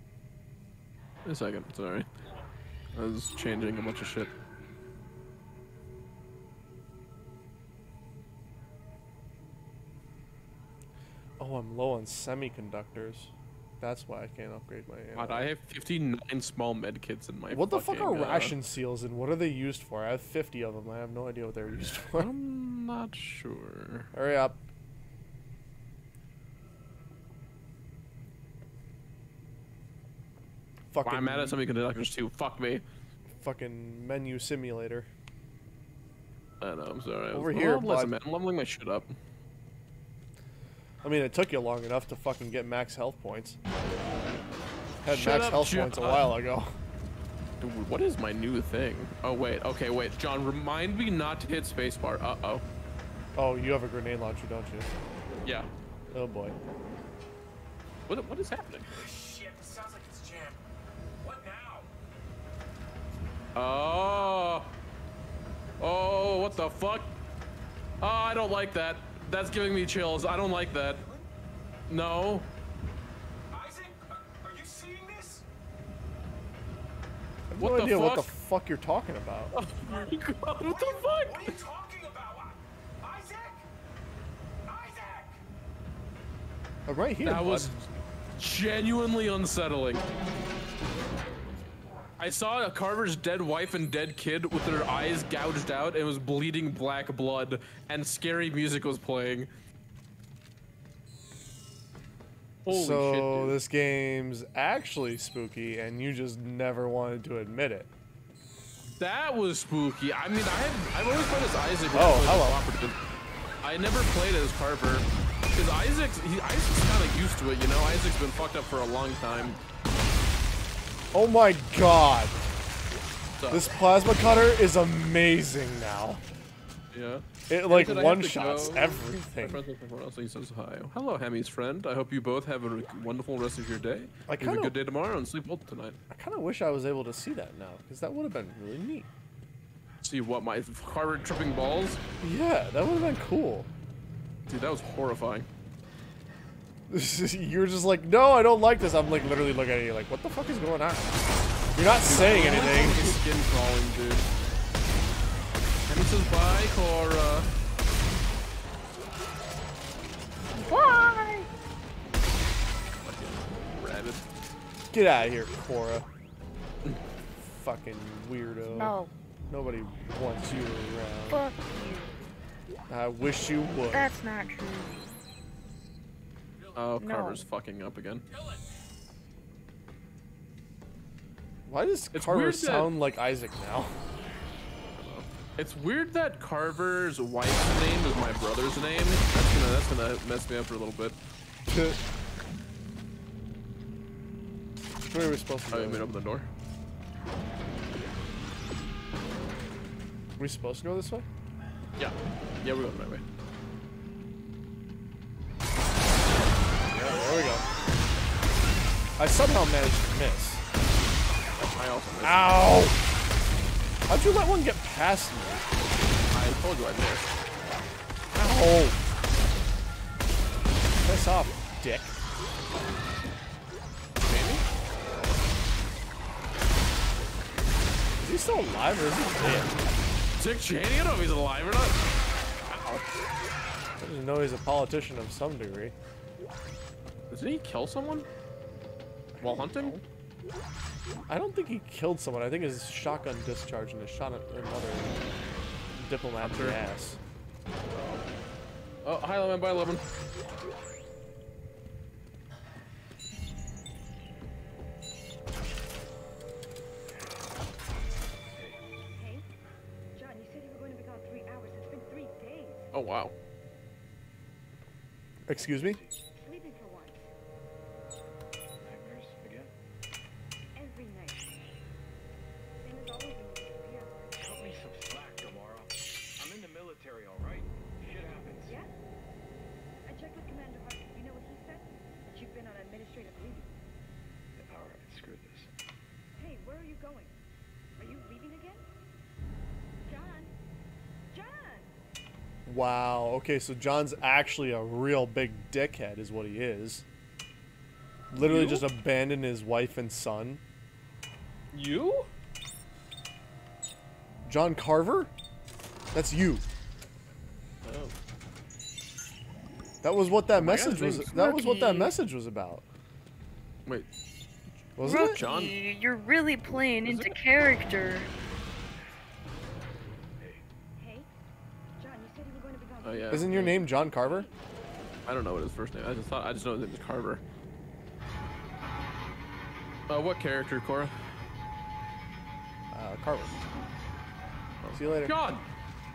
[SPEAKER 2] A second, sorry. I was changing a bunch of shit.
[SPEAKER 1] Oh, I'm low on semiconductors. That's why I can't upgrade my.
[SPEAKER 2] God. I have 59 small med kits in my
[SPEAKER 1] What the fuck are
[SPEAKER 2] uh,
[SPEAKER 1] ration seals and what are they used for? I have 50 of them. I have no idea what they're used for.
[SPEAKER 2] I'm not sure.
[SPEAKER 1] Hurry up. Fucking,
[SPEAKER 2] I'm mad at semiconductors too. Fuck me.
[SPEAKER 1] fucking menu simulator.
[SPEAKER 2] I know, I'm sorry.
[SPEAKER 1] Over
[SPEAKER 2] was-
[SPEAKER 1] here,
[SPEAKER 2] listen, man. I'm leveling my shit up.
[SPEAKER 1] I mean, it took you long enough to fucking get max health points. Had
[SPEAKER 2] Shut
[SPEAKER 1] max
[SPEAKER 2] up,
[SPEAKER 1] health
[SPEAKER 2] John.
[SPEAKER 1] points a uh, while ago.
[SPEAKER 2] Dude, what is my new thing? Oh, wait. Okay, wait. John, remind me not to hit spacebar. Uh-oh.
[SPEAKER 1] Oh, you have a grenade launcher, don't you?
[SPEAKER 2] Yeah.
[SPEAKER 1] Oh boy.
[SPEAKER 2] What, what is happening?
[SPEAKER 5] Shit, this sounds like it's jammed. What now?
[SPEAKER 2] Oh. Oh, what the fuck? Oh, I don't like that. That's giving me chills. I don't like that. No.
[SPEAKER 5] Isaac, are, are you seeing this?
[SPEAKER 1] I have
[SPEAKER 2] What
[SPEAKER 1] no
[SPEAKER 2] the
[SPEAKER 1] idea what the
[SPEAKER 2] fuck?
[SPEAKER 1] fuck you're talking about.
[SPEAKER 2] Oh my god, what the fuck?
[SPEAKER 5] What are you talking about? Isaac? Isaac!
[SPEAKER 1] I'm right here.
[SPEAKER 2] That
[SPEAKER 1] bud.
[SPEAKER 2] was genuinely unsettling. I saw a Carver's dead wife and dead kid with their eyes gouged out and was bleeding black blood, and scary music was playing. Holy
[SPEAKER 1] so
[SPEAKER 2] shit, dude.
[SPEAKER 1] this game's actually spooky, and you just never wanted to admit it.
[SPEAKER 2] That was spooky. I mean, I have, I've always played as Isaac.
[SPEAKER 1] Oh,
[SPEAKER 2] I
[SPEAKER 1] hello.
[SPEAKER 2] I never played as Carver. Because Isaac's, he, Isaac's kind of used to it, you know? Isaac's been fucked up for a long time.
[SPEAKER 1] Oh my god. This plasma cutter is amazing now.
[SPEAKER 2] yeah.
[SPEAKER 1] It like
[SPEAKER 2] Said I have
[SPEAKER 1] one
[SPEAKER 2] to
[SPEAKER 1] shots
[SPEAKER 2] go.
[SPEAKER 1] Everything.
[SPEAKER 2] friend else, he says hi. Hello, Hemi's friend. I hope you both have a wonderful rest of your day.
[SPEAKER 1] I
[SPEAKER 2] have a good day tomorrow and sleep well tonight.
[SPEAKER 1] I kind of wish I was able to see that now, because that would have been really neat.
[SPEAKER 2] See what my Carver tripping balls?
[SPEAKER 1] Yeah, that would have been cool.
[SPEAKER 2] Dude, that was horrifying.
[SPEAKER 1] You're just like, no, I don't like this. I'm like literally looking at you like, what the fuck is going on? You're not saying
[SPEAKER 2] Fucking
[SPEAKER 1] anything.
[SPEAKER 2] Skin crawling, dude. Hemi says bye, Cora.
[SPEAKER 8] Why?
[SPEAKER 2] Rabbit.
[SPEAKER 1] Get out of here, Cora. Fucking weirdo.
[SPEAKER 8] No.
[SPEAKER 1] Nobody wants you around.
[SPEAKER 8] Fuck you.
[SPEAKER 1] I wish you would.
[SPEAKER 8] That's not true.
[SPEAKER 2] Oh,
[SPEAKER 8] No.
[SPEAKER 2] Carver's fucking up again.
[SPEAKER 1] Why does
[SPEAKER 2] It's
[SPEAKER 1] Carver
[SPEAKER 2] weird that-
[SPEAKER 1] sound like Isaac now?
[SPEAKER 2] It's weird that Carver's wife's name is my brother's name. That's gonna that's gonna mess me up for a little bit.
[SPEAKER 1] Where are we supposed to
[SPEAKER 2] Oh,
[SPEAKER 1] go?
[SPEAKER 2] you made open the door.
[SPEAKER 1] we supposed to go this way?
[SPEAKER 2] Yeah. Yeah, we're going the right way.
[SPEAKER 1] I somehow managed to miss.
[SPEAKER 2] I also missed.
[SPEAKER 1] Ow! How'd you let one get past me?
[SPEAKER 2] I told you I missed.
[SPEAKER 1] Ow! Piss off, dick.
[SPEAKER 2] Maybe?
[SPEAKER 1] Is he still alive or is he dead?
[SPEAKER 2] Dick Cheney? I don't know if he's alive or not.
[SPEAKER 1] I just know he's a politician of some degree.
[SPEAKER 2] Didn't he kill someone? While hunting?
[SPEAKER 1] I don't think he killed someone. I think his shotgun discharged and his shot another diplomat in the ass.
[SPEAKER 2] Oh, hi, Lemon by 11.
[SPEAKER 10] Hey, John, you said
[SPEAKER 1] Okay, so John's actually a real big dickhead, is what he is. Literally
[SPEAKER 2] You?
[SPEAKER 1] just abandoned his wife and son.
[SPEAKER 2] You?
[SPEAKER 1] John Carver? That's you.
[SPEAKER 2] Oh.
[SPEAKER 1] That was what that
[SPEAKER 2] Oh my God,
[SPEAKER 1] message was.
[SPEAKER 2] name's
[SPEAKER 1] That was what that message was about.
[SPEAKER 2] Wait.
[SPEAKER 1] Wasn't it?
[SPEAKER 2] John?
[SPEAKER 8] Rookie, You're really playing into character.
[SPEAKER 2] Oh, yeah.
[SPEAKER 1] Isn't your name John Carver?
[SPEAKER 2] I don't know what his first name. I just thought I just know his name is Carver. Uh, what character, Cora?
[SPEAKER 1] Uh, Carver. See you later.
[SPEAKER 2] God!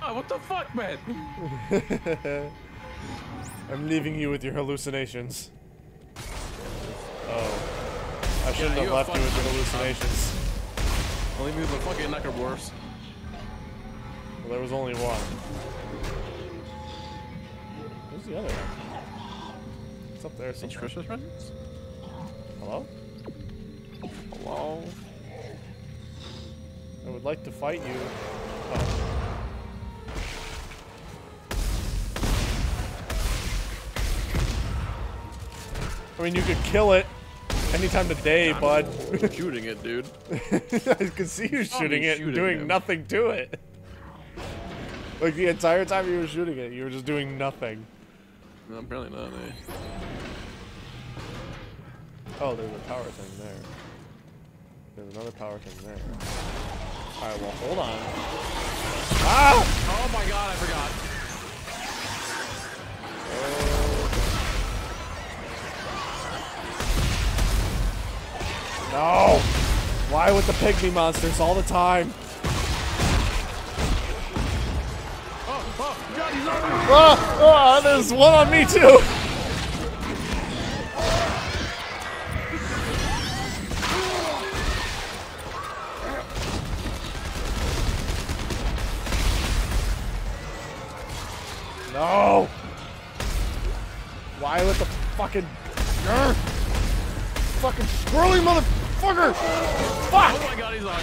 [SPEAKER 2] Oh, what the fuck, man?
[SPEAKER 1] I'm leaving you with your hallucinations. Oh. I shouldn't
[SPEAKER 2] Yeah,
[SPEAKER 1] have
[SPEAKER 2] you
[SPEAKER 1] left you with your hallucinations.
[SPEAKER 2] Only me with the fucking Necromorphs.
[SPEAKER 1] Well, there was only one. Where's the other one? It's up there
[SPEAKER 2] It's
[SPEAKER 1] somewhere.
[SPEAKER 2] Christmas presents?
[SPEAKER 1] Hello?
[SPEAKER 2] Hello?
[SPEAKER 1] I would like to fight you. Oh. I mean, you could kill it anytime today, bud.
[SPEAKER 2] shooting it, dude.
[SPEAKER 1] I could see you shooting it and
[SPEAKER 2] shooting
[SPEAKER 1] doing
[SPEAKER 2] him.
[SPEAKER 1] nothing to it. Like the entire time you were shooting it, you were just doing nothing.
[SPEAKER 2] No, apparently not, eh?
[SPEAKER 1] Oh, there's a power thing there. There's another power thing there. Alright, well, hold on. Ah!
[SPEAKER 2] Oh my god, I forgot.
[SPEAKER 1] No! Why with the pygmy monsters all the time?
[SPEAKER 2] Oh!
[SPEAKER 1] Ah! There's one on me too! No! Why with the fucking... Grr! Fucking squirrely motherfucker! Fuck!
[SPEAKER 2] Oh my god, he's on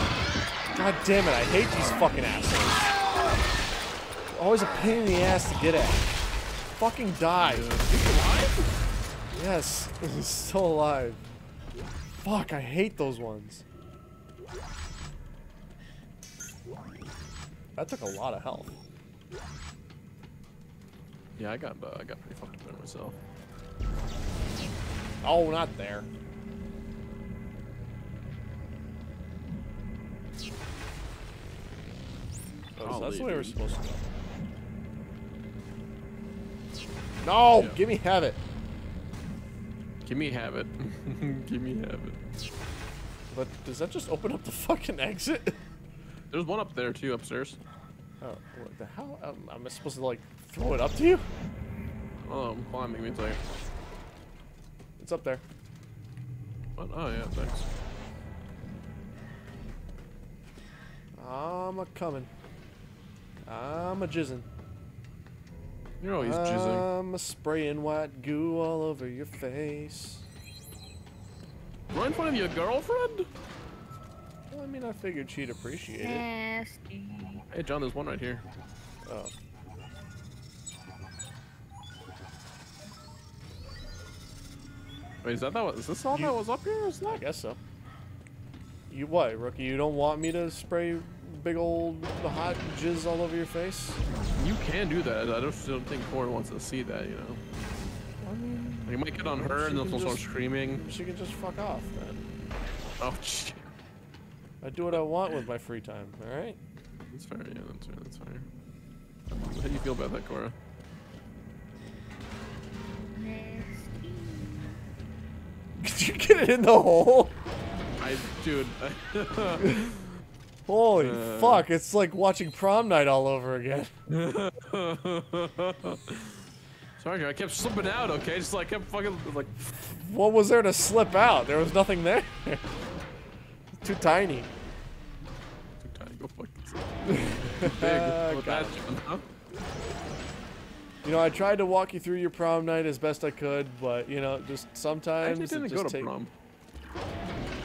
[SPEAKER 2] you.
[SPEAKER 1] God damn it, I hate these fucking assholes. Always a pain in the ass to get at. Fucking die. Yes, he's still alive. Fuck, I hate those ones. That took a lot of health.
[SPEAKER 2] Yeah, I got uh, I got pretty fucked up myself.
[SPEAKER 1] Oh, not there. Oh, so that's the way we're supposed to go. No!
[SPEAKER 2] Yeah.
[SPEAKER 1] Give me have it.
[SPEAKER 2] Give me have it. Give me have it.
[SPEAKER 1] But does that just open up the fucking exit?
[SPEAKER 2] There's one up there too, upstairs.
[SPEAKER 1] Oh, what the hell? Um, am I supposed to like throw it up to you?
[SPEAKER 2] Oh, I'm climbing. Me a.
[SPEAKER 1] It's up there.
[SPEAKER 2] What? Oh yeah, thanks.
[SPEAKER 1] I'm a coming. I'm a jizzing.
[SPEAKER 2] You're always jizzing.
[SPEAKER 1] I'm a spraying white goo all over your face.
[SPEAKER 2] Right in front of your girlfriend?
[SPEAKER 1] Well, I mean, I figured she'd appreciate it.
[SPEAKER 8] Nasty.
[SPEAKER 2] Hey, John, there's one right here.
[SPEAKER 1] Oh.
[SPEAKER 2] Wait, is that that? Was, is this all that was up here? Is
[SPEAKER 1] I
[SPEAKER 2] that?
[SPEAKER 1] guess so. You what, rookie? You don't want me to spray big old hot jizz all over your face?
[SPEAKER 2] You can do that. I just don't think Cora wants to see that. You know.
[SPEAKER 1] I mean,
[SPEAKER 2] You might get on her, and then she'll start screaming.
[SPEAKER 1] she can just fuck off then.
[SPEAKER 2] Oh, shit.
[SPEAKER 1] I do what I want with my free time. All right.
[SPEAKER 2] That's fair. Yeah, that's fair. That's fair. How do you feel about that, Cora?
[SPEAKER 1] Did you get it in the hole?
[SPEAKER 2] I, dude.
[SPEAKER 1] Holy
[SPEAKER 2] Uh.
[SPEAKER 1] fuck! It's like watching prom night all over again.
[SPEAKER 2] Sorry, I kept slipping out. Okay, just like kept fucking like.
[SPEAKER 1] What was there to slip out? There was nothing there. Too tiny.
[SPEAKER 2] Too tiny. Go fuck yourself. Big.
[SPEAKER 1] Uh,
[SPEAKER 2] that, huh?
[SPEAKER 1] You know, I tried to walk you through your prom night as best I could, but you know, just
[SPEAKER 2] I
[SPEAKER 1] sometimes
[SPEAKER 2] actually didn't
[SPEAKER 1] just
[SPEAKER 2] go to
[SPEAKER 1] take-
[SPEAKER 2] prom.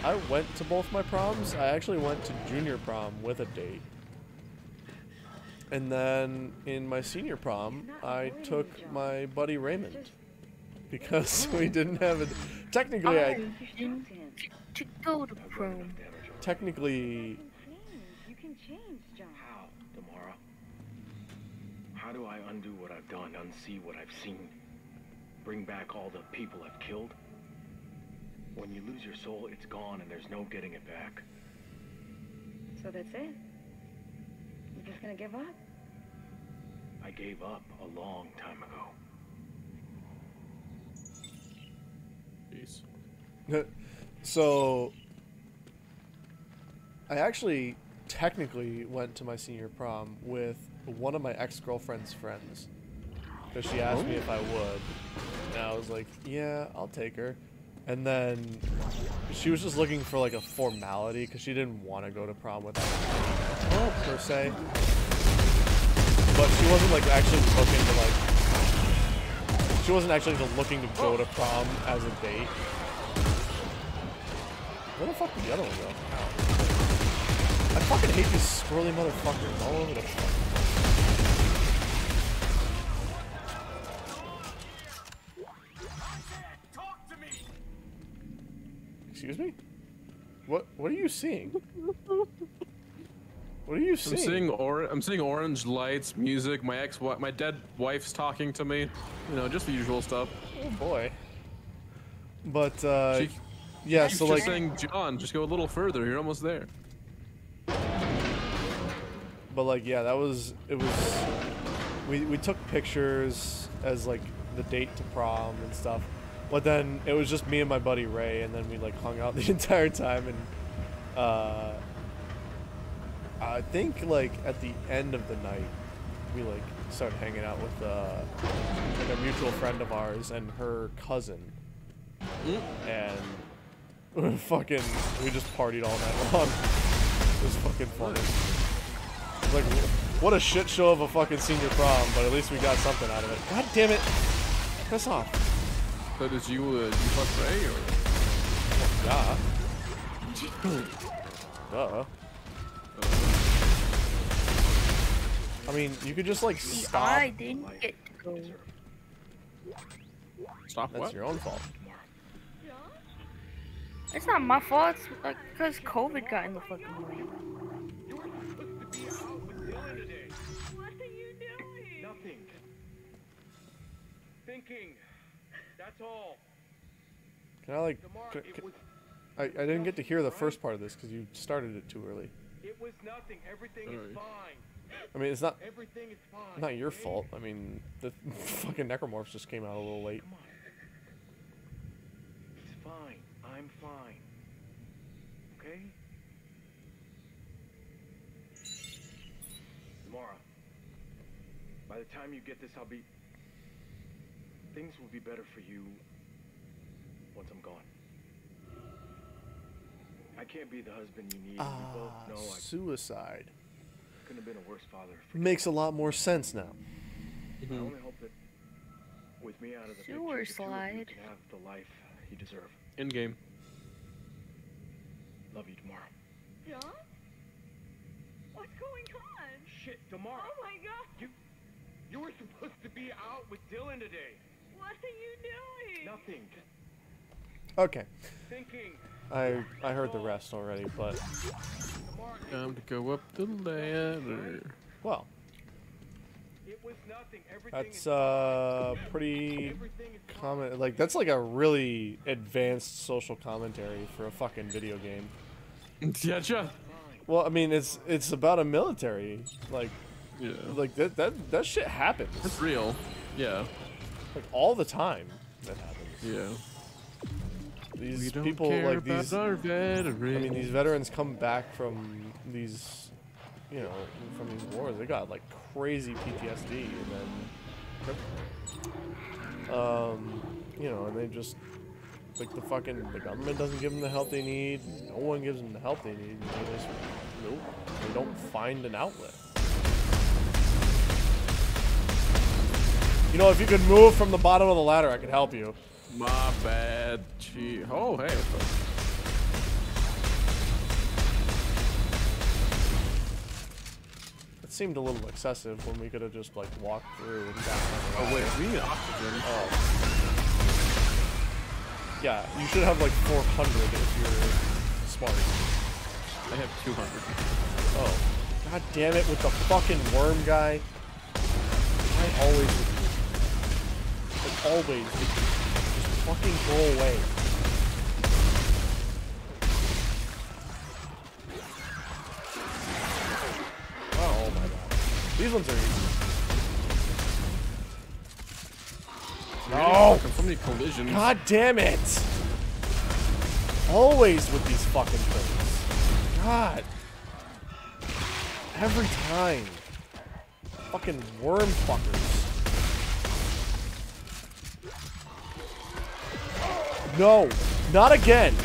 [SPEAKER 1] I went to both my proms. I actually went to junior prom with a date. And then in my senior prom, I took my buddy Raymond because we didn't have it. Technically, I
[SPEAKER 8] To go to prom.
[SPEAKER 1] technically
[SPEAKER 10] You can change, John.
[SPEAKER 14] How, Damara? How do I undo what I've done, unsee what I've seen? Bring back all the people I've killed? When you lose your soul, it's gone and there's no getting it back.
[SPEAKER 10] So that's it? You're just gonna give up?
[SPEAKER 14] I gave up a long time ago.
[SPEAKER 2] Jeez.
[SPEAKER 1] so I actually technically went to my senior prom with one of my ex-girlfriend's friends because she asked me if I would, and I was like, "Yeah, I'll take her." And then she was just looking for like a formality because she didn't want to go to prom with me, per se. But she wasn't like actually looking to like. She wasn't actually looking to go to prom as a date. Where the fuck did the other one go? I fucking hate these squirrely motherfuckers all over the place. Excuse me? What what are you seeing? What are you seeing?
[SPEAKER 2] I'm
[SPEAKER 1] seeing?
[SPEAKER 2] or I'm seeing orange lights, music. My ex, my dead wife's talking to me. You know, just the usual stuff.
[SPEAKER 1] Oh boy. But uh
[SPEAKER 2] She-
[SPEAKER 1] yeah, so like
[SPEAKER 2] saying, John, just go a little further. You're almost there.
[SPEAKER 1] but like yeah, that was it was we we took pictures as like the date to prom and stuff. But then it was just me and my buddy Ray and then we like hung out the entire time and uh I think like at the end of the night we like started hanging out with uh like a mutual friend of ours and her cousin. And we fucking we just partied all night long. It was fucking funny. Like what a shit show of a fucking senior prom, but at least we got something out of it. God damn it. Piss off.
[SPEAKER 2] So did you, uh, you fuck Ray or?
[SPEAKER 1] Yeah. Duh. I mean, you could just like
[SPEAKER 8] See,
[SPEAKER 1] stop.
[SPEAKER 8] I didn't get to go.
[SPEAKER 2] Stop
[SPEAKER 1] That's
[SPEAKER 2] what?
[SPEAKER 1] your own fault.
[SPEAKER 8] It's not my fault. It's like because COVID got in the fucking way.
[SPEAKER 14] Nothing. Thinking. That's all.
[SPEAKER 1] Can I like?
[SPEAKER 14] Damara,
[SPEAKER 1] Can, can-
[SPEAKER 14] was
[SPEAKER 1] I, I didn't get to hear the first part of this because you started it too early.
[SPEAKER 14] it was nothing. Everything is fine.
[SPEAKER 1] I mean, it's not
[SPEAKER 14] Everything is fine.
[SPEAKER 1] not your fault. I mean, the fucking necromorphs just came out a little late.
[SPEAKER 14] It's fine. I'm fine. Okay? Tomorrow. By the time you get this, I'll be. Things will be better for you once I'm gone. I can't be the husband you need. and we both
[SPEAKER 1] Ah,
[SPEAKER 14] know I
[SPEAKER 1] suicide
[SPEAKER 14] couldn't have been a worse father. For
[SPEAKER 1] makes a lot more sense now.
[SPEAKER 14] I only hope that With me out of the
[SPEAKER 8] Sewer
[SPEAKER 14] picture, the two of you can have the life you deserve.
[SPEAKER 2] In game.
[SPEAKER 14] Love you tomorrow.
[SPEAKER 10] John? What's going on?
[SPEAKER 14] Shit, tomorrow.
[SPEAKER 10] Oh my god!
[SPEAKER 14] You, you were supposed to be out with Dylan today.
[SPEAKER 10] What are you doing?
[SPEAKER 14] Nothing.
[SPEAKER 1] Okay.
[SPEAKER 14] thinking.
[SPEAKER 1] I I heard the rest already, but
[SPEAKER 2] Time to go up the ladder.
[SPEAKER 1] well,
[SPEAKER 14] It was nothing. Everything
[SPEAKER 1] that's uh pretty common. Like that's like a really advanced social commentary for a fucking video game.
[SPEAKER 2] Gotcha.
[SPEAKER 1] Well, I mean, it's it's about a military, like,
[SPEAKER 2] Yeah.
[SPEAKER 1] like that that that shit happens.
[SPEAKER 2] It's real. Yeah.
[SPEAKER 1] Like all the time, that happens.
[SPEAKER 2] Yeah.
[SPEAKER 1] These
[SPEAKER 2] We don't
[SPEAKER 1] people
[SPEAKER 2] care
[SPEAKER 1] like
[SPEAKER 2] about
[SPEAKER 1] these.
[SPEAKER 2] our
[SPEAKER 1] I mean, these
[SPEAKER 2] veterans.
[SPEAKER 1] veterans come back from these, you know, from these wars. They got like crazy PTSD, and then, um, you know, and they just like the fucking the government doesn't give them the help they need. No one gives them the help they need. and They just nope. They don't find an outlet. You know, if you could move from the bottom of the ladder, I could help you.
[SPEAKER 2] My bad. Gee. Oh, hey.
[SPEAKER 1] It seemed a little excessive when we could have just like walked through and.
[SPEAKER 2] Oh wait, we need oxygen.
[SPEAKER 1] Oh. Yeah, you should have like 400 if you're smart.
[SPEAKER 2] I have 200.
[SPEAKER 1] Oh. God damn it with the fucking worm guy. I always with you. Like always. Just fucking go away. Oh, oh my god. These ones are easy. No!
[SPEAKER 2] So many collisions.
[SPEAKER 1] God damn it! Always with these fucking things. God. Every time. Fucking worm fuckers. No, not again.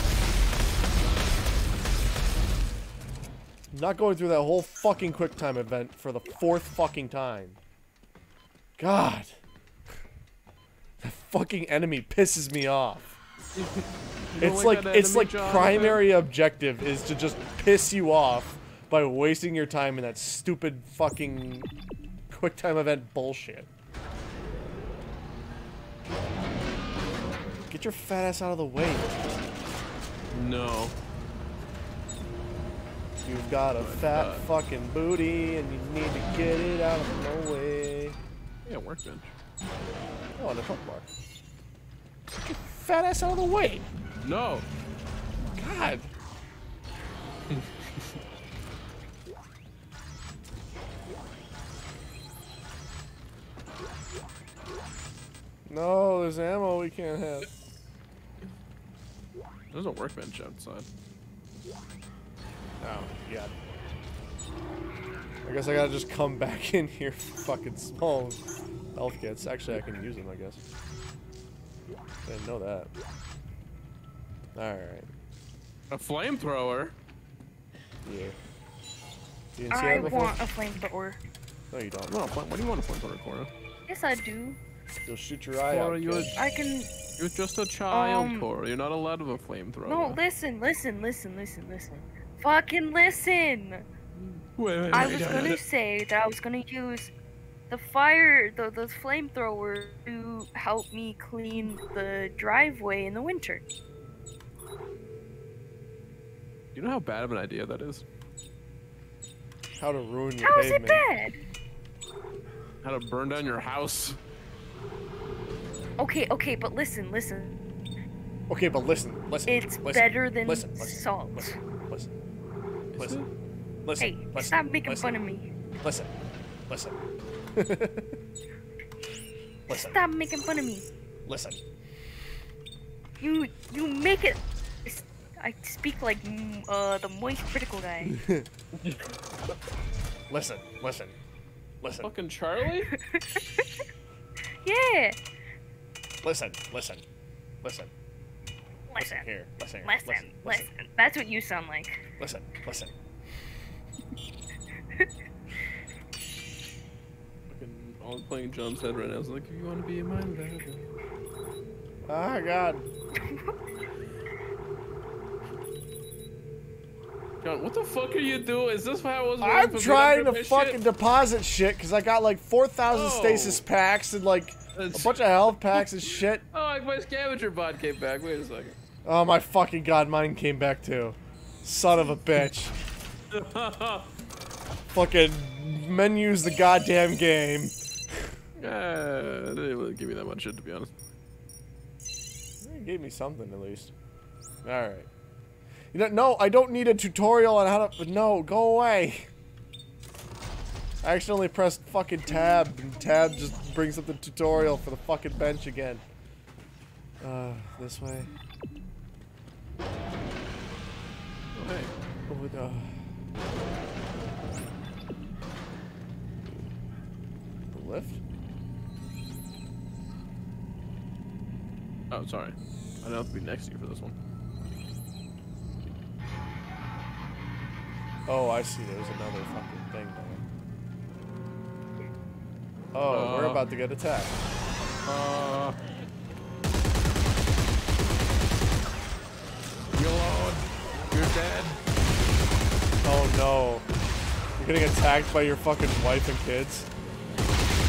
[SPEAKER 1] I'm not going through that whole fucking quick time event for the fourth fucking time. God. That fucking enemy pisses me off. it's
[SPEAKER 2] like
[SPEAKER 1] like it's like primary objective is to just piss you off by wasting your time in that stupid fucking quick time event bullshit. Get your fat ass out of the way.
[SPEAKER 2] No.
[SPEAKER 1] You've got a oh fat
[SPEAKER 2] God.
[SPEAKER 1] fucking booty and you need to get it out of the way.
[SPEAKER 2] Yeah, workbench.
[SPEAKER 1] Oh, and a trunk bar. Get your fat ass out of the way.
[SPEAKER 2] No.
[SPEAKER 1] God. no, there's ammo we can't have.
[SPEAKER 2] There's a workbench outside.
[SPEAKER 1] Oh, yeah. I guess I gotta just come back in here for fucking small health kits. Actually, I can use them, I guess. Didn't know that. Alright.
[SPEAKER 2] A flamethrower?
[SPEAKER 1] Yeah. You didn't see
[SPEAKER 8] I
[SPEAKER 1] that before?
[SPEAKER 8] want a flamethrower.
[SPEAKER 1] No, you don't.
[SPEAKER 2] No, what do you want a flamethrower, Cora?
[SPEAKER 8] Yes, I do.
[SPEAKER 1] You'll shoot your eye
[SPEAKER 2] Cora,
[SPEAKER 1] out.
[SPEAKER 2] you're,
[SPEAKER 1] kid.
[SPEAKER 8] I can.
[SPEAKER 2] you're just a child,
[SPEAKER 8] Um,
[SPEAKER 2] Cora. You're not allowed to have a flamethrower.
[SPEAKER 8] No, listen, listen, listen, listen, listen. Fucking listen.
[SPEAKER 2] Wait, wait,
[SPEAKER 8] I was
[SPEAKER 2] no, no,
[SPEAKER 8] gonna
[SPEAKER 2] no.
[SPEAKER 8] say that I was gonna use the fire, the the flamethrower to help me clean the driveway in the winter.
[SPEAKER 2] You know how bad of an idea that is?
[SPEAKER 1] How to ruin your
[SPEAKER 8] How is
[SPEAKER 1] pavement.
[SPEAKER 8] it bad?
[SPEAKER 2] How to burn down your house?
[SPEAKER 8] Okay, okay, but listen, listen.
[SPEAKER 1] Okay, but listen, listen.
[SPEAKER 8] It's
[SPEAKER 1] listen,
[SPEAKER 8] better than
[SPEAKER 1] listen, listen,
[SPEAKER 8] salt.
[SPEAKER 1] Listen, listen, listen, listen,
[SPEAKER 8] Hey,
[SPEAKER 1] listen,
[SPEAKER 8] stop making
[SPEAKER 1] listen,
[SPEAKER 8] fun of me.
[SPEAKER 1] Listen, listen, listen,
[SPEAKER 8] Stop making fun of me.
[SPEAKER 1] listen.
[SPEAKER 8] You you make it. I speak like mm, uh the moist critical guy.
[SPEAKER 1] Listen, listen, listen,
[SPEAKER 2] Fucking Charlie?
[SPEAKER 8] yeah.
[SPEAKER 1] Listen, listen, listen.
[SPEAKER 8] Listen.
[SPEAKER 1] Here, listen, here,
[SPEAKER 8] Listen,
[SPEAKER 1] listen,
[SPEAKER 8] listen.
[SPEAKER 1] listen,
[SPEAKER 8] That's what you sound like.
[SPEAKER 1] listen, listen.
[SPEAKER 2] Fucking I was playing John's head right now. I was like, if you want to be in my bed.
[SPEAKER 1] Ah, God.
[SPEAKER 2] John, what the fuck are you doing? Is this how I was?
[SPEAKER 1] I'm
[SPEAKER 2] for
[SPEAKER 1] trying to
[SPEAKER 2] video shit?
[SPEAKER 1] fucking deposit shit because I got like 4,000
[SPEAKER 2] Oh.
[SPEAKER 1] stasis packs and like a bunch of health packs and shit.
[SPEAKER 2] Oh, my scavenger bot came back. Wait a second.
[SPEAKER 1] Oh my fucking god, mine came back too. Son of a bitch. fucking menus the goddamn game.
[SPEAKER 2] Uh, they didn't really give me that much shit to be honest.
[SPEAKER 1] It gave me something at least. Alright. You know, no, I don't need a tutorial on how to. No, go away. I accidentally pressed fucking tab, and tab just brings up the tutorial for the fucking bench again. Uh, this way.
[SPEAKER 2] Oh, hey.
[SPEAKER 1] Oh, uh, the lift?
[SPEAKER 2] Oh, sorry. I don't have to be next to you for this one.
[SPEAKER 1] Oh, I see. There's another fucking thing there. Oh, we're
[SPEAKER 2] Uh.
[SPEAKER 1] about to get attacked.
[SPEAKER 2] Uh. Alone. You're dead.
[SPEAKER 1] Oh no. You're getting attacked by your fucking wife and kids?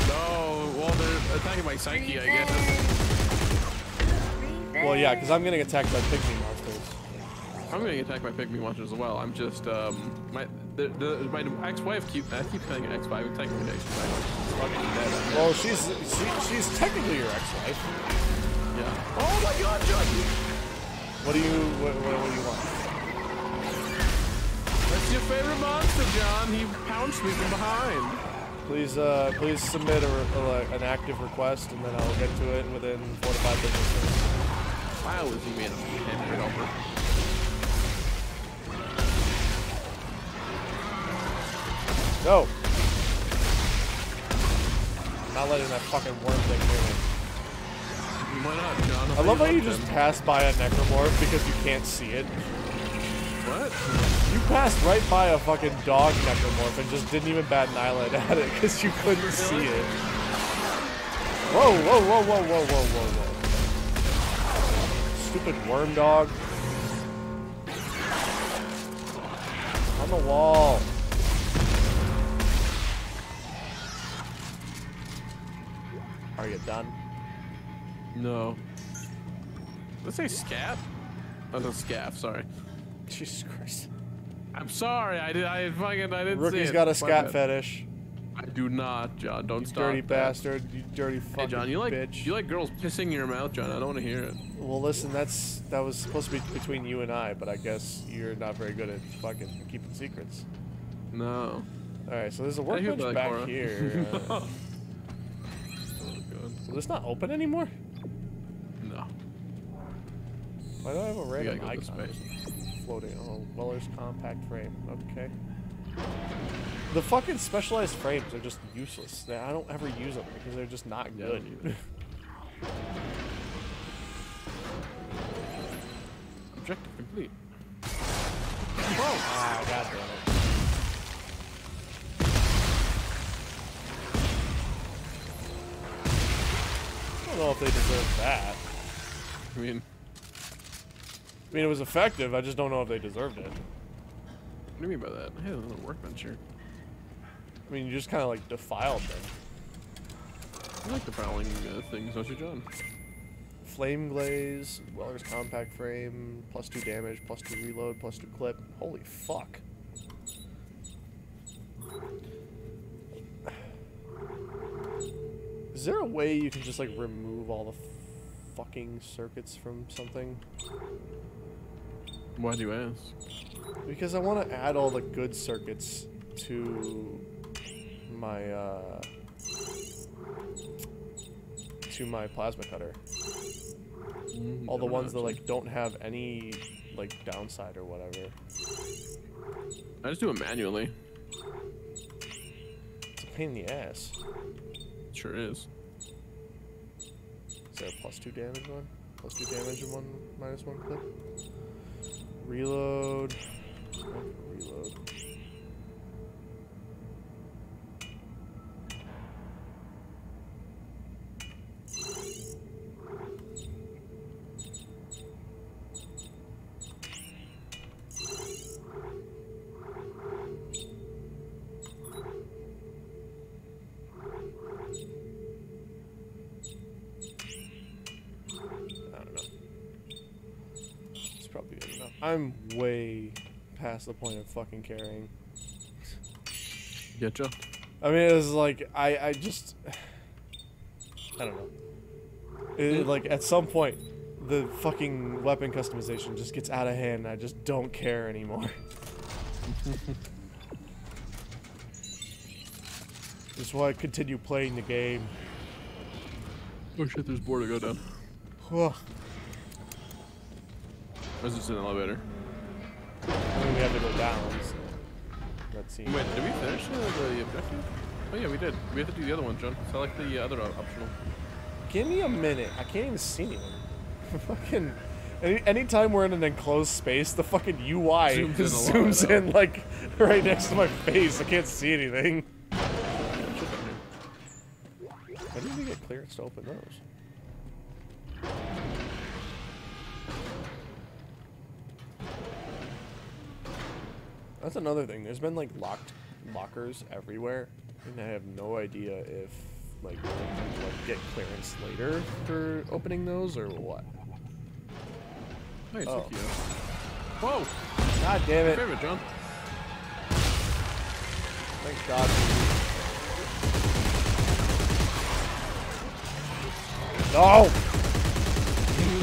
[SPEAKER 2] No, well, they're attacking my psyche, I guess.
[SPEAKER 1] Well, yeah, because I'm getting attacked by pygmy
[SPEAKER 2] I'm going getting attacked by pygmy monsters as well. I'm just, um, my the, the my ex-wife keep I keep saying ex-wife, technically ex-wife. She's fucking dead.
[SPEAKER 1] Well, she's she, she's technically your ex-wife.
[SPEAKER 2] Yeah. Oh my God, John!
[SPEAKER 1] What do you what, what, what do you want?
[SPEAKER 2] That's your favorite monster, John. He pounced me from behind.
[SPEAKER 1] Please, uh, please submit a, a, an active request, and then I'll get to it within four to five business days.
[SPEAKER 2] Why was he made a offer?
[SPEAKER 1] Go. I'm not letting that fucking worm thing near me.
[SPEAKER 2] Why not,
[SPEAKER 1] I love how you just
[SPEAKER 2] them.
[SPEAKER 1] passed by a necromorph because you can't see it.
[SPEAKER 2] What?
[SPEAKER 1] You passed right by a fucking dog necromorph and just didn't even bat an eyelid at it because you couldn't see it. Whoa, whoa, whoa, whoa, whoa, whoa, whoa, whoa. Stupid worm dog. On the wall. Are you done?
[SPEAKER 2] No. Let's say scat. Oh, no, scaff. Sorry.
[SPEAKER 1] Jesus Christ.
[SPEAKER 2] I'm sorry. I did. I fucking. I didn't see
[SPEAKER 1] Rookie's
[SPEAKER 2] it.
[SPEAKER 1] got a scat fetish.
[SPEAKER 2] I do not, John. Don't
[SPEAKER 1] You
[SPEAKER 2] stop.
[SPEAKER 1] dirty
[SPEAKER 2] that.
[SPEAKER 1] bastard. You dirty fucking
[SPEAKER 2] Hey, John. You like
[SPEAKER 1] bitch.
[SPEAKER 2] you like girls pissing in your mouth, John? I don't want to hear it.
[SPEAKER 1] Well, listen, that's that was supposed to be between you and I, but I guess you're not very good at fucking keeping secrets.
[SPEAKER 2] No.
[SPEAKER 1] All right, so there's a workbench back
[SPEAKER 2] Cora.
[SPEAKER 1] here. Uh, so this not open anymore?
[SPEAKER 2] No.
[SPEAKER 1] Why do I have a random
[SPEAKER 2] go
[SPEAKER 1] icon floating? Oh, Weller's compact frame. Okay. The fucking specialized frames are just useless. I don't ever use them because they're just not
[SPEAKER 2] Yeah,
[SPEAKER 1] good.
[SPEAKER 2] Objective complete.
[SPEAKER 1] Oh, ah, god damn it. Don't know if they deserve that.
[SPEAKER 2] I mean,
[SPEAKER 1] I mean, it was effective. I just don't know if they deserved it.
[SPEAKER 2] what do you mean by that? Hey, a workbench here.
[SPEAKER 1] I mean, you just kind of like defiled them.
[SPEAKER 2] I like the prowling uh, things, don't you, John?
[SPEAKER 1] Flame glaze, Weller's compact frame, plus two damage, plus two reload, plus two clip. Holy fuck. There a way you can just like remove all the fucking circuits from something?
[SPEAKER 2] Why do you ask?
[SPEAKER 1] Because I want to add all the good circuits to my uh, to my plasma cutter.
[SPEAKER 2] Mm,
[SPEAKER 1] all the ones that like don't have any like downside or whatever.
[SPEAKER 2] I just do it manually.
[SPEAKER 1] It's a pain in the ass.
[SPEAKER 2] Sure is.
[SPEAKER 1] Is there a plus two damage one? Plus two damage and one minus one clip? Reload. Past the point of fucking caring.
[SPEAKER 2] Getcha.
[SPEAKER 1] I mean, it's like I I just I don't know. It, like at some point, the fucking weapon customization just gets out of hand. And I just don't care anymore. Just why I continue playing the game.
[SPEAKER 2] Oh shit, there's more to go down. Or is this an elevator?
[SPEAKER 1] I mean, we have to go down. So let's see.
[SPEAKER 2] Wait, did we finish uh, the objective? Oh yeah, we did. We have to do the other one, John. Select the uh, other op- optional.
[SPEAKER 1] Give me a minute. I can't even see anyone. fucking. Any, anytime we're in an enclosed space, the fucking UI
[SPEAKER 2] Zooms in a lot,
[SPEAKER 1] zooms in like right next to my face. I can't see anything. How did we get clearance to open those? That's another thing. There's been like locked lockers everywhere, and I have no idea if like like get clearance later for opening those or what.
[SPEAKER 2] Nice,
[SPEAKER 1] Oh.
[SPEAKER 2] thank you. Whoa!
[SPEAKER 1] God damn it!
[SPEAKER 2] favorite, John.
[SPEAKER 1] Thank God. No!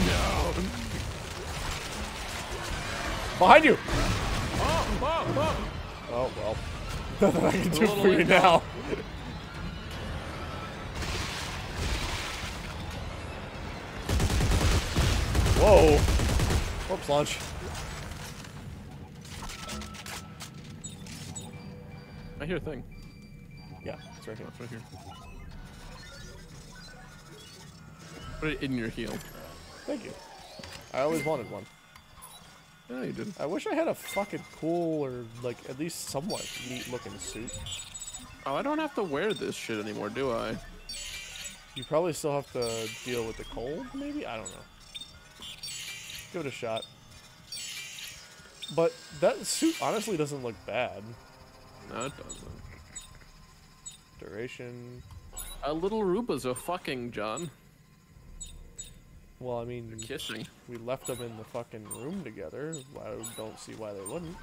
[SPEAKER 2] No!
[SPEAKER 1] Behind you!
[SPEAKER 2] Oh,
[SPEAKER 1] well. Nothing I can do for you now. Whoa! Whoops, launch.
[SPEAKER 2] I hear a thing.
[SPEAKER 1] Yeah, it's right here.
[SPEAKER 2] It's right here. Put it in your heel.
[SPEAKER 1] Thank you. I always wanted one.
[SPEAKER 2] Yeah, you did.
[SPEAKER 1] I wish I had a fucking cool or like at least somewhat neat looking suit.
[SPEAKER 2] Oh, I don't have to wear this shit anymore, do I?
[SPEAKER 1] You probably still have to deal with the cold, maybe? I don't know. Give it a shot. But that suit honestly doesn't look bad.
[SPEAKER 2] No, it doesn't.
[SPEAKER 1] Duration.
[SPEAKER 2] A little Ruba's a fucking John.
[SPEAKER 1] Well, I mean,
[SPEAKER 2] kissing.
[SPEAKER 1] we left them in the fucking room together. I don't see why they wouldn't.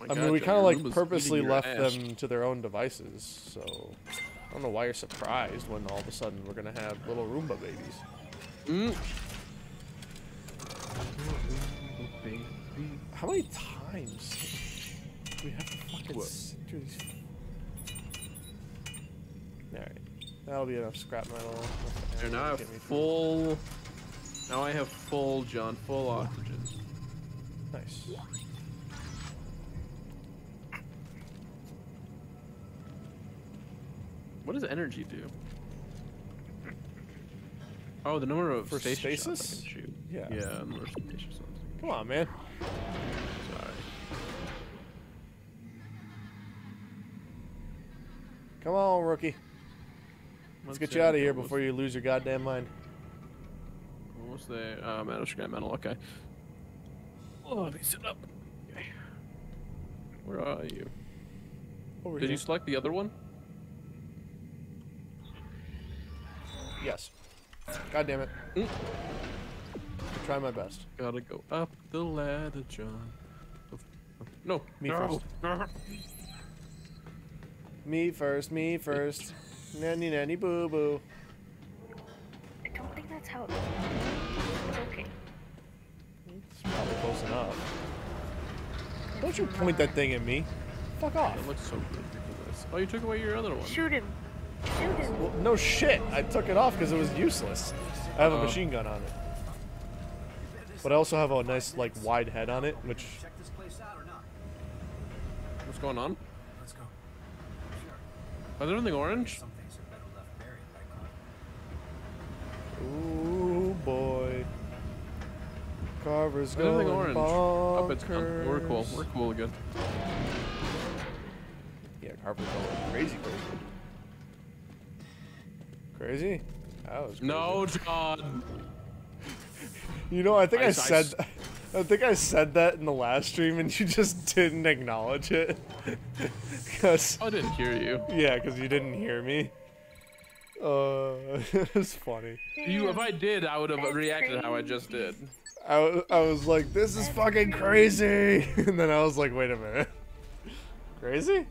[SPEAKER 1] I
[SPEAKER 2] God,
[SPEAKER 1] mean, we kind of like purposely left
[SPEAKER 2] ass.
[SPEAKER 1] them to their own devices, so I don't know why you're surprised when all of a sudden we're gonna have little Roomba babies.
[SPEAKER 2] Mm.
[SPEAKER 1] How many times do we have to fucking
[SPEAKER 2] What?
[SPEAKER 1] sit through these? Alright. That'll be enough scrap metal.
[SPEAKER 2] Here, now I have
[SPEAKER 1] Get me
[SPEAKER 2] full. Now I have full, John, full oxygen.
[SPEAKER 1] Nice.
[SPEAKER 2] What does energy do? Oh, the number of
[SPEAKER 1] For
[SPEAKER 2] stasis, shots I can shoot.
[SPEAKER 1] Yeah.
[SPEAKER 2] Yeah, the number of stasis.
[SPEAKER 1] Come on, man.
[SPEAKER 2] Sorry.
[SPEAKER 1] Come on, rookie. Let's get you out of here before you lose your goddamn mind.
[SPEAKER 2] Almost there. Oh, metal scrap metal. Okay. Oh, let me sit up. Okay. Where are you?
[SPEAKER 1] Over
[SPEAKER 2] Did
[SPEAKER 1] here.
[SPEAKER 2] you select the other one?
[SPEAKER 1] Yes. God damn it.
[SPEAKER 2] Mm.
[SPEAKER 1] Try my best.
[SPEAKER 2] Gotta go up the ladder, John. No,
[SPEAKER 1] Me
[SPEAKER 2] no.
[SPEAKER 1] first. Me first, me first. Nanny nanny boo boo.
[SPEAKER 8] I don't think that's how it goes. It's okay.
[SPEAKER 1] It's probably close enough. Don't you point that thing at me. Fuck off.
[SPEAKER 2] It looks so good for this. Oh, you took away your other one.
[SPEAKER 8] Shoot him. Shoot him.
[SPEAKER 1] Well, no shit. I took it off because it was useless. I have a
[SPEAKER 2] Oh.
[SPEAKER 1] machine gun on it. But I also have a nice, like, wide head on it, which...
[SPEAKER 5] Check this place out or not?
[SPEAKER 2] What's going on?
[SPEAKER 5] Let's go.
[SPEAKER 2] Are there anything orange?
[SPEAKER 5] Some things are better left buried, right, Carver?
[SPEAKER 1] Ooh, boy. Carver's
[SPEAKER 2] Is there anything
[SPEAKER 1] going
[SPEAKER 2] orange? Up, it's gone. We're cool. We're cool again.
[SPEAKER 1] Yeah, Carver's going crazy, crazy. Crazy? That was crazy.
[SPEAKER 2] No, John.
[SPEAKER 1] You know, I think I, said...
[SPEAKER 2] ice.
[SPEAKER 1] I think I said that in the last stream and you just didn't acknowledge it. Because...
[SPEAKER 2] I didn't hear you.
[SPEAKER 1] Yeah, because you didn't hear me. Uh, it's funny.
[SPEAKER 2] You, if I did, I would have reacted how I just did.
[SPEAKER 1] I, I was like, this is fucking crazy. And then I was like, wait a minute. Crazy?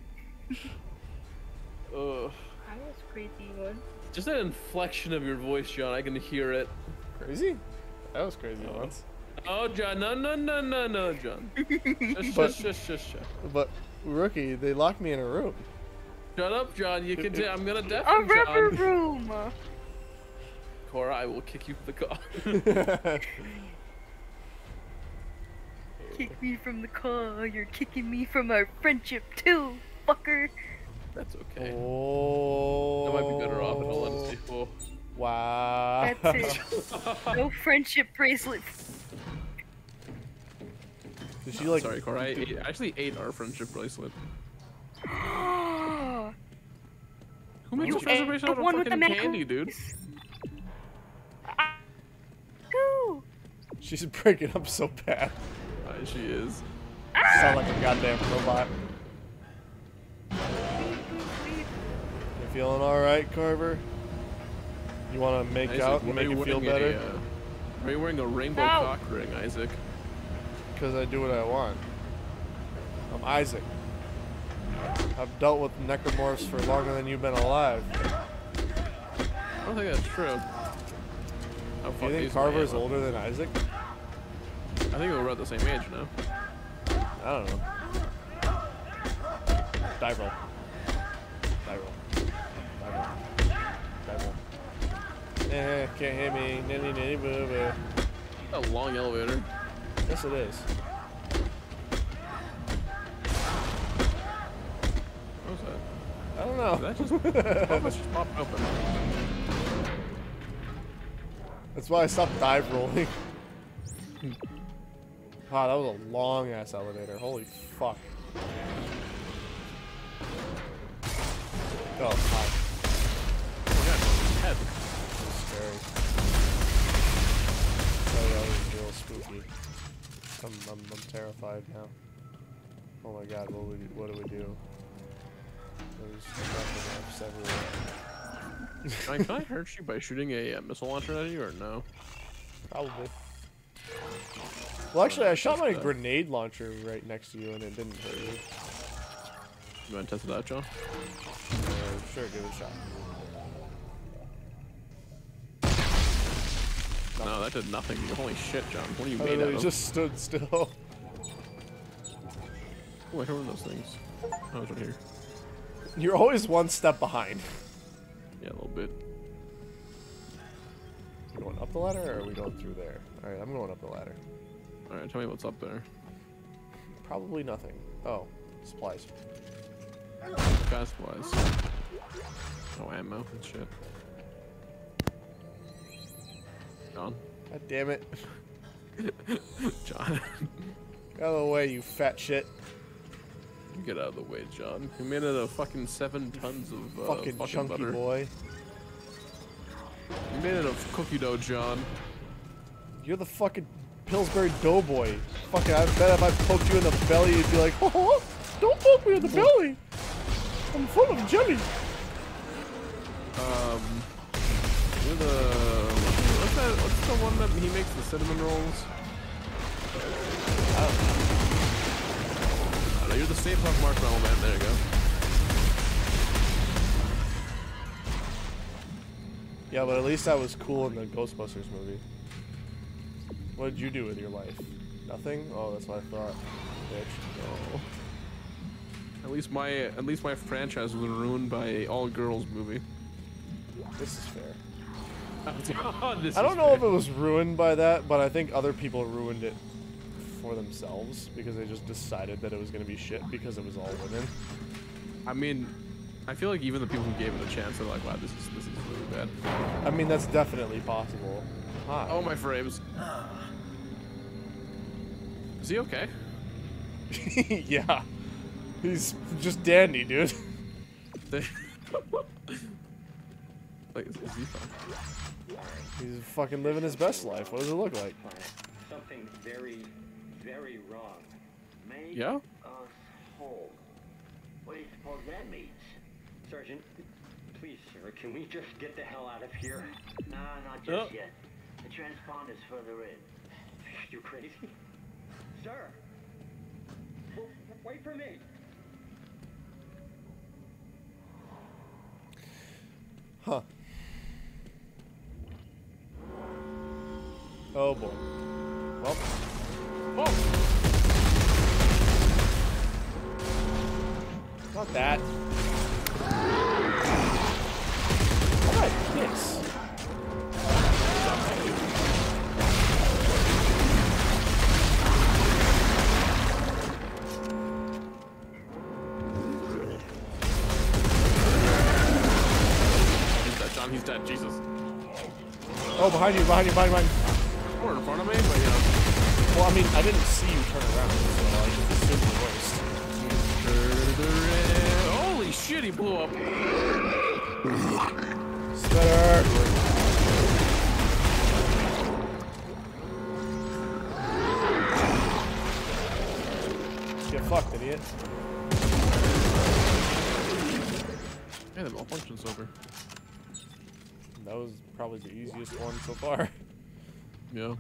[SPEAKER 2] Ugh.
[SPEAKER 8] I was crazy one.
[SPEAKER 2] Just that inflection of your voice, John. I can hear it.
[SPEAKER 1] Crazy? That was crazy once.
[SPEAKER 2] Oh, John, no, no, no, no, no, John. Shush,
[SPEAKER 1] But-
[SPEAKER 2] shush, shush, shush, shush.
[SPEAKER 1] But, rookie, they locked me in a room.
[SPEAKER 2] Shut up, John. You can. I'm gonna
[SPEAKER 8] A
[SPEAKER 2] deafen
[SPEAKER 8] rubber
[SPEAKER 2] John.
[SPEAKER 8] room.
[SPEAKER 2] Cora, I will kick you from the car.
[SPEAKER 8] Kick me from the car. You're kicking me from our friendship too, fucker.
[SPEAKER 2] That's okay.
[SPEAKER 1] Oh.
[SPEAKER 2] That might be better off in all honesty. Oh.
[SPEAKER 1] Wow.
[SPEAKER 8] That's it. no friendship bracelet.
[SPEAKER 1] Did she like?
[SPEAKER 2] Sorry, Cora. I ate, I actually ate our friendship bracelet. Who makes
[SPEAKER 8] You
[SPEAKER 2] a treasure
[SPEAKER 8] ate
[SPEAKER 2] bracelet
[SPEAKER 8] the
[SPEAKER 2] out of
[SPEAKER 8] one with the
[SPEAKER 2] fucking candy, dude?
[SPEAKER 8] Ooh.
[SPEAKER 1] She's breaking up so bad.
[SPEAKER 2] Uh, she is.
[SPEAKER 1] Sound like a goddamn robot. You feeling all right, Carver? You want to make
[SPEAKER 2] Isaac,
[SPEAKER 1] out and make
[SPEAKER 2] you
[SPEAKER 1] it feel
[SPEAKER 2] wearing a,
[SPEAKER 1] better?
[SPEAKER 2] uh, are you wearing a rainbow
[SPEAKER 8] No.
[SPEAKER 2] cock ring, Isaac?
[SPEAKER 1] Because I do what I want. I'm Isaac. I've dealt with necromorphs for longer than you've been alive.
[SPEAKER 2] I don't think that's true. Oh,
[SPEAKER 1] Do you think
[SPEAKER 2] are
[SPEAKER 1] Carver's older than Isaac?
[SPEAKER 2] I think we're about the same age now.
[SPEAKER 1] I don't know. Die roll. Die roll. Die roll. Die roll. Eh, can't hit me. Nitty nitty boo boo.
[SPEAKER 2] A long elevator.
[SPEAKER 1] Yes, it is. I don't know.
[SPEAKER 2] That just, how much just popped open?
[SPEAKER 1] That's why I stopped dive rolling. wow, that was a long ass elevator. Holy fuck. Oh, hi.
[SPEAKER 2] Oh my god, head.
[SPEAKER 1] That was scary. Oh that was real spooky. I'm, I'm, I'm terrified now. Oh my god, what, would we, what do we do? There's weapon everywhere.
[SPEAKER 2] Can I, can I hurt you by shooting a uh, missile launcher at you or no?
[SPEAKER 1] Probably. Well, actually, I shot my grenade launcher right next to you, and it didn't hurt you.
[SPEAKER 2] You want to test it out, John?
[SPEAKER 1] Uh, sure, give it a shot.
[SPEAKER 2] No, that did nothing. Holy shit, John. What are you
[SPEAKER 1] I
[SPEAKER 2] made out of?
[SPEAKER 1] just stood still.
[SPEAKER 2] Oh, I heard those things. Oh, it's right here.
[SPEAKER 1] You're always one step behind.
[SPEAKER 2] Yeah, a little bit.
[SPEAKER 1] We going up the ladder, or are we going through there? All right, I'm going up the ladder.
[SPEAKER 2] Alright, tell me what's up there.
[SPEAKER 1] Probably nothing. Oh, supplies.
[SPEAKER 2] Gas supplies. Oh, ammo and shit. John.
[SPEAKER 1] God damn it!
[SPEAKER 2] John.
[SPEAKER 1] Get out of the way, you fat shit!
[SPEAKER 2] Get out of the way, John. You made it a fucking seven tons of uh,
[SPEAKER 1] fucking,
[SPEAKER 2] fucking,
[SPEAKER 1] chunky
[SPEAKER 2] butter.
[SPEAKER 1] boy.
[SPEAKER 2] You made it of cookie dough, John.
[SPEAKER 1] You're the fucking Pillsbury Doughboy. Fucking, I bet if I poked you in the belly, you'd be like, oh, don't poke me in the belly. I'm full of jelly.
[SPEAKER 2] Um, you're the what's that? What's the one that he makes the cinnamon rolls? I don't know. I don't know. You're the Stay Puft Marshmallow Man. There you go.
[SPEAKER 1] Yeah, but at least that was cool in the Ghostbusters movie. What did you do with your life? Nothing? Oh, that's what I thought. Bitch.
[SPEAKER 2] Oh. At least my at least my franchise was ruined by a all girls movie.
[SPEAKER 1] This is fair.
[SPEAKER 2] This
[SPEAKER 1] I don't
[SPEAKER 2] is
[SPEAKER 1] know if it was ruined by that, but I think other people ruined it for themselves because they just decided that it was going to be shit because it was all women.
[SPEAKER 2] I mean, I feel like even the people who gave it a chance are like, wow, this is this is really bad.
[SPEAKER 1] I mean, that's definitely possible. Hi.
[SPEAKER 2] Oh my frames. Is he okay?
[SPEAKER 1] yeah. He's just dandy, dude.
[SPEAKER 2] Like, is, is he fine?
[SPEAKER 1] He's fucking living his best life. What does it look like?
[SPEAKER 9] Something very, very wrong. Make
[SPEAKER 2] Yeah?
[SPEAKER 9] us whole. What do you suppose that means? Sergeant,
[SPEAKER 15] Please, sir, can we just get the hell out of here?
[SPEAKER 3] Nah, not
[SPEAKER 15] Oh.
[SPEAKER 3] just yet. The transponder's further in.
[SPEAKER 15] You crazy? Sir! W- wait for me!
[SPEAKER 1] Huh. Oh boy. Well. Not that.
[SPEAKER 2] He's dead, John. He's dead. Jesus.
[SPEAKER 1] Oh, behind you, behind you, behind you, behind you.
[SPEAKER 2] Or in front of me, but you know.
[SPEAKER 1] Well, I mean, I didn't see you turn around, so I just assumed the worst.
[SPEAKER 2] Holy shit, he blew up.
[SPEAKER 1] Spitter! Get fucked, idiot.
[SPEAKER 2] Yeah, the malfunction's over.
[SPEAKER 1] That was probably the easiest one so far.
[SPEAKER 2] Yeah.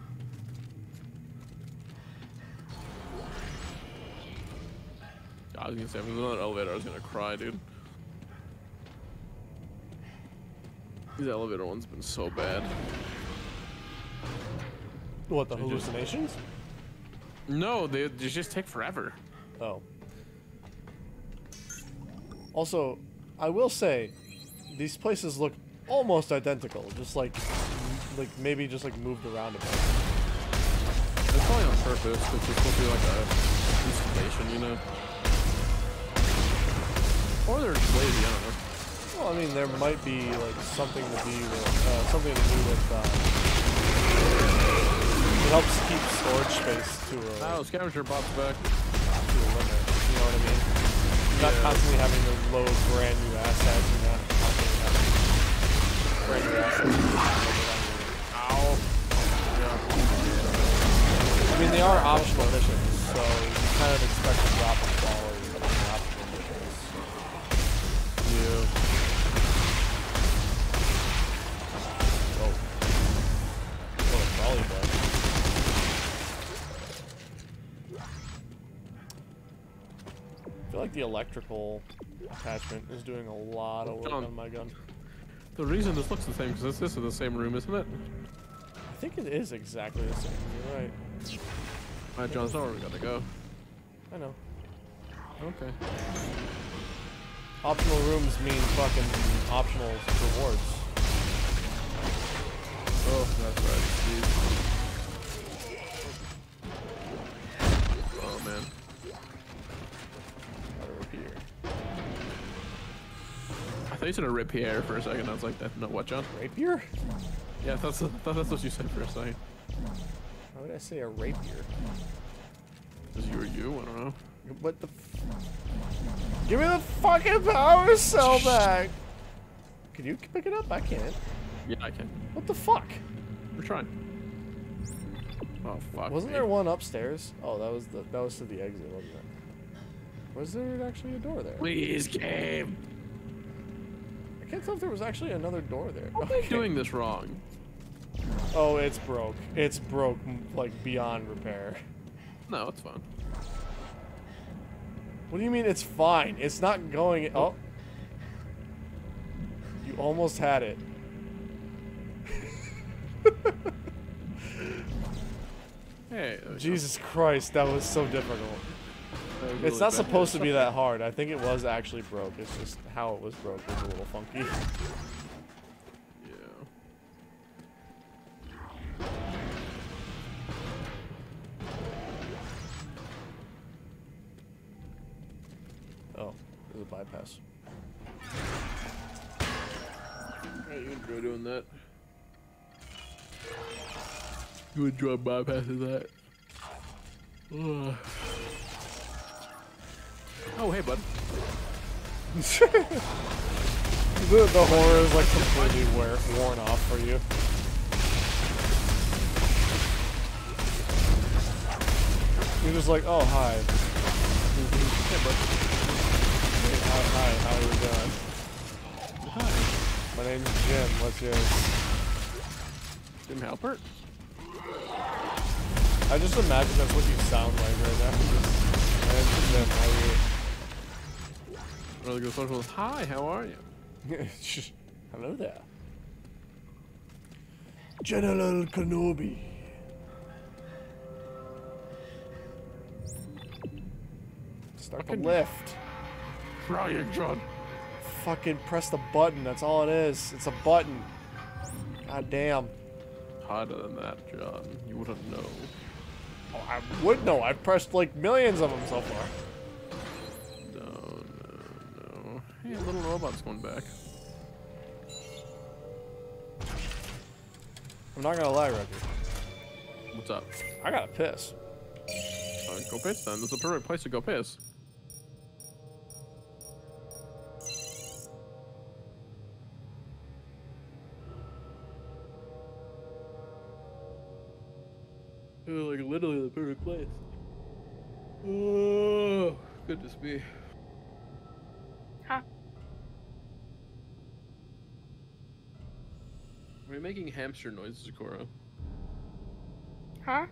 [SPEAKER 2] I was gonna say, if there's another elevator, I was gonna cry, dude. These elevator ones been so bad.
[SPEAKER 1] What, the
[SPEAKER 2] They just-
[SPEAKER 1] hallucinations?
[SPEAKER 2] No, they, they just take forever.
[SPEAKER 1] Oh. Also, I will say, these places look almost identical, just like, like maybe just like moved around a bit.
[SPEAKER 2] It's probably on purpose, because it's supposed to be like a installation, you know? Or they're just lazy, I don't know.
[SPEAKER 1] Well, I mean, there might be like something to be with, uh, something to do with. Uh, it helps keep storage space to a,
[SPEAKER 2] Oh, scavenger bot's back.
[SPEAKER 1] to a limit. You know what I mean? You're not constantly having to load brand new assets. You're not constantly having brand new assets.
[SPEAKER 2] Ow.
[SPEAKER 1] I mean, they are optional missions, so you kind of expect a drop in quality I like the electrical attachment is doing a lot of work
[SPEAKER 2] John.
[SPEAKER 1] on my gun.
[SPEAKER 2] The reason this looks the same, because this, this is the same room, isn't it?
[SPEAKER 1] I think it is exactly the same. You're right.
[SPEAKER 2] Alright, John, that's not where we gotta go.
[SPEAKER 1] I know.
[SPEAKER 2] Okay.
[SPEAKER 1] Optional rooms mean fucking optional rewards.
[SPEAKER 2] Oh, that's right. Steve. Thought you said a rapier for a second. I was like, that, no, what, John?
[SPEAKER 1] Rapier?
[SPEAKER 2] Yeah, that's, I thought that's what you said for a second.
[SPEAKER 1] Why would I say a rapier?
[SPEAKER 2] Is you or you? I don't know.
[SPEAKER 1] What the? F Give me the fucking power cell back. Can you pick it up? I can't.
[SPEAKER 2] Yeah, I can.
[SPEAKER 1] What the fuck?
[SPEAKER 2] We're trying. Oh, fuck.
[SPEAKER 1] Wasn't
[SPEAKER 2] me.
[SPEAKER 1] there one upstairs? Oh, that was the that was to the exit, wasn't it? Was there actually a door there?
[SPEAKER 2] Please, game.
[SPEAKER 1] I can't tell if there was actually another door there.
[SPEAKER 2] How am I doing this wrong?
[SPEAKER 1] Oh, it's broke. It's broke, like beyond repair.
[SPEAKER 2] No, it's fine.
[SPEAKER 1] What do you mean it's fine? It's not going. Oh, oh. you almost had it.
[SPEAKER 2] Hey. there go.
[SPEAKER 1] Jesus Christ, that was so difficult.
[SPEAKER 2] Was
[SPEAKER 1] It's not supposed to be that hard. I think it was actually broke. It's just how it was broke was a little funky.
[SPEAKER 2] Yeah.
[SPEAKER 1] Oh, there's a bypass.
[SPEAKER 2] Yeah, you enjoy doing that. You enjoy bypassing that. Ugh. Oh, hey, bud.
[SPEAKER 1] The, the horror is like completely wear, worn off for you. You're just like, oh hi.
[SPEAKER 2] Hey, bud.
[SPEAKER 1] Hey, hi, hi, how are you doing?
[SPEAKER 2] Hi.
[SPEAKER 1] My name's Jim. What's yours?
[SPEAKER 2] Jim Halpert?
[SPEAKER 1] I just imagine that's what you sound like right now. Just, Jim. How are you?
[SPEAKER 2] Really good social. Hi, how are you?
[SPEAKER 1] Hello there. General Kenobi. Start
[SPEAKER 2] Fucking-
[SPEAKER 1] the lift.
[SPEAKER 2] Ryan John.
[SPEAKER 1] Fucking press the button. That's all it is. It's a button. God damn.
[SPEAKER 2] Harder than that, John. You wouldn't know.
[SPEAKER 1] Oh, I would know. I've pressed like millions of them so far.
[SPEAKER 2] No, no. Hey, little robot's going back.
[SPEAKER 1] I'm not gonna lie, Reggie.
[SPEAKER 2] What's up?
[SPEAKER 1] I gotta piss.
[SPEAKER 2] Uh, go piss then. This is the perfect place to go piss. like literally the perfect place. Oh, goodness me. Are you making hamster noises, Cora?
[SPEAKER 8] Huh?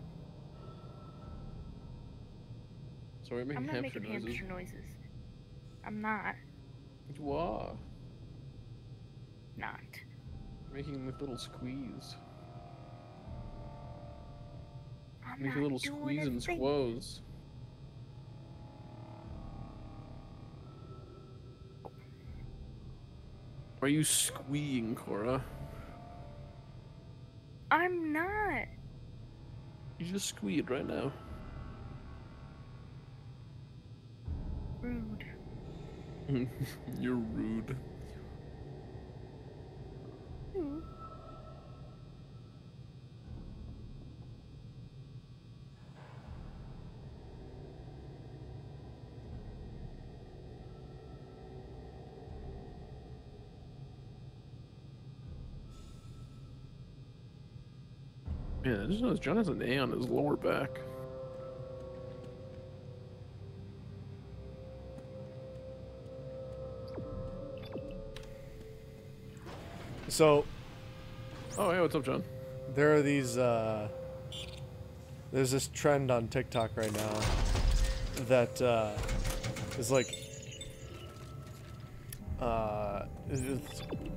[SPEAKER 2] So we're making
[SPEAKER 8] I'm not
[SPEAKER 2] hamster
[SPEAKER 8] making
[SPEAKER 2] noises.
[SPEAKER 8] hamster noises. I'm not.
[SPEAKER 2] You are.
[SPEAKER 8] Not.
[SPEAKER 2] Making like little squeeze.
[SPEAKER 8] I'm
[SPEAKER 2] Making
[SPEAKER 8] not
[SPEAKER 2] little squeeze
[SPEAKER 8] a
[SPEAKER 2] and squoze. Are you squeeing, Cora?
[SPEAKER 8] I'm not.
[SPEAKER 2] You just squeed right now.
[SPEAKER 8] Rude.
[SPEAKER 2] You're rude.
[SPEAKER 8] Hmm.
[SPEAKER 2] Yeah, I just noticed John has an A on his lower back.
[SPEAKER 1] So,
[SPEAKER 2] Oh, hey, what's up, John?
[SPEAKER 1] there are these, uh, there's this trend on TikTok right now that, uh, is like, uh,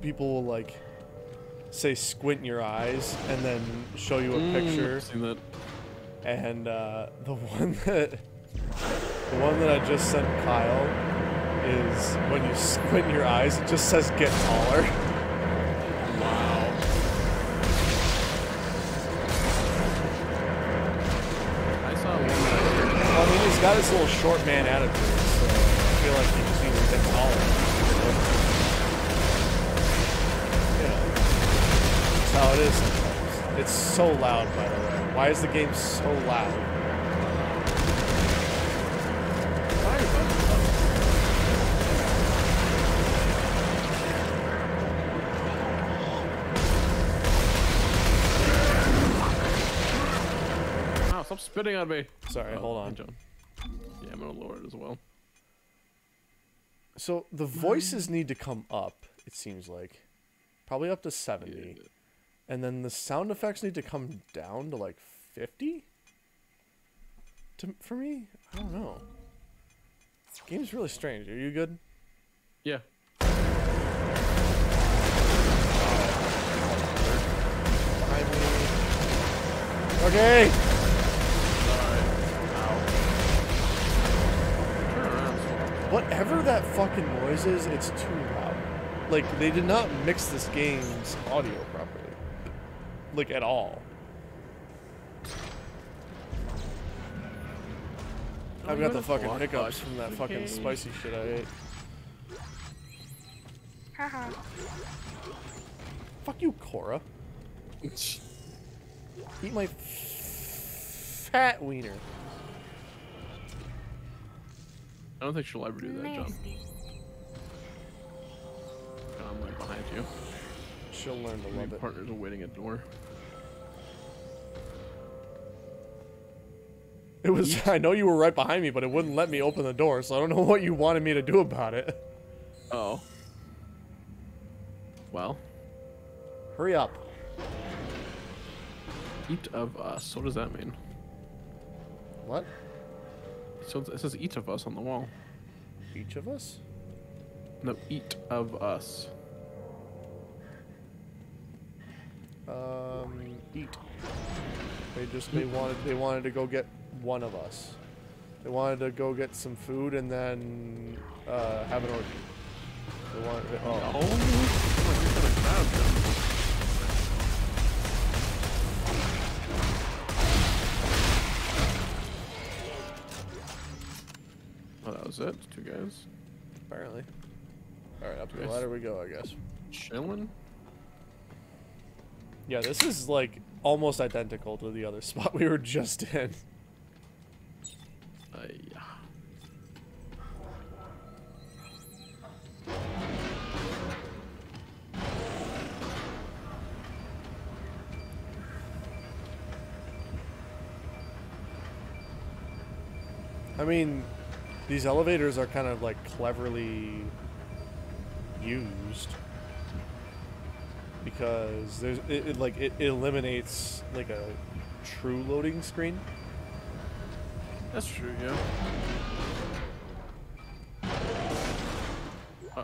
[SPEAKER 1] people will like say squint your eyes and then show you a
[SPEAKER 2] Mm,
[SPEAKER 1] picture.
[SPEAKER 2] I've seen that.
[SPEAKER 1] And uh, the one that the one that I just sent Kyle is when you squint your eyes, it just says get taller.
[SPEAKER 2] Wow. I saw one
[SPEAKER 1] I mean, he's got his little short man attitude, so loud, by the way. Why is the game so loud?
[SPEAKER 2] Wow, stop spitting on me.
[SPEAKER 1] Sorry,
[SPEAKER 2] Oh,
[SPEAKER 1] hold on.
[SPEAKER 2] John. Yeah, I'm gonna lower it as well.
[SPEAKER 1] So the voices need to come up, it seems like. Probably up to 70. And then the sound effects need to come down to like 50? To, for me? I don't know. This game's really strange. Are you good?
[SPEAKER 2] Yeah.
[SPEAKER 1] Okay! Whatever that fucking noise is, it's too loud. Like, they did not mix this game's audio. Like, at all. I've got the fucking hiccups from that fucking spicy shit I ate.
[SPEAKER 8] Haha.
[SPEAKER 1] Fuck you, Cora. Eat my fat wiener.
[SPEAKER 2] I don't think she'll ever do that, John.
[SPEAKER 8] Nasty.
[SPEAKER 2] I'm right behind you.
[SPEAKER 1] She'll learn to love it.
[SPEAKER 2] partners are waiting at door.
[SPEAKER 1] It was. I know you were right behind me, but it wouldn't let me open the door, so I don't know what you wanted me to do about it.
[SPEAKER 2] Oh. Well,
[SPEAKER 1] Hurry up.
[SPEAKER 2] each of us. What does that mean?
[SPEAKER 1] What?
[SPEAKER 2] So it says each of us on the wall.
[SPEAKER 1] Each of us?
[SPEAKER 2] No, eat of us.
[SPEAKER 1] Um, eat. They just they wanted they wanted to go get one of us. They wanted to go get some food and then uh, have an orgy. They wanted. They, oh.
[SPEAKER 2] Oh, that was it. Two guys.
[SPEAKER 1] Apparently. All right, up the ladder we go, I guess.
[SPEAKER 2] Chilling.
[SPEAKER 1] Yeah, this is like almost identical to the other spot we were just in. I mean, these elevators are kind of like cleverly used because there's it, it like it eliminates like a true loading screen.
[SPEAKER 2] That's true, yeah. Uh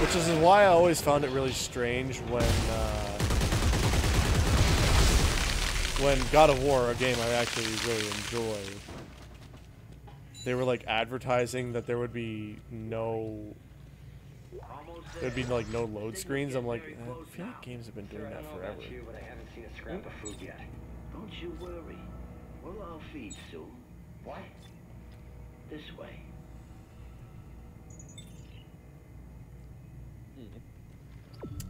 [SPEAKER 1] Which is why I always found it really strange when uh, when God of War, a game I actually really enjoy, they were like advertising that there would be no there'd be like no load screens. I'm like, I feel like games have been doing that forever.
[SPEAKER 9] You, but I haven't seen a scrap of food yet. Don't you worry. We'll all feed soon. What? This way.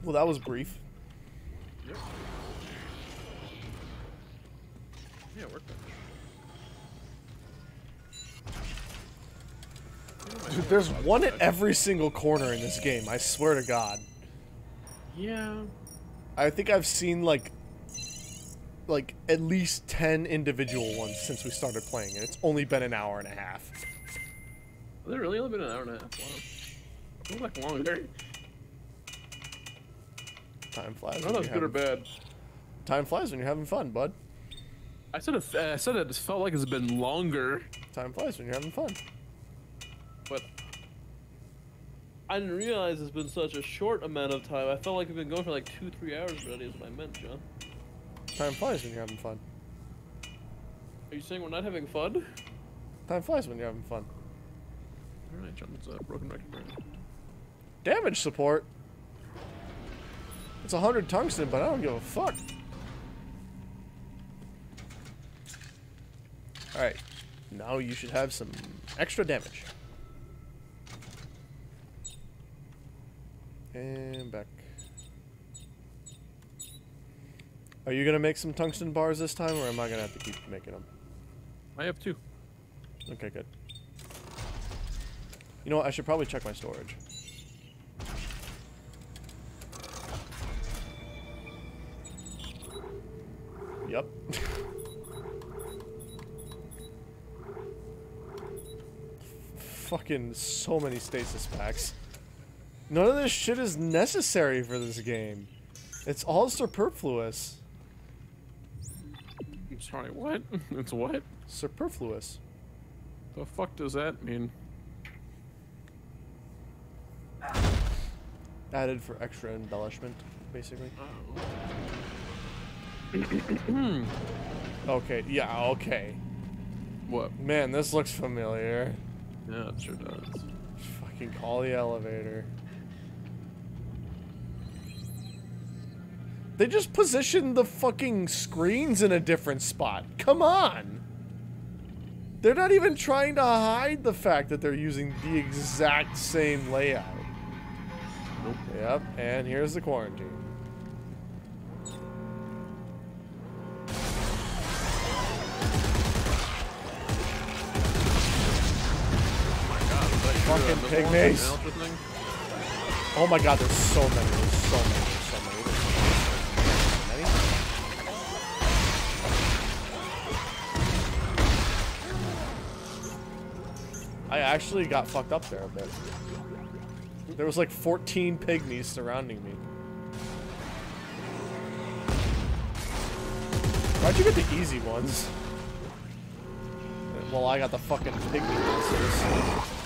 [SPEAKER 1] Well, that was brief.
[SPEAKER 2] Yep. Yeah, work
[SPEAKER 1] Dude, there's one at every single corner in this game. I swear to God.
[SPEAKER 2] Yeah.
[SPEAKER 1] I think I've seen like like at least 10 individual ones since we started playing and it's only been an hour and a half.
[SPEAKER 2] Has it really only been an hour and a half? Wow. Feels like longer.
[SPEAKER 1] Time flies.
[SPEAKER 2] I don't know if it's good or bad.
[SPEAKER 1] Time flies when you're having fun, bud.
[SPEAKER 2] I said it. Uh, I said it felt like it's been longer.
[SPEAKER 1] Time flies when you're having fun.
[SPEAKER 2] But I didn't realize it's been such a short amount of time. I felt like it's been going for like two, three hours already. Is what I meant, John.
[SPEAKER 1] Time flies when you're having fun.
[SPEAKER 2] Are you saying we're not having fun?
[SPEAKER 1] Time flies when you're having fun.
[SPEAKER 2] All right, John. It's a broken record. now.
[SPEAKER 1] Damage support. It's 100 tungsten, but I don't give a fuck. Alright. Now you should have some extra damage. And back. Are you gonna make some tungsten bars this time, or am I gonna have to keep making them?
[SPEAKER 2] I have two.
[SPEAKER 1] Okay, good. You know what? I should probably check my storage. Yep. Fucking so many stasis packs. None of this shit is necessary for this game. It's all superfluous.
[SPEAKER 2] Sorry. What? It's what?
[SPEAKER 1] Superfluous.
[SPEAKER 2] The fuck does that mean?
[SPEAKER 1] Added for extra embellishment, basically. Oh. okay, yeah, okay.
[SPEAKER 2] What?
[SPEAKER 1] Man, this looks familiar.
[SPEAKER 2] Yeah, it sure does.
[SPEAKER 1] Fucking call the elevator. They just positioned the fucking screens in a different spot. Come on! They're not even trying to hide the fact that they're using the exact same layout.
[SPEAKER 2] Nope.
[SPEAKER 1] Yep, and here's the quarantine. Fucking pygmies. Oh my god, there's so many, there's so many, I actually got fucked up there a bit. There was like 14 pygmies surrounding me. Why'd you get the easy ones? Well, I got the fucking pygmy monsters.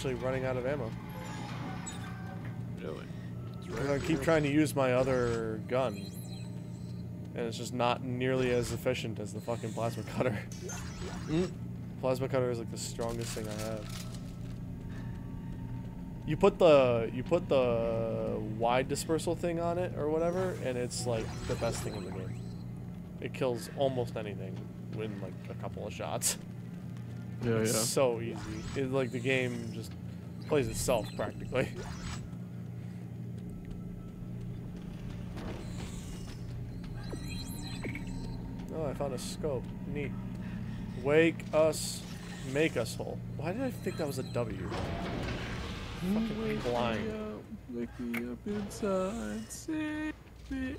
[SPEAKER 1] Actually running out of ammo.
[SPEAKER 2] Really?
[SPEAKER 1] I keep trying to use my other gun. And it's just not nearly as efficient as the fucking plasma cutter. Hmm? Plasma cutter is like the strongest thing I have. You put the you put the wide dispersal thing on it or whatever, and it's like the best thing in the game. It kills almost anything in like a couple of shots.
[SPEAKER 2] Yeah,
[SPEAKER 1] it's
[SPEAKER 2] yeah.
[SPEAKER 1] so easy. It's like the game just plays itself practically. Oh, I found a scope. Neat. Wake us, make us whole. Why did I think that was a W? Fucking blind.
[SPEAKER 2] Wake me up inside. Save me.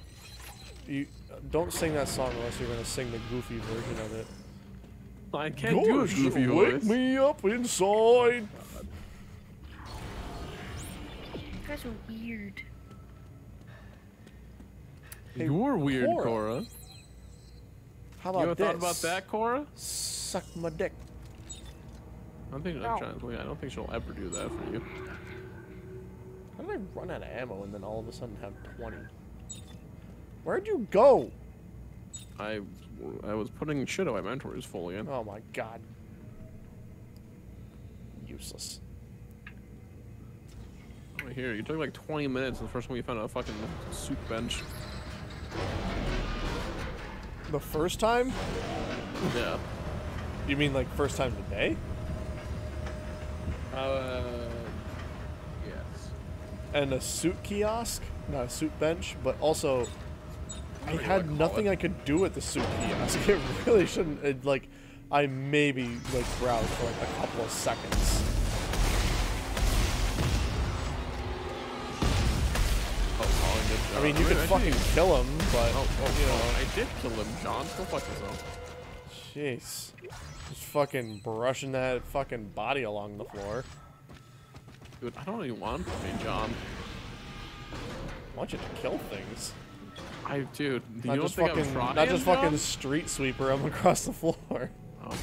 [SPEAKER 1] You don't sing that song unless you're gonna sing the goofy version of it.
[SPEAKER 2] I can't do a
[SPEAKER 1] Gosh,
[SPEAKER 2] goofy
[SPEAKER 1] wake
[SPEAKER 2] voice.
[SPEAKER 1] me up inside.
[SPEAKER 8] You guys are weird.
[SPEAKER 2] You're weird,
[SPEAKER 1] Cora.
[SPEAKER 2] Cora.
[SPEAKER 1] How
[SPEAKER 2] You
[SPEAKER 1] about
[SPEAKER 2] ever
[SPEAKER 1] this?
[SPEAKER 2] thought about that, Cora?
[SPEAKER 1] Suck my dick.
[SPEAKER 2] I don't think
[SPEAKER 8] No.
[SPEAKER 2] I'm trying to. I don't think she'll ever do that for you.
[SPEAKER 1] How did I run out of ammo and then all of a sudden have 20? Where'd you go?
[SPEAKER 2] I, I was putting shit away. My inventory is full again.
[SPEAKER 1] Oh my god. Useless.
[SPEAKER 2] Oh, here, you took like 20 minutes the first time you found a fucking soup bench.
[SPEAKER 1] The first time?
[SPEAKER 2] Yeah.
[SPEAKER 1] You mean like first time today?
[SPEAKER 2] Uh, yes.
[SPEAKER 1] And a suit kiosk? Not a suit bench, but also I had nothing. I could do at the suit kiosk. It really shouldn't it, like I maybe like browsed for like a couple of seconds.
[SPEAKER 2] Oh, uh,
[SPEAKER 1] I mean, you could fucking kill him, but
[SPEAKER 2] Oh, oh,
[SPEAKER 1] you know,
[SPEAKER 2] I did kill him, John. Go fuck yourself.
[SPEAKER 1] jeez, just fucking brushing that fucking body along the floor.
[SPEAKER 2] Dude, I don't even want from me, John.
[SPEAKER 1] I want you to kill things.
[SPEAKER 2] I, dude, do
[SPEAKER 1] Not
[SPEAKER 2] you don't
[SPEAKER 1] just fucking,
[SPEAKER 2] I'm
[SPEAKER 1] not just fucking street sweeper him across the floor.
[SPEAKER 2] Oh my god.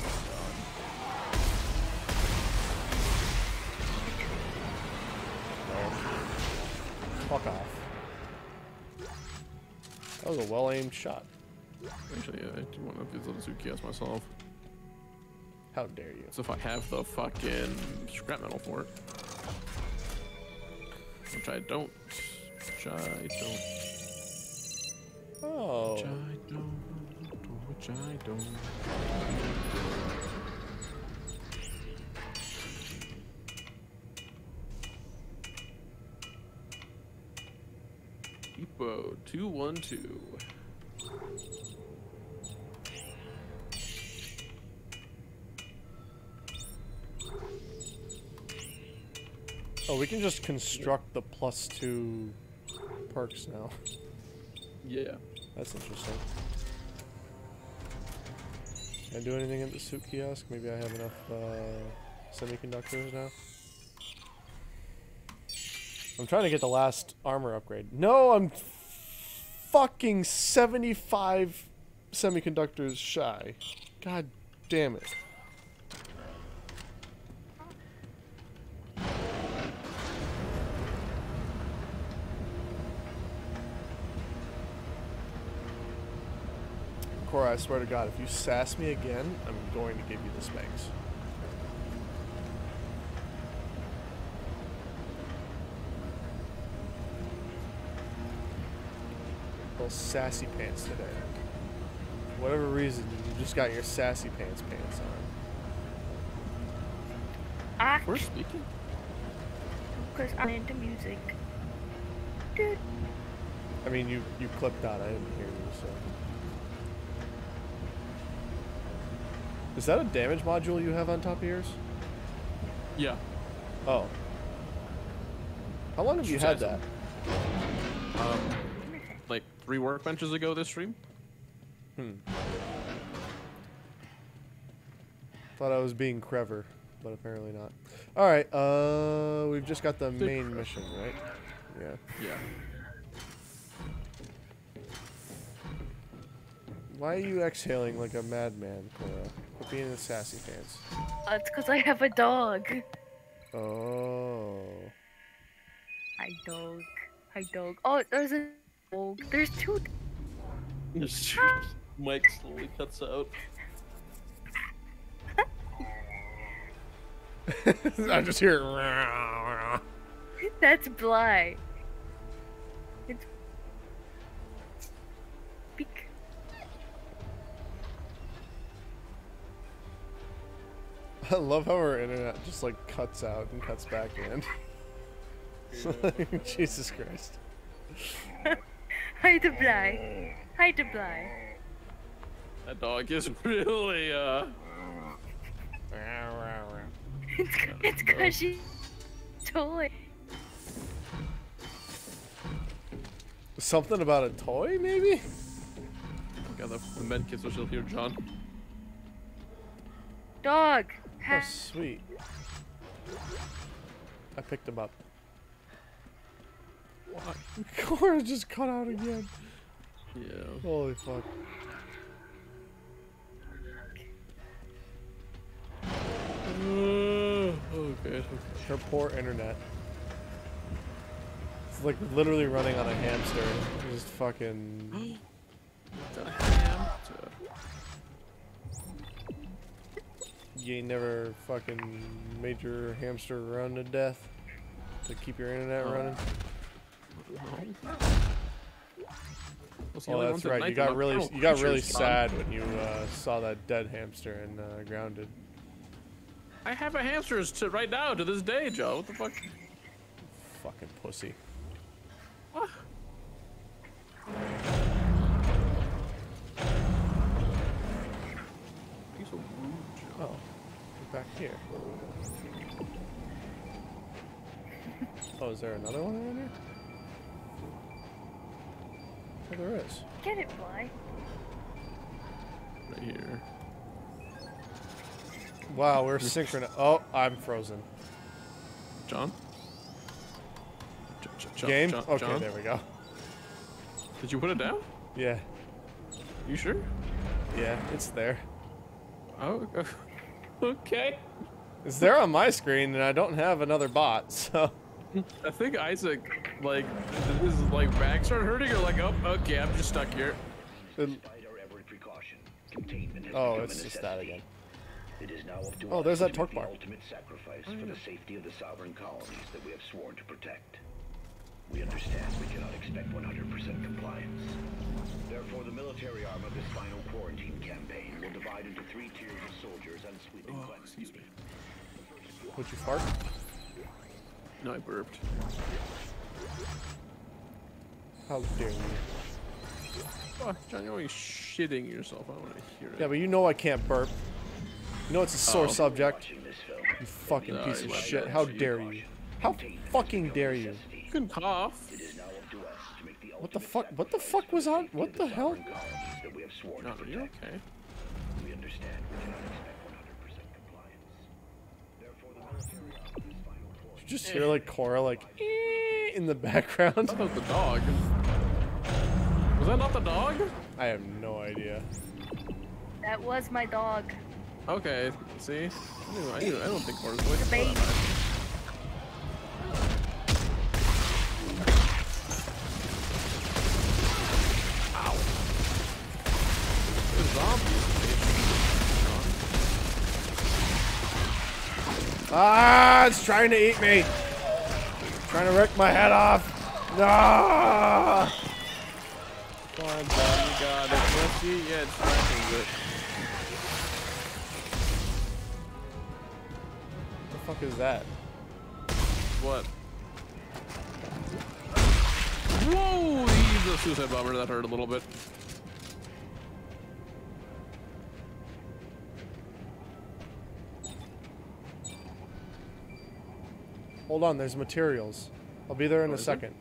[SPEAKER 2] Oh.
[SPEAKER 1] Fuck off. That was a well-aimed shot.
[SPEAKER 2] Actually, yeah, I do want to the suit kiosk myself.
[SPEAKER 1] How dare you?
[SPEAKER 2] So if I have the fucking scrap metal for it. Which I don't. Which I don't.
[SPEAKER 1] Oh.
[SPEAKER 2] Which I don't. Which I don't. Epo 212.
[SPEAKER 1] Oh, we can just construct the plus two perks now.
[SPEAKER 2] Yeah.
[SPEAKER 1] That's interesting. Can I do anything at the suit kiosk? Maybe I have enough uh, semiconductors now. I'm trying to get the last armor upgrade. No, I'm fucking 75 semiconductors shy. God damn it. Cora, I swear to God, if you sass me again, I'm going to give you the spanks. Little sassy pants today. whatever reason, you just got your sassy pants pants on.
[SPEAKER 8] Ah,
[SPEAKER 2] We're speaking.
[SPEAKER 8] because I'm into music. Dude,
[SPEAKER 1] I mean, you you clipped out. I didn't hear you. So. Is that a damage module you have on top of yours?
[SPEAKER 2] Yeah.
[SPEAKER 1] Oh. How long have you had that?
[SPEAKER 2] Um, like three workbenches ago this stream.
[SPEAKER 1] Hmm. Thought I was being clever, but apparently not. All right. Uh, we've just got the main mission, right? Yeah.
[SPEAKER 2] Yeah.
[SPEAKER 1] Why are you exhaling like a madman, Cora? Quit being a sassy pants.
[SPEAKER 8] Oh, it's because I have a dog.
[SPEAKER 1] Oh.
[SPEAKER 8] Hi, dog. Hi, dog. Oh, there's a dog. There's two. Ah.
[SPEAKER 16] Mike slowly cuts out.
[SPEAKER 1] I just hear.
[SPEAKER 8] That's Bly.
[SPEAKER 1] I love how our internet just like cuts out and cuts back in. Jesus Christ.
[SPEAKER 8] Hi to Bly. Hi to Bly.
[SPEAKER 2] That dog is really uh.
[SPEAKER 8] It's, it's cause she toy.
[SPEAKER 1] Something about a toy, maybe?
[SPEAKER 2] Got the, the med kits, which you'll hear, John.
[SPEAKER 8] Dog.
[SPEAKER 1] Oh, sweet. I picked him up. What? Cora just cut out again.
[SPEAKER 2] Yeah.
[SPEAKER 1] Holy fuck.
[SPEAKER 2] Uh, oh, good.
[SPEAKER 1] Her poor internet. It's like literally running on a hamster. Just fucking. You ain't never fucking made your hamster run to death to keep your internet
[SPEAKER 2] Oh.
[SPEAKER 1] running. Oh, that's right. You got really, you got really sad when you uh, saw that dead hamster and uh, grounded.
[SPEAKER 2] I have a hamster to right now to this day, Joe. What the fuck?
[SPEAKER 1] Fucking pussy.
[SPEAKER 2] What? You're so rude, Joe.
[SPEAKER 1] Oh, we're back here. Oh, is there another one around here? Oh, there is.
[SPEAKER 8] Get it, fly.
[SPEAKER 2] Right here.
[SPEAKER 1] Wow, we're synchronized. Oh, I'm frozen.
[SPEAKER 2] John? J- J- John-
[SPEAKER 1] Game?
[SPEAKER 2] John-
[SPEAKER 1] okay,
[SPEAKER 2] John?
[SPEAKER 1] there we go.
[SPEAKER 2] Did you put it down?
[SPEAKER 1] Yeah.
[SPEAKER 2] You sure?
[SPEAKER 1] Yeah, it's there.
[SPEAKER 2] Oh, okay.
[SPEAKER 1] It's there on my screen, and I don't have another bot, so.
[SPEAKER 2] I think Isaac, like, is like back started hurting, or like, oh, okay, I'm just stuck here.
[SPEAKER 9] Despite our every precaution, containment has
[SPEAKER 1] Oh, it's just that again.
[SPEAKER 9] Oh, it is now up to
[SPEAKER 1] Oh, there's that
[SPEAKER 9] make
[SPEAKER 1] torque
[SPEAKER 9] the
[SPEAKER 1] bar.
[SPEAKER 9] ultimate sacrifice
[SPEAKER 1] Oh,
[SPEAKER 9] for the safety of the sovereign colonies that we have sworn to protect. We understand we cannot expect 100% compliance. Therefore, the military arm of this final quarantine campaign will divide into three tiers of soldiers and sweeping
[SPEAKER 1] Oh,
[SPEAKER 9] cleanse duty.
[SPEAKER 1] Would you fart?
[SPEAKER 2] No, I burped.
[SPEAKER 1] How dare you?
[SPEAKER 2] Oh, John, you're always shitting yourself. I want to hear it.
[SPEAKER 1] Yeah, but you know I can't burp. You know it's a sore
[SPEAKER 2] Oh.
[SPEAKER 1] subject. You fucking
[SPEAKER 2] No,
[SPEAKER 1] piece of shit. How dare you? How fucking dare you?
[SPEAKER 2] You can cough.
[SPEAKER 9] It is now up to us to make the
[SPEAKER 1] What the fuck? What the fuck was on? What the hell?
[SPEAKER 9] colonies that we have sworn
[SPEAKER 2] John,
[SPEAKER 9] to
[SPEAKER 2] are you okay?
[SPEAKER 9] We understand we cannot expect 100% compliance. Therefore, the military arm of this
[SPEAKER 1] You just hear like Cora like "Eh," in the background.
[SPEAKER 2] That was the dog. Was that not the dog?
[SPEAKER 1] I have no idea.
[SPEAKER 8] That was my dog.
[SPEAKER 2] Okay, see? I don't, I don't, I don't think Cora's voice is
[SPEAKER 8] Baby.
[SPEAKER 1] Ah, it's trying to eat me. Trying to rip my head off. Ah!
[SPEAKER 2] Come on, you got it. See, yeah, it's tracking it.
[SPEAKER 1] The fuck is that?
[SPEAKER 2] What? Whoa! He's a suicide bomber. That hurt a little bit.
[SPEAKER 1] Hold on, there's materials. I'll be there in
[SPEAKER 2] Oh,
[SPEAKER 1] a
[SPEAKER 2] is there?
[SPEAKER 1] second.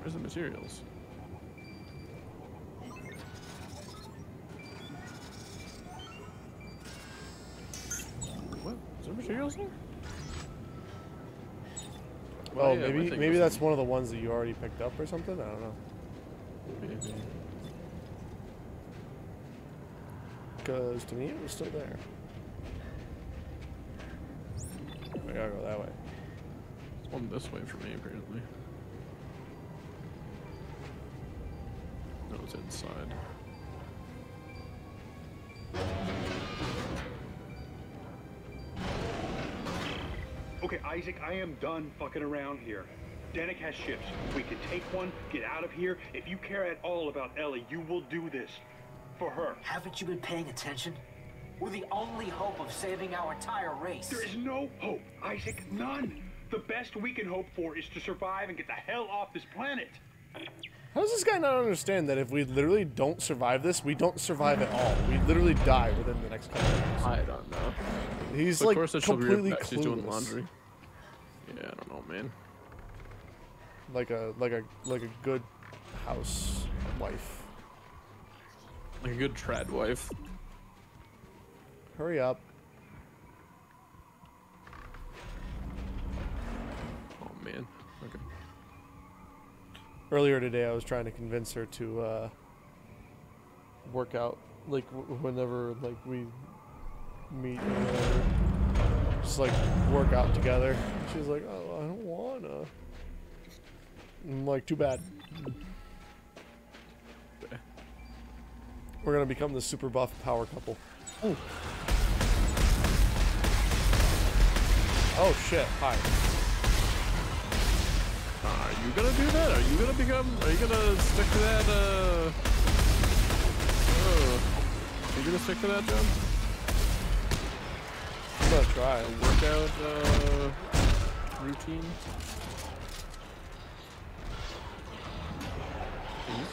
[SPEAKER 2] Where's the materials? What? Is there materials here?
[SPEAKER 1] Well,
[SPEAKER 2] Oh, yeah,
[SPEAKER 1] maybe maybe that's one of the ones that you already picked up or something. I don't know.
[SPEAKER 2] Maybe.
[SPEAKER 1] Because to me it was still there. I gotta go that way.
[SPEAKER 2] It's one this way for me, apparently. No, it's inside.
[SPEAKER 7] Okay, Isaac, I am done fucking around here. Danik has ships. We can take one, get out of here. If you care at all about Ellie, you will do this. For her.
[SPEAKER 5] Haven't you been paying attention? We're the only hope of saving our entire race.
[SPEAKER 7] There is no hope, Isaac. None. The best we can hope for is to survive and get the hell off this planet.
[SPEAKER 1] How does this guy not understand that if we literally don't survive this, we don't survive at all? We literally die within the next couple of years.
[SPEAKER 2] I don't know.
[SPEAKER 1] He's
[SPEAKER 2] of
[SPEAKER 1] like
[SPEAKER 2] course, she'll be
[SPEAKER 1] completely
[SPEAKER 2] right. She's doing laundry. Yeah, I don't know, man.
[SPEAKER 1] Like a like a like a good house wife.
[SPEAKER 2] Like a good trad wife.
[SPEAKER 1] Hurry up.
[SPEAKER 2] Oh man. Okay.
[SPEAKER 1] Earlier today, I was trying to convince her to uh, work out, like w- whenever like we meet. Just like work out together. She's like, "Oh, I don't wanna." I'm like, "Too bad." We're gonna become the super buff power couple. Oh. Oh shit! Hi.
[SPEAKER 2] Are you gonna do that? Are you gonna become? Are you gonna stick to that? Uh. Oh. Are you gonna stick to that, John?
[SPEAKER 1] I'm gonna try.
[SPEAKER 2] A workout uh, routine.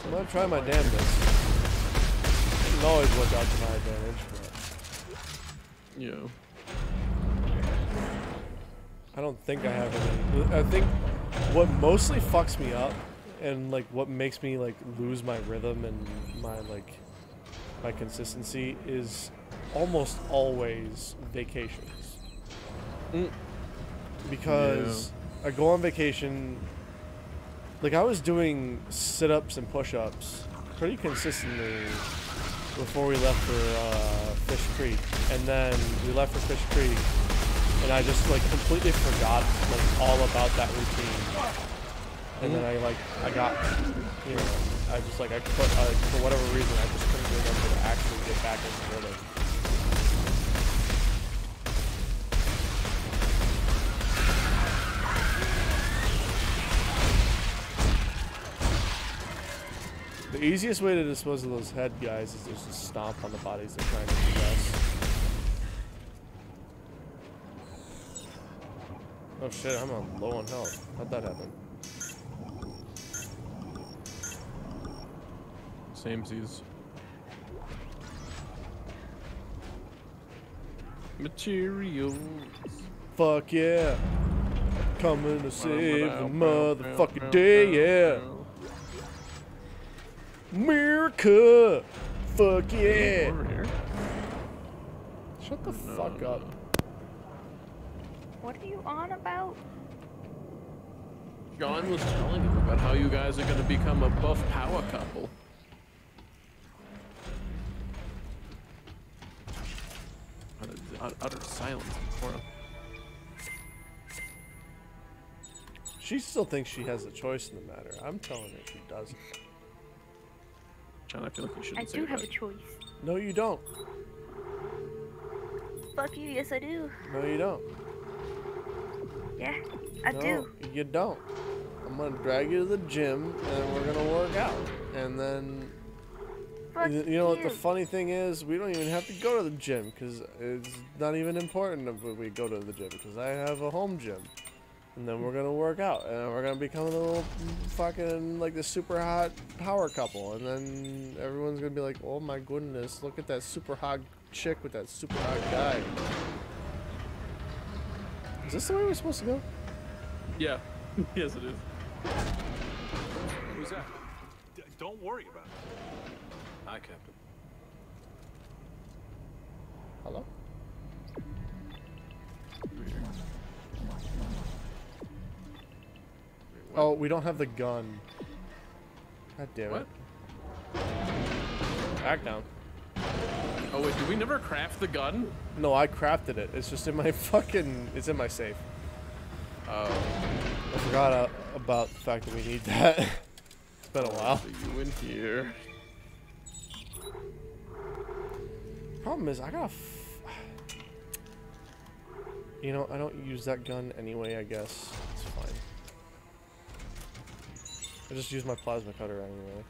[SPEAKER 1] I'm gonna try my damnedest. It always work out to my advantage, but
[SPEAKER 2] Yeah.
[SPEAKER 1] I don't think I have any. I think what mostly fucks me up and like what makes me like lose my rhythm and my like my consistency is almost always vacations. Because I go on vacation like I was doing sit-ups and push-ups pretty consistently before we left for uh, Fish Creek, and then we left for Fish Creek, and I just like completely forgot like all about that routine. And then I like I got you know I just like I put uh, for whatever reason I just couldn't remember to actually get back into rhythm. The easiest way to dispose of those head guys is just to stomp on the bodies they're trying to possess. Oh shit, I'm on low on health. How'd that happen?
[SPEAKER 2] Samesies. Materials.
[SPEAKER 1] Fuck yeah. Coming to save the motherfucking day, yeah. America! Fuck yeah! Shut the fuck up.
[SPEAKER 8] What are you on about?
[SPEAKER 2] John was telling him about how you guys are going to become a buff power couple. Utter, utter, utter silence in Cora.
[SPEAKER 1] She still thinks she has a choice in the matter. I'm telling her she doesn't.
[SPEAKER 2] John, I feel like you shouldn't say
[SPEAKER 8] do have
[SPEAKER 2] that.
[SPEAKER 8] a choice.
[SPEAKER 1] No, you don't.
[SPEAKER 8] Fuck you, yes I do.
[SPEAKER 1] No, you don't.
[SPEAKER 8] Yeah, I
[SPEAKER 1] no,
[SPEAKER 8] do.
[SPEAKER 1] You don't. I'm gonna drag you to the gym and we're gonna work out. And then,
[SPEAKER 8] Fuck
[SPEAKER 1] you know what the funny thing is? We don't even have to go to the gym because it's not even important if we go to the gym because I have a home gym. And then we're gonna work out and we're gonna become a little fucking like the super hot power couple. And then everyone's gonna be like, oh my goodness, look at that super hot chick with that super hot guy. Is this the way we're supposed to go?
[SPEAKER 2] Yeah. yes, it is.
[SPEAKER 13] Who's that? D- don't worry about it. Hi, Captain.
[SPEAKER 1] Hello? Oh, we don't have the gun. God damn it. Back down.
[SPEAKER 2] Oh wait, did we never craft the gun?
[SPEAKER 1] No, I crafted it. It's just in my fucking. It's in my safe.
[SPEAKER 2] Oh.
[SPEAKER 1] I forgot uh, about the fact that we need that. it's been a while.
[SPEAKER 2] You in here.
[SPEAKER 1] Problem is, I gotta. You know, I don't use that gun anyway. I guess it's fine. I just use my plasma cutter anyway.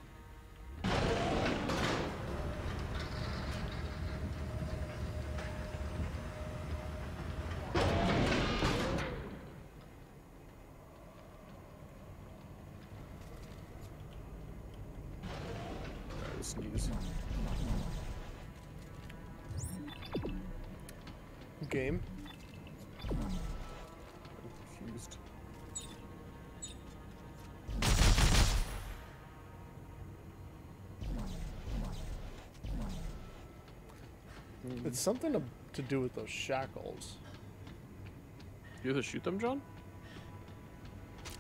[SPEAKER 1] It's something to, to do with those shackles.
[SPEAKER 2] You have to shoot them, John?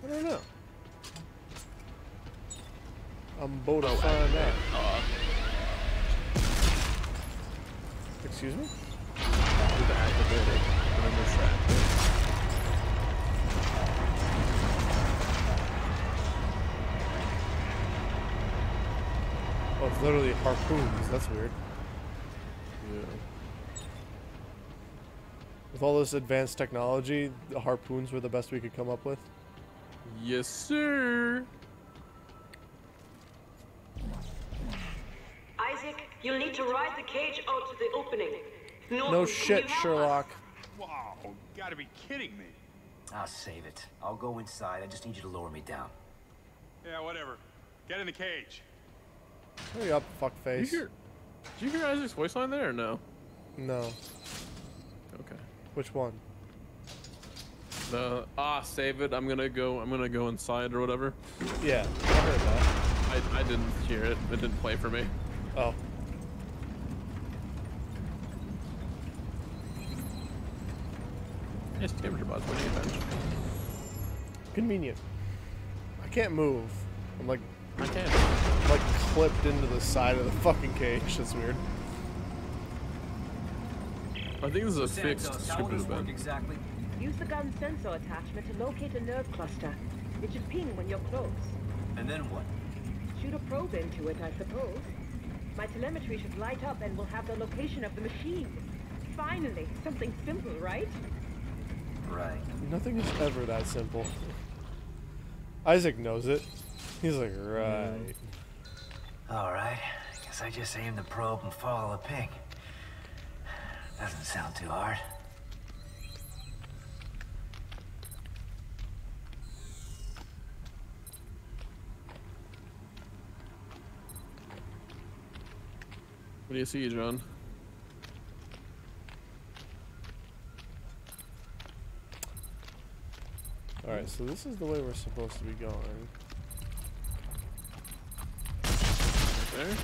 [SPEAKER 1] I don't know. I'm about to find out.
[SPEAKER 2] Uh,
[SPEAKER 1] Excuse me?
[SPEAKER 2] do the activate it, and then distract it.
[SPEAKER 1] Oh, it's literally harpoons. That's weird.
[SPEAKER 2] Yeah.
[SPEAKER 1] With all this advanced technology, the harpoons were the best we could come up with.
[SPEAKER 2] Yes, sir.
[SPEAKER 4] Isaac, you'll need to ride the cage out to the opening. No,
[SPEAKER 1] No shit, Sherlock.
[SPEAKER 7] Wow, gotta be kidding me.
[SPEAKER 11] I'll save it. I'll go inside. I just need you to lower me down.
[SPEAKER 7] Yeah, whatever. Get in the cage.
[SPEAKER 1] Hurry up,
[SPEAKER 2] Did
[SPEAKER 1] fuckface.
[SPEAKER 2] you hear? Did you hear Isaac's voice line there or no?
[SPEAKER 1] No. Which one?
[SPEAKER 2] The ah, save it. I'm gonna go. I'm gonna go inside or whatever.
[SPEAKER 1] Yeah, I heard that.
[SPEAKER 2] I I didn't hear it. It didn't play for me.
[SPEAKER 1] Oh.
[SPEAKER 2] Yes, temperature bot's winning attention.
[SPEAKER 1] Convenient. I can't move. I'm like,
[SPEAKER 2] I can't.
[SPEAKER 1] I'm like clipped into the side of the fucking cage. That's weird.
[SPEAKER 2] I think this is a
[SPEAKER 15] Santos,
[SPEAKER 2] fixed
[SPEAKER 15] how will
[SPEAKER 2] stupid
[SPEAKER 15] this work
[SPEAKER 2] event.
[SPEAKER 15] exactly?
[SPEAKER 10] Use the gun sensor attachment to locate a nerve cluster. It should ping when you're close.
[SPEAKER 15] And then what?
[SPEAKER 10] Shoot a probe into it, I suppose. My telemetry should light up and we'll have the location of the machine. Finally, something simple, right?
[SPEAKER 11] Right.
[SPEAKER 1] Nothing is ever that simple. Isaac knows it. He's like, right.
[SPEAKER 11] All right. I Guess I just aim the probe and follow the ping. Doesn't sound too hard.
[SPEAKER 2] What do you see, John?
[SPEAKER 1] Alright, so this is the way we're supposed to be going.
[SPEAKER 2] Right There.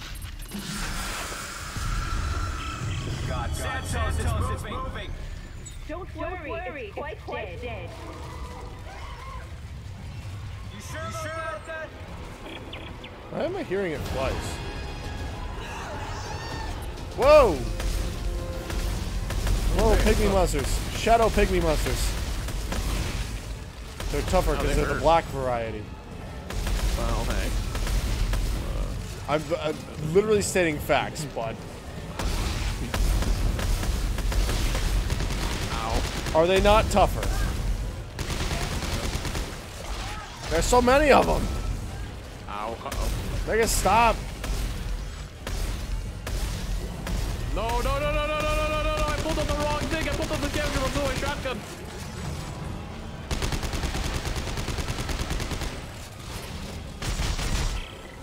[SPEAKER 15] God, God. Santos, Santos, it's moving.
[SPEAKER 10] Don't worry, it's quite, dead. dead.
[SPEAKER 15] You sure about that?
[SPEAKER 1] Why am I hearing it twice? Whoa! Whoa, pygmy monsters. Shadow pygmy monsters. They're tougher
[SPEAKER 2] Oh,
[SPEAKER 1] because
[SPEAKER 2] they
[SPEAKER 1] they're the black variety.
[SPEAKER 2] Well, hey.
[SPEAKER 1] I'm, I'm literally stating facts, bud. Are they not tougher? There's so many of them.
[SPEAKER 2] Ow. Uh-oh.
[SPEAKER 1] Make it stop.
[SPEAKER 2] No, no, no, no, no, no, no, no, no, no. I pulled up the wrong thing. I pulled up the scavenger from my shotgun.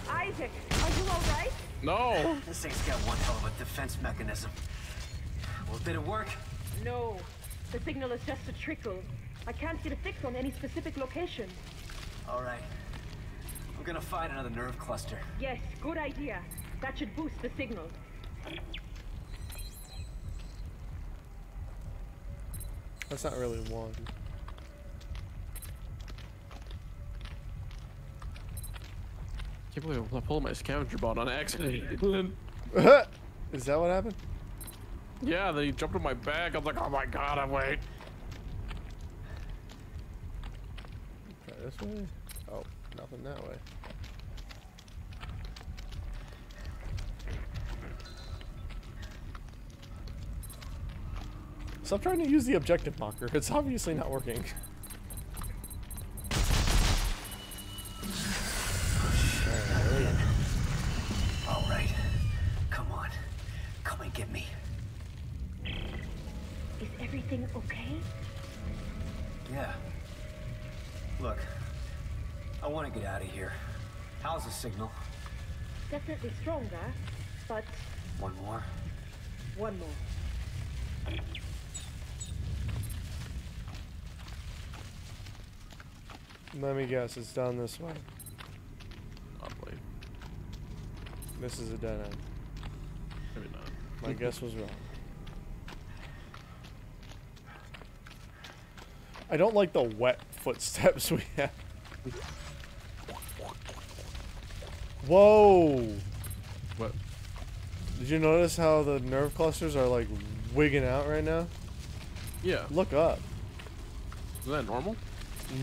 [SPEAKER 10] Isaac, are you alright?
[SPEAKER 2] No.
[SPEAKER 5] This thing's got one hell of a defense mechanism. Well, did it work?
[SPEAKER 10] No. The signal is just a trickle. I can't get a fix on any specific location.
[SPEAKER 5] All right. I'm gonna find another nerve cluster.
[SPEAKER 10] Yes, good idea. That should boost the signal.
[SPEAKER 1] That's not really one.
[SPEAKER 2] I can't believe I pulled my scavenger bot on accident.
[SPEAKER 1] Is that what happened?
[SPEAKER 2] Yeah, then he jumped on my back. I was like, oh my god, I'm late.
[SPEAKER 1] Try this way? Oh, nothing that way. Stop trying to use the objective marker. It's obviously not working.
[SPEAKER 5] All right. Come on. Come and get me.
[SPEAKER 10] Is everything okay?
[SPEAKER 5] Yeah. Look, I want to get out of here. How's the signal?
[SPEAKER 10] Definitely stronger, but
[SPEAKER 5] One more?
[SPEAKER 10] one more.
[SPEAKER 1] Let me guess, it's down this way.
[SPEAKER 2] Probably.
[SPEAKER 1] This is a dead end.
[SPEAKER 2] Maybe not.
[SPEAKER 1] My guess was wrong. I don't like the wet footsteps we have. Whoa!
[SPEAKER 2] What?
[SPEAKER 1] Did you notice how the nerve clusters are like wigging out right now?
[SPEAKER 2] Yeah.
[SPEAKER 1] Look up.
[SPEAKER 2] Is that normal?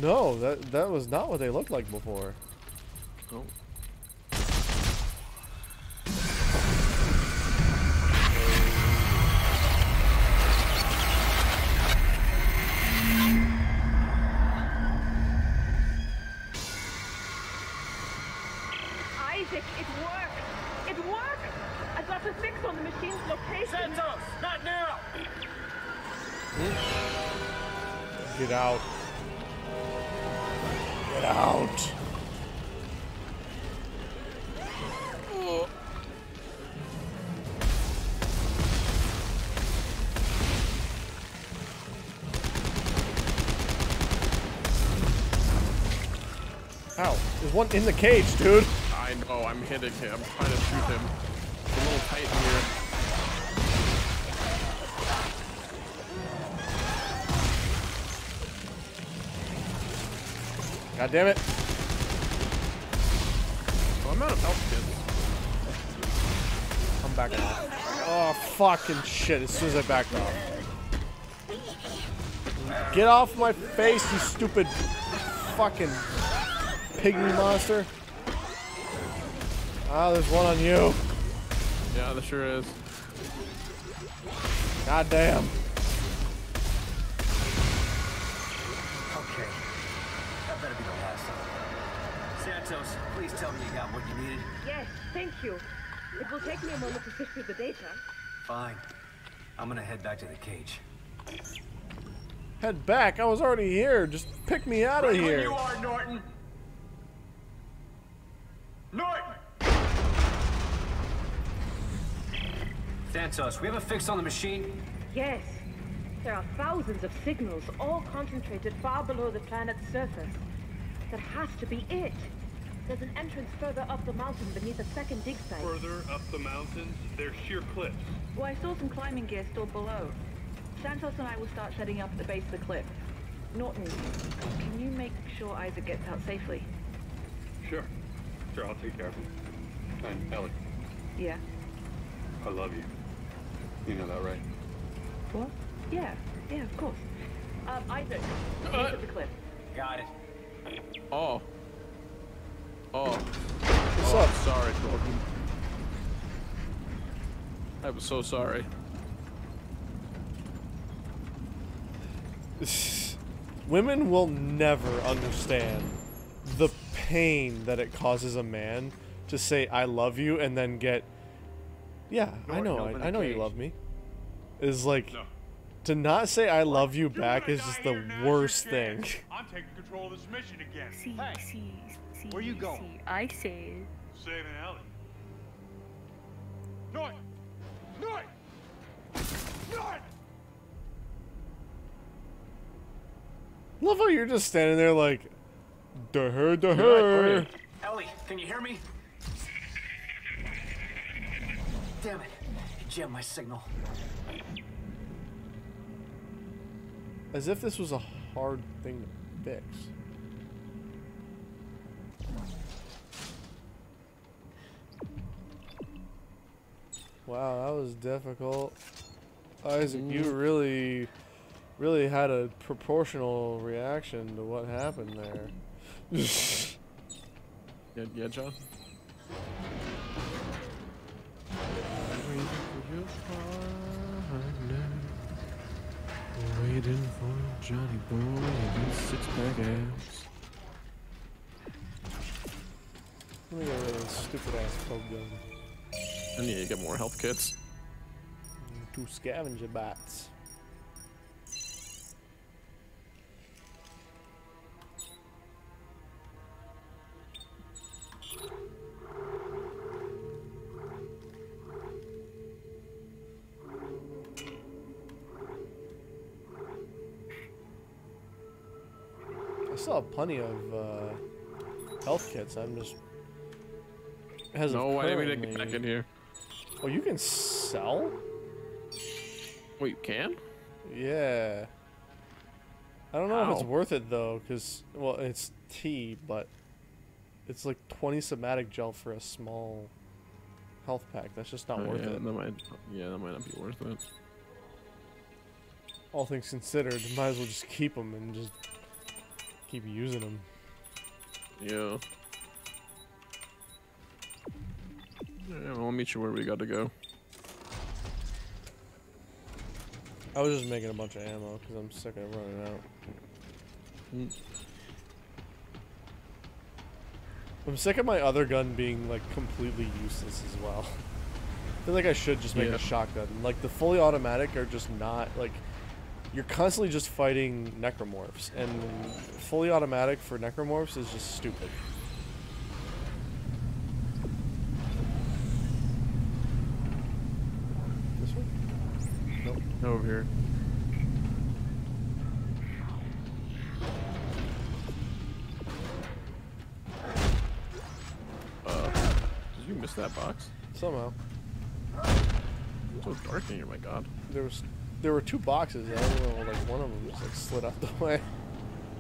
[SPEAKER 1] No, that that was not what they looked like before. One in the cage, dude.
[SPEAKER 2] I know, I'm hitting him. I'm trying to shoot him. It's a little tight in here.
[SPEAKER 1] God damn it.
[SPEAKER 2] Oh, I'm out of health kits.
[SPEAKER 1] I'm backing off. Oh, fucking shit. As soon as I backed off. Get off my face, you stupid fucking pygmy monster. Ah, there's one on you.
[SPEAKER 2] Yeah, there sure is.
[SPEAKER 1] God damn.
[SPEAKER 5] Okay. That better be the last of it. Santos, please tell me you got what you needed.
[SPEAKER 10] Yes, thank you. It will take me a moment to sift through the data.
[SPEAKER 5] Fine. I'm gonna head back to the cage.
[SPEAKER 1] Head back. I was already here. Just pick me out of
[SPEAKER 17] Right where
[SPEAKER 1] here.
[SPEAKER 17] you are, Norton! Norton!
[SPEAKER 5] Santos, we have a fix on the machine?
[SPEAKER 10] Yes. There are thousands of signals, all concentrated far below the planet's surface. That has to be it. There's an entrance further up the mountain beneath a second dig site.
[SPEAKER 7] Further up the mountains, they're sheer cliffs.
[SPEAKER 18] Well, I saw some climbing gear stored below. Santos and I will start setting up at the base of the cliff. Norton, can you make sure Isaac gets out safely?
[SPEAKER 7] Sure. Sure, I'll take care of him. And Ellie,
[SPEAKER 18] Yeah.
[SPEAKER 7] I love you. You know that, right?
[SPEAKER 18] What? Yeah. Yeah, of course. Um, Isaac, base of the cliff.
[SPEAKER 5] Got it.
[SPEAKER 2] Oh. Oh.
[SPEAKER 1] What's
[SPEAKER 2] oh,
[SPEAKER 1] up?
[SPEAKER 2] Sorry, Norton. I was so sorry.
[SPEAKER 1] Women will never understand the pain that it causes a man to say I love you and then get yeah, I know,
[SPEAKER 7] open
[SPEAKER 1] I, I know you love me. Is like to not say I love you back is just the worst thing.
[SPEAKER 13] I'm taking control of this mission again.
[SPEAKER 8] See, see, see.
[SPEAKER 13] Where you going?
[SPEAKER 8] See, I say.
[SPEAKER 13] Saving Ellie. North! North! North!
[SPEAKER 1] Love how you're just standing there like duh her duh her.
[SPEAKER 11] Ellie, can you hear me? Damn it. It jammed my signal.
[SPEAKER 1] As if this was a hard thing to fix. Wow, that was difficult. Isaac, you mm-hmm. really, really had a proportional reaction to what happened there.
[SPEAKER 2] Yeah, yeah, John. Waiting for Johnny Boy and his six pack abs.
[SPEAKER 1] Let me get rid of this stupid ass poke gun.
[SPEAKER 2] I need to get more health kits.
[SPEAKER 1] Mm, two scavenger bots. Have plenty of uh, health kits. I'm just. As
[SPEAKER 2] No, I didn't mean to get back in here.
[SPEAKER 1] Oh, you can sell?
[SPEAKER 2] Wait, you can?
[SPEAKER 1] Yeah. I don't know if it's worth it though, because well, it's tea, but it's like 20 somatic gel for a small health pack. That's just not
[SPEAKER 2] Oh,
[SPEAKER 1] worth
[SPEAKER 2] yeah,
[SPEAKER 1] it.
[SPEAKER 2] That might, yeah, that might not be worth it.
[SPEAKER 1] All things considered, might as well just keep them and just keep using them.
[SPEAKER 2] Yeah. Yeah, well, I'll meet you where we got to go.
[SPEAKER 1] I was just making a bunch of ammo because I'm sick of running out.
[SPEAKER 2] Mm.
[SPEAKER 1] I'm sick of my other gun being like completely useless as well. I feel like I should just make
[SPEAKER 2] Yeah.
[SPEAKER 1] a shotgun. Like the fully automatic are just not like you're constantly just fighting necromorphs, and fully automatic for necromorphs is just stupid. This one? Nope.
[SPEAKER 2] Over here. Uh, did you miss that box?
[SPEAKER 1] Somehow.
[SPEAKER 2] It's so dark in here, my god.
[SPEAKER 1] There was there were two boxes. I don't know, like one of them just like slid out the way.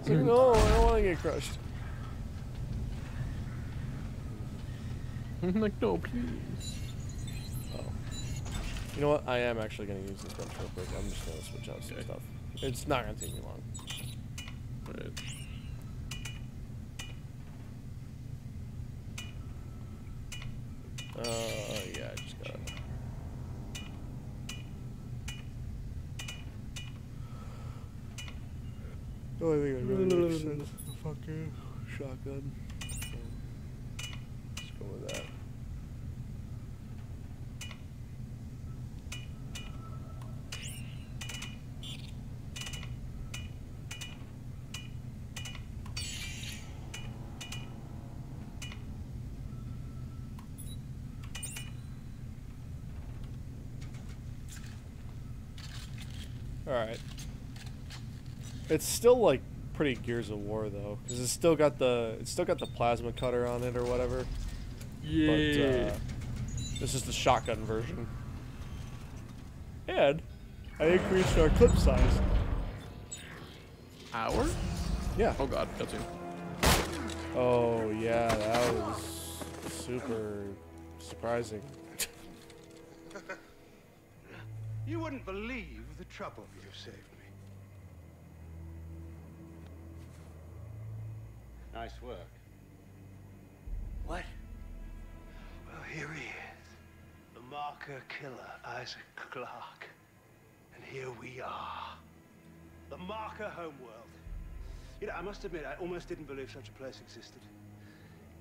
[SPEAKER 1] It's like, no, I don't want to get crushed.
[SPEAKER 2] I'm like, no, please.
[SPEAKER 1] Oh. You know what? I am actually going to use this bench real quick. I'm just going to switch out some stuff. It's not going to take me long.
[SPEAKER 2] Right.
[SPEAKER 1] Uh, yeah, I just got it. Oh, I think I really like the fucking shotgun. So, Let's go with that. Alright. It's still like pretty Gears of War though, because it's still got the it's still got the plasma cutter on it or whatever. But
[SPEAKER 2] Yeah.
[SPEAKER 1] uh, this is the shotgun version. And I increased our clip size.
[SPEAKER 2] Hour?
[SPEAKER 1] Yeah.
[SPEAKER 2] Oh god, cutscene.
[SPEAKER 1] Oh yeah, that was super surprising.
[SPEAKER 19] You wouldn't believe the trouble you've saved me.
[SPEAKER 20] Nice work.
[SPEAKER 19] What? Well, here he is. The marker killer, Isaac Clarke. And here we are. The marker homeworld. You know, I must admit, I almost didn't believe such a place existed.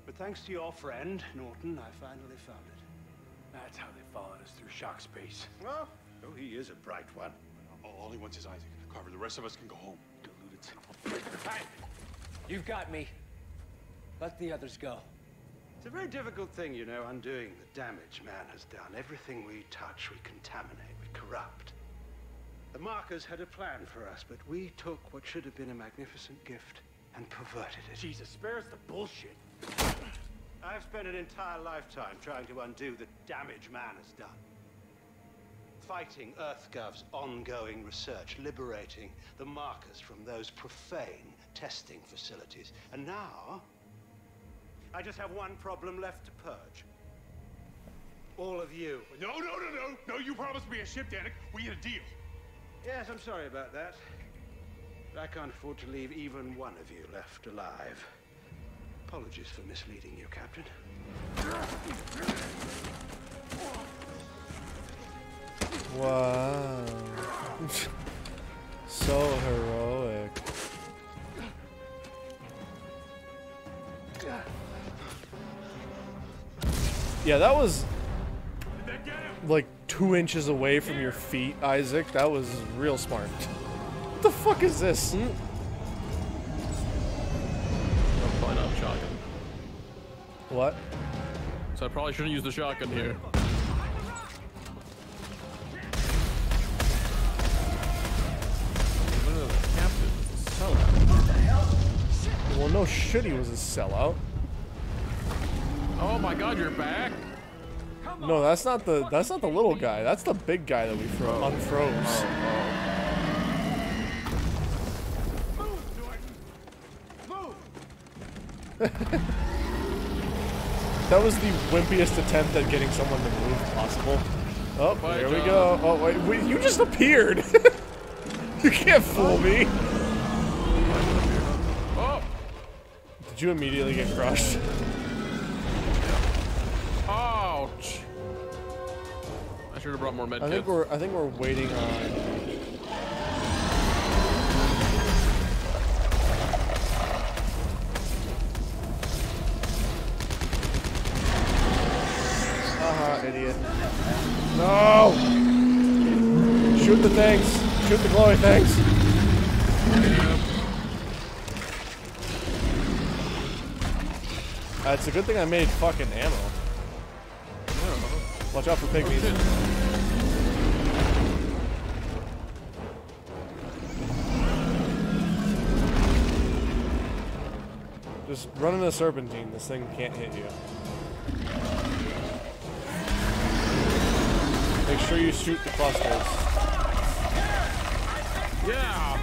[SPEAKER 19] But thanks to your friend, Norton, I finally found it.
[SPEAKER 14] That's how they followed us through shock space.
[SPEAKER 19] Well, oh, he is a bright one.
[SPEAKER 13] All he wants is Isaac. Carver, the rest of us can go home.
[SPEAKER 14] Deluded son of a bitch. Hey! You've got me. Let the others go.
[SPEAKER 19] It's a very difficult thing, you know, undoing the damage man has done. Everything we touch, we contaminate, we corrupt. The markers had a plan for us, but we took what should have been a magnificent gift and perverted it.
[SPEAKER 14] Jesus, spare us the bullshit.
[SPEAKER 19] I've spent an entire lifetime trying to undo the damage man has done. Fighting EarthGov's ongoing research, liberating the markers from those profane testing facilities. And now, I just have one problem left to purge. All of you.
[SPEAKER 13] No, no, no, no! No, you promised me a ship, Danik. We had a deal.
[SPEAKER 19] Yes, I'm sorry about that. But I can't afford to leave even one of you left alive. Apologies for misleading you, Captain.
[SPEAKER 1] Wow. so heroic. Yeah, that was like two inches away from your feet, Isaac. That was real smart. What the fuck is this?
[SPEAKER 2] I'm probably not shotgun.
[SPEAKER 1] What?
[SPEAKER 2] So I probably shouldn't use the shotgun here.
[SPEAKER 1] Well, no shit, he was a sellout.
[SPEAKER 2] Oh my god, you're back?
[SPEAKER 1] No, that's not the that's not the little guy. That's the big guy that we fro oh, unfroze. Oh, oh. that was the wimpiest attempt at getting someone to move possible. Oh,
[SPEAKER 2] Bye,
[SPEAKER 1] there we
[SPEAKER 2] uh,
[SPEAKER 1] go. Oh, wait, wait, you just appeared. you can't fool me.
[SPEAKER 2] Oh!
[SPEAKER 1] Did you immediately get crushed?
[SPEAKER 2] Should have brought more
[SPEAKER 1] I think we're I think we're waiting on. Idiot. No! Shoot the things! Shoot the glowy things! Uh, it's a good thing I made fucking ammo. Watch out for pygmies. Just run in a serpentine. This thing can't hit you. Make sure you shoot the clusters.
[SPEAKER 2] Yeah!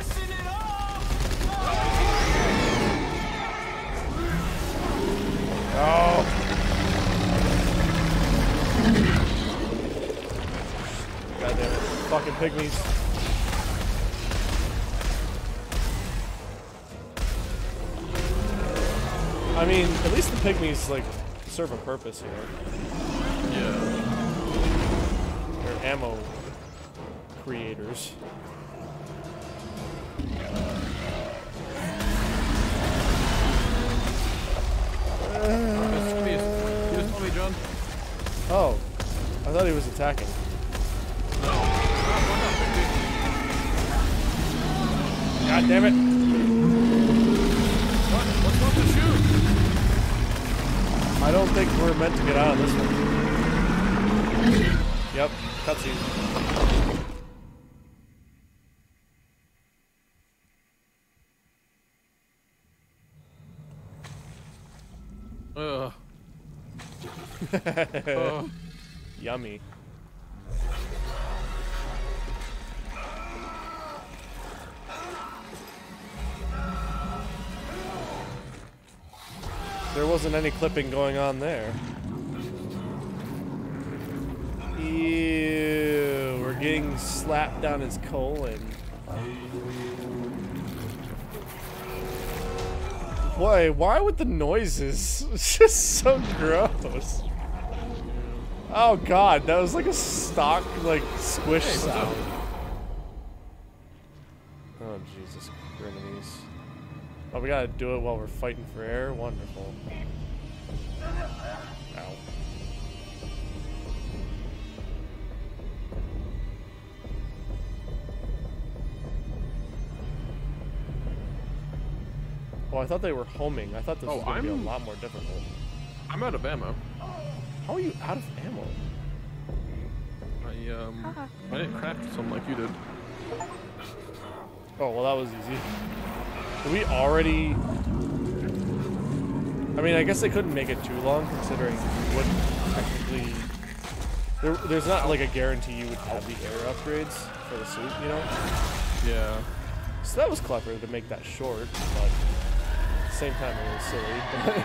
[SPEAKER 1] Oh! God damn it. Fucking pygmies. I mean, at least the pygmies, like, serve a purpose here.
[SPEAKER 2] Yeah.
[SPEAKER 1] They're ammo creators.
[SPEAKER 2] Please, you just told me, John.
[SPEAKER 1] Oh, I thought he was attacking. God damn it!
[SPEAKER 2] What? What's supposed to shoot?
[SPEAKER 1] I don't think we're meant to get out of this one. Yep, cutscene.
[SPEAKER 2] Ugh. Ugh.
[SPEAKER 1] Yummy. Wasn't any clipping going on there. Ew, we're getting slapped down his colon. Why? Why with the noises? It's just so gross. Oh god, that was like a stock, like, squish
[SPEAKER 2] Hey,
[SPEAKER 1] sound. Oh, Jesus, Griminies. Oh, we gotta do it while we're fighting for air? Wonderful. Ow. Oh, I thought they were homing. I thought this
[SPEAKER 2] Oh,
[SPEAKER 1] was gonna be a
[SPEAKER 2] I'm-
[SPEAKER 1] lot more difficult.
[SPEAKER 2] I'm out of ammo.
[SPEAKER 1] How are you out of ammo?
[SPEAKER 2] I um I didn't craft some like you did.
[SPEAKER 1] Oh, well, that was easy. Did we already... I mean, I guess they couldn't make it too long, considering you wouldn't technically... There, there's not, like, a guarantee you would have the air upgrades for the suit, you know?
[SPEAKER 2] Yeah.
[SPEAKER 1] So that was clever to make that short, but at the same time, it was silly.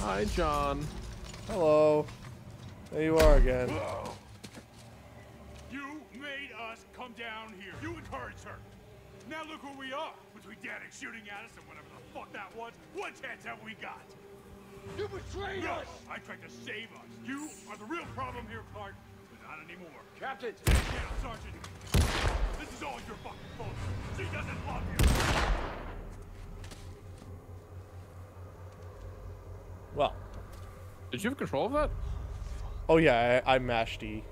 [SPEAKER 2] Hi, John.
[SPEAKER 1] Hello. There you are again.
[SPEAKER 13] You made us come down here. You encouraged her. Now look where we are. Between Danik shooting at us and whatever the fuck that was, what chance have we got? You betrayed no, us! I tried to save us. You are the real problem here, Clarke, but not anymore. Captain! Stand down, Sergeant. This is all your fucking fault. She doesn't love you.
[SPEAKER 1] Well.
[SPEAKER 2] Did you have control of that?
[SPEAKER 1] Oh, yeah, I, I mashed E.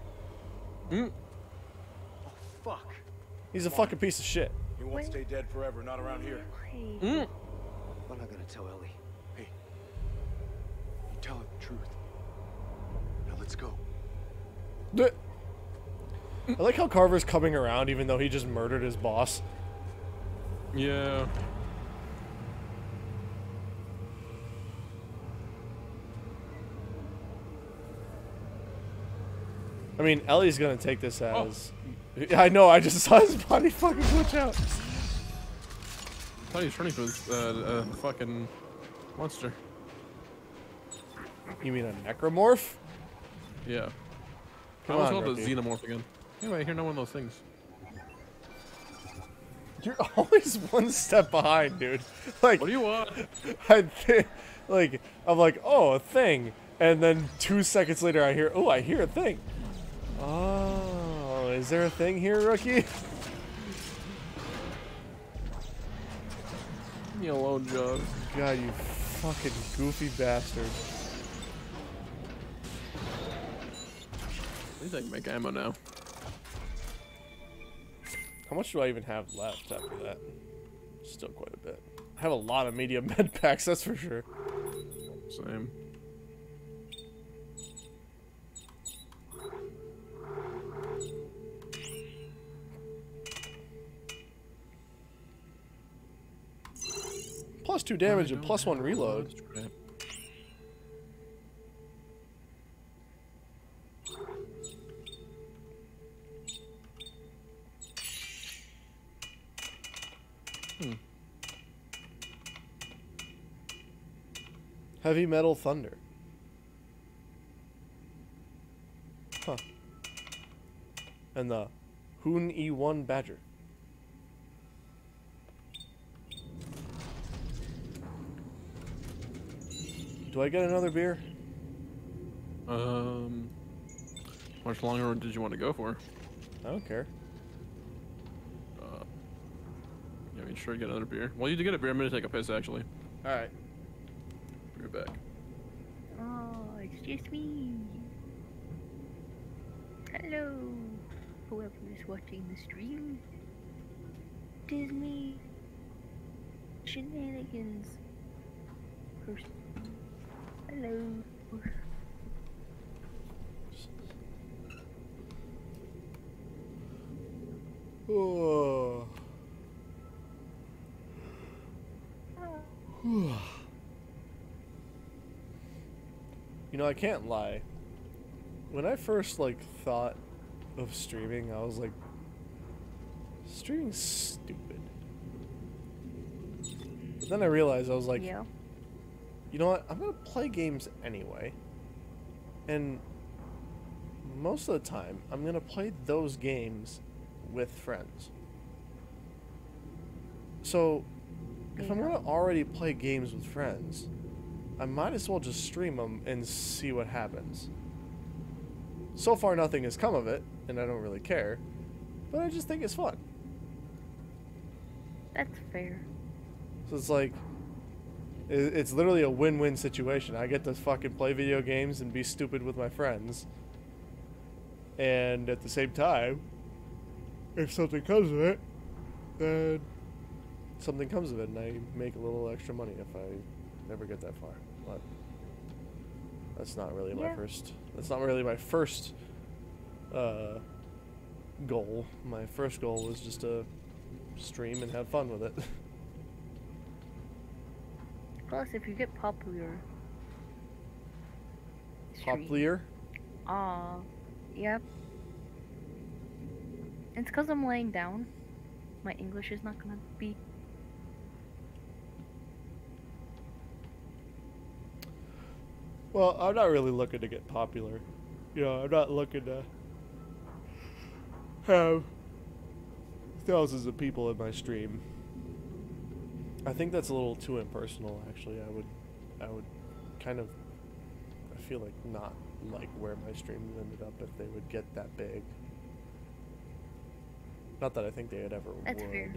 [SPEAKER 2] Mm.
[SPEAKER 20] Fuck.
[SPEAKER 1] He's a fucking piece of shit.
[SPEAKER 20] He won't stay dead forever, not around here.
[SPEAKER 1] Mm.
[SPEAKER 20] I'm not gonna tell Ellie. Hey, you tell her the truth. Now let's go.
[SPEAKER 1] Bleh. I like how Carver's coming around even though he just murdered his boss.
[SPEAKER 2] Yeah.
[SPEAKER 1] I mean, Ellie's gonna take this as. I know. I just saw his body fucking glitch out.
[SPEAKER 2] I thought he was turning to his, uh, a fucking monster.
[SPEAKER 1] You mean a necromorph?
[SPEAKER 2] Yeah.
[SPEAKER 1] Come
[SPEAKER 2] I was called a xenomorph again. Anyway, I hear no one of those things.
[SPEAKER 1] You're always one step behind, dude. Like,
[SPEAKER 2] what do you want?
[SPEAKER 1] I think, like, I'm like, oh, a thing, and then two seconds later, I hear, oh, I hear a thing. Oh, is there a thing here, rookie?
[SPEAKER 2] Leave me alone, John.
[SPEAKER 1] God, you fucking goofy bastard.
[SPEAKER 2] At least I can make ammo now.
[SPEAKER 1] How much do I even have left after that? Still quite a bit. I have a lot of medium med packs, that's for sure.
[SPEAKER 2] Same.
[SPEAKER 1] Plus two damage and plus one reload.
[SPEAKER 2] Hmm.
[SPEAKER 1] Heavy metal thunder. Huh. And the Hoon E1 Badger. Do I get another beer?
[SPEAKER 2] Um, how much longer did you want to go for?
[SPEAKER 1] I don't care.
[SPEAKER 2] Uh, yeah, I mean, sure, get another beer. Well, you did get a beer. I'm gonna take a piss, actually.
[SPEAKER 1] Alright.
[SPEAKER 2] Be right back.
[SPEAKER 8] Oh, it's just me. Hello, whoever is watching the stream. It is me. Shenanigans. Person. Hello.
[SPEAKER 1] Oh. you know, I can't lie. When I first like thought of streaming, I was like, streaming's stupid. But then I realized I was like,
[SPEAKER 8] Yeah.
[SPEAKER 1] You know what? I'm gonna play games anyway, and most of the time, I'm gonna play those games with friends. So, if I'm gonna already play games with friends, I might as well just stream them and see what happens. So far, nothing has come of it, and I don't really care. but I just think it's fun.
[SPEAKER 8] That's fair.
[SPEAKER 1] So it's like, it's literally a win-win situation. I get to fucking play video games and be stupid with my friends, and at the same time, if something comes of it, then something comes of it, and I make a little extra money if I never get that far. But that's not really my first. That's not really my first uh, goal. My first goal was just to stream and have fun with it.
[SPEAKER 8] Plus, if you get popular.
[SPEAKER 1] Popular.
[SPEAKER 8] Aw, yep. It's because I'm laying down. My English is not gonna be.
[SPEAKER 1] Well, I'm not really looking to get popular. You know, I'm not looking to have thousands of people in my stream. I think that's a little too impersonal. Actually, I would, I would, kind of, I feel like not like where my streams ended up if they would get that big. Not that I think they would ever
[SPEAKER 8] That's
[SPEAKER 1] would.
[SPEAKER 8] fair.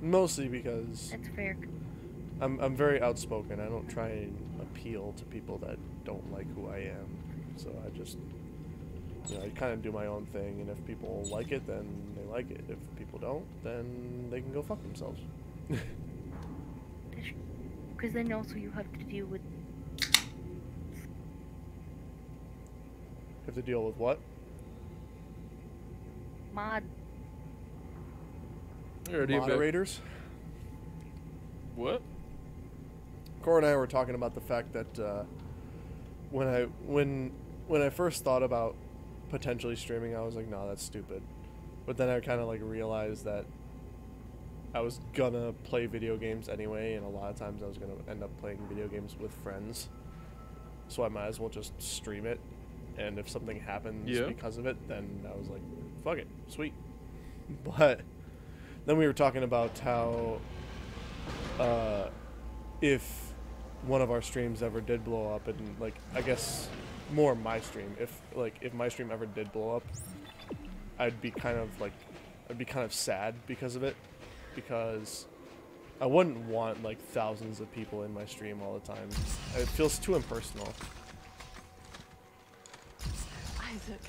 [SPEAKER 1] Mostly because
[SPEAKER 8] That's fair.
[SPEAKER 1] I'm I'm very outspoken. I don't try and appeal to people that don't like who I am. So I just you know, I kind of do my own thing and if people like it then they like it. If people don't, then they can go fuck themselves.
[SPEAKER 8] Because then also you have to deal with.
[SPEAKER 1] Have to deal with what?
[SPEAKER 8] Mod.
[SPEAKER 1] Moderators?
[SPEAKER 2] What?
[SPEAKER 1] Cora and I were talking about the fact that uh, when I when when I first thought about potentially streaming, I was like, "No, that's stupid." But then I kind of like realized that I was gonna play video games anyway, and a lot of times I was gonna end up playing video games with friends. So I might as well just stream it, and if something happens
[SPEAKER 2] Yeah.
[SPEAKER 1] because of it, then I was like, "Fuck it, sweet." But then we were talking about how uh, if one of our streams ever did blow up, and like I guess more my stream, if like if my stream ever did blow up, I'd be kind of like I'd be kind of sad because of it, because I wouldn't want like thousands of people in my stream all the time. It feels too impersonal.
[SPEAKER 21] Isaac.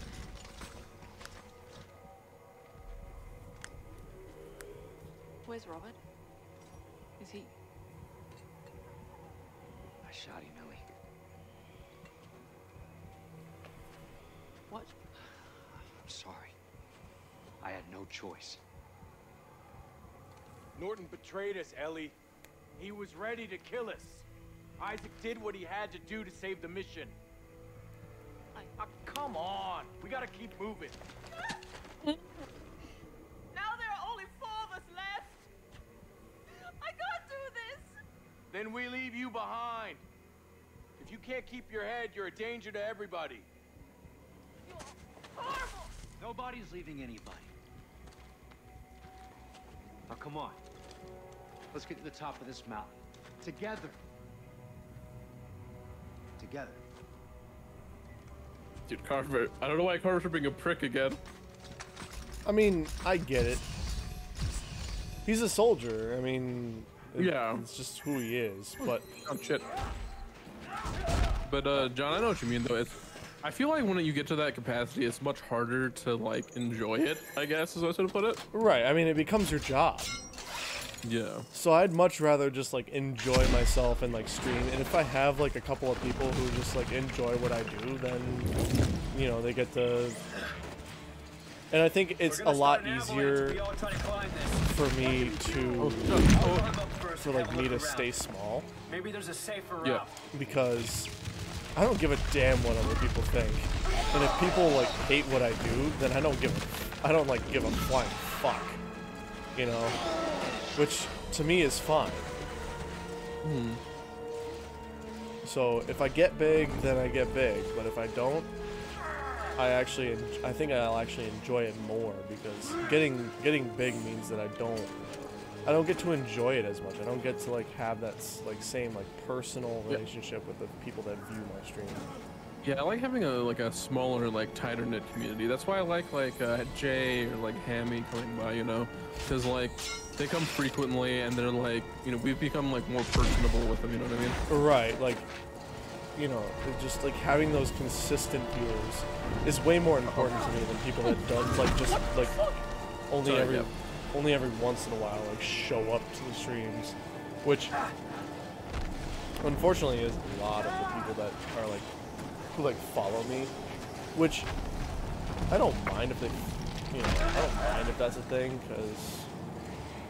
[SPEAKER 21] Where's Robert? Is he?
[SPEAKER 20] I shot him, Ellie.
[SPEAKER 21] What?
[SPEAKER 20] I'm sorry. I had no choice.
[SPEAKER 22] Norton betrayed us, Ellie. He was ready to kill us. Isaac did what he had to do to save the mission. Ah, come on. We gotta keep moving.
[SPEAKER 21] Now there are only four of us left. I can't do this.
[SPEAKER 22] Then we leave you behind. If you can't keep your head, you're a danger to everybody.
[SPEAKER 21] You're horrible.
[SPEAKER 11] Nobody's leaving anybody. Now come on. Let's get to the top of this mountain. Together. Together.
[SPEAKER 2] Dude, Carver. I don't know why Carver's being a prick again.
[SPEAKER 1] I mean, I get it. He's a soldier. I mean, it-
[SPEAKER 2] Yeah.
[SPEAKER 1] it's just who he is. But
[SPEAKER 2] Oh shit. But uh, John, I know what you mean though. It's I feel like when you get to that capacity, it's much harder to like enjoy it. I guess is what I to put it.
[SPEAKER 1] right, I mean, it becomes your job.
[SPEAKER 2] Yeah.
[SPEAKER 1] So I'd much rather just like enjoy myself and like stream. And if I have like a couple of people who just like enjoy what I do, then you know they get to. And I think it's a lot easier for me to for like me to stay small
[SPEAKER 5] Maybe there's a safer route.
[SPEAKER 2] Yeah.
[SPEAKER 1] because I don't give a damn what other people think. And if people like hate what I do, then I don't give a, I don't like give a flying fuck. You know? Which to me is fine. So if I get big, then I get big. But if I don't, I actually, I think I'll actually enjoy it more because getting getting big means that I don't, I don't get to enjoy it as much. I don't get to like have that like same like personal
[SPEAKER 2] Yeah.
[SPEAKER 1] relationship with the people that view my stream.
[SPEAKER 2] Yeah, I like having a like a smaller, like tighter knit community. That's why I like like uh, Jay or like Hammy coming by, you know, because like they come frequently and they're like, you know, we've become like more personable with them. You know what I mean?
[SPEAKER 1] Right, like, you know, just like having those consistent viewers is way more important to me than people that don't like just like only
[SPEAKER 2] Sorry,
[SPEAKER 1] every only every once in a while like show up to the streams, which unfortunately is a lot of the people that are like who like follow me, which I don't mind if they, you know, I don't mind if that's a thing because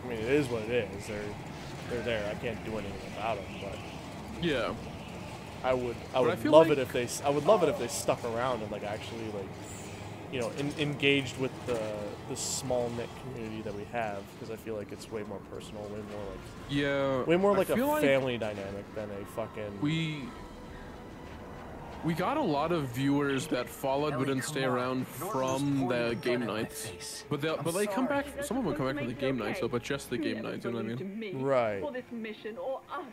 [SPEAKER 1] I mean it is what it is. They're they're there. I can't do anything about them, but
[SPEAKER 2] Yeah.
[SPEAKER 1] I would I
[SPEAKER 2] But
[SPEAKER 1] would
[SPEAKER 2] feel
[SPEAKER 1] love
[SPEAKER 2] like-
[SPEAKER 1] it if they I would love it if they stuck around and like actually like you know in, engaged with the the small knit community that we have because I feel like it's way more personal, way more like
[SPEAKER 2] Yeah.
[SPEAKER 1] way more like a
[SPEAKER 2] like
[SPEAKER 1] family dynamic than a fucking
[SPEAKER 2] We we got a lot of viewers that followed but didn't stay around from the game
[SPEAKER 11] gun at my
[SPEAKER 2] nights. But they but they come back. Some of them come back from the game nights though, but just the game nights. You know what I mean?
[SPEAKER 23] me
[SPEAKER 1] Right.
[SPEAKER 23] for this mission or us.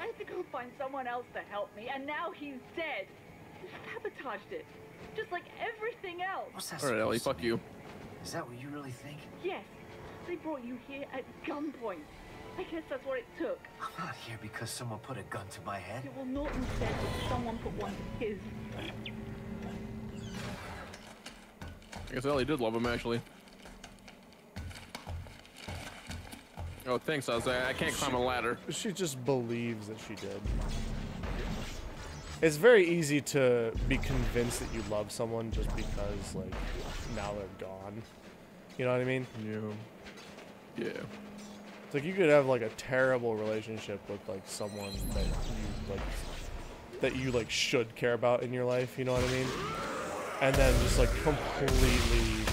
[SPEAKER 23] I had to go find someone else to help me, and now he's dead. You sabotaged it, just like everything else.
[SPEAKER 11] What's that
[SPEAKER 2] All right, Ellie. Fuck you.
[SPEAKER 11] Is that what you really think?
[SPEAKER 23] Yes, they brought you here at gunpoint. I guess that's what it took.
[SPEAKER 11] I'm not here because someone put a gun to my head.
[SPEAKER 23] Yeah, well, Norton said that someone put one to his.
[SPEAKER 2] I guess Ellie did love him actually. Oh, thanks. I was I can't climb a ladder.
[SPEAKER 1] she just believes that she did. It's very easy to be convinced that you love someone just because like now they're gone. You know what I mean?
[SPEAKER 2] Yeah. Yeah.
[SPEAKER 1] It's like you could have like a terrible relationship with like someone that you like that you like should care about in your life, you know what I mean? And then just like completely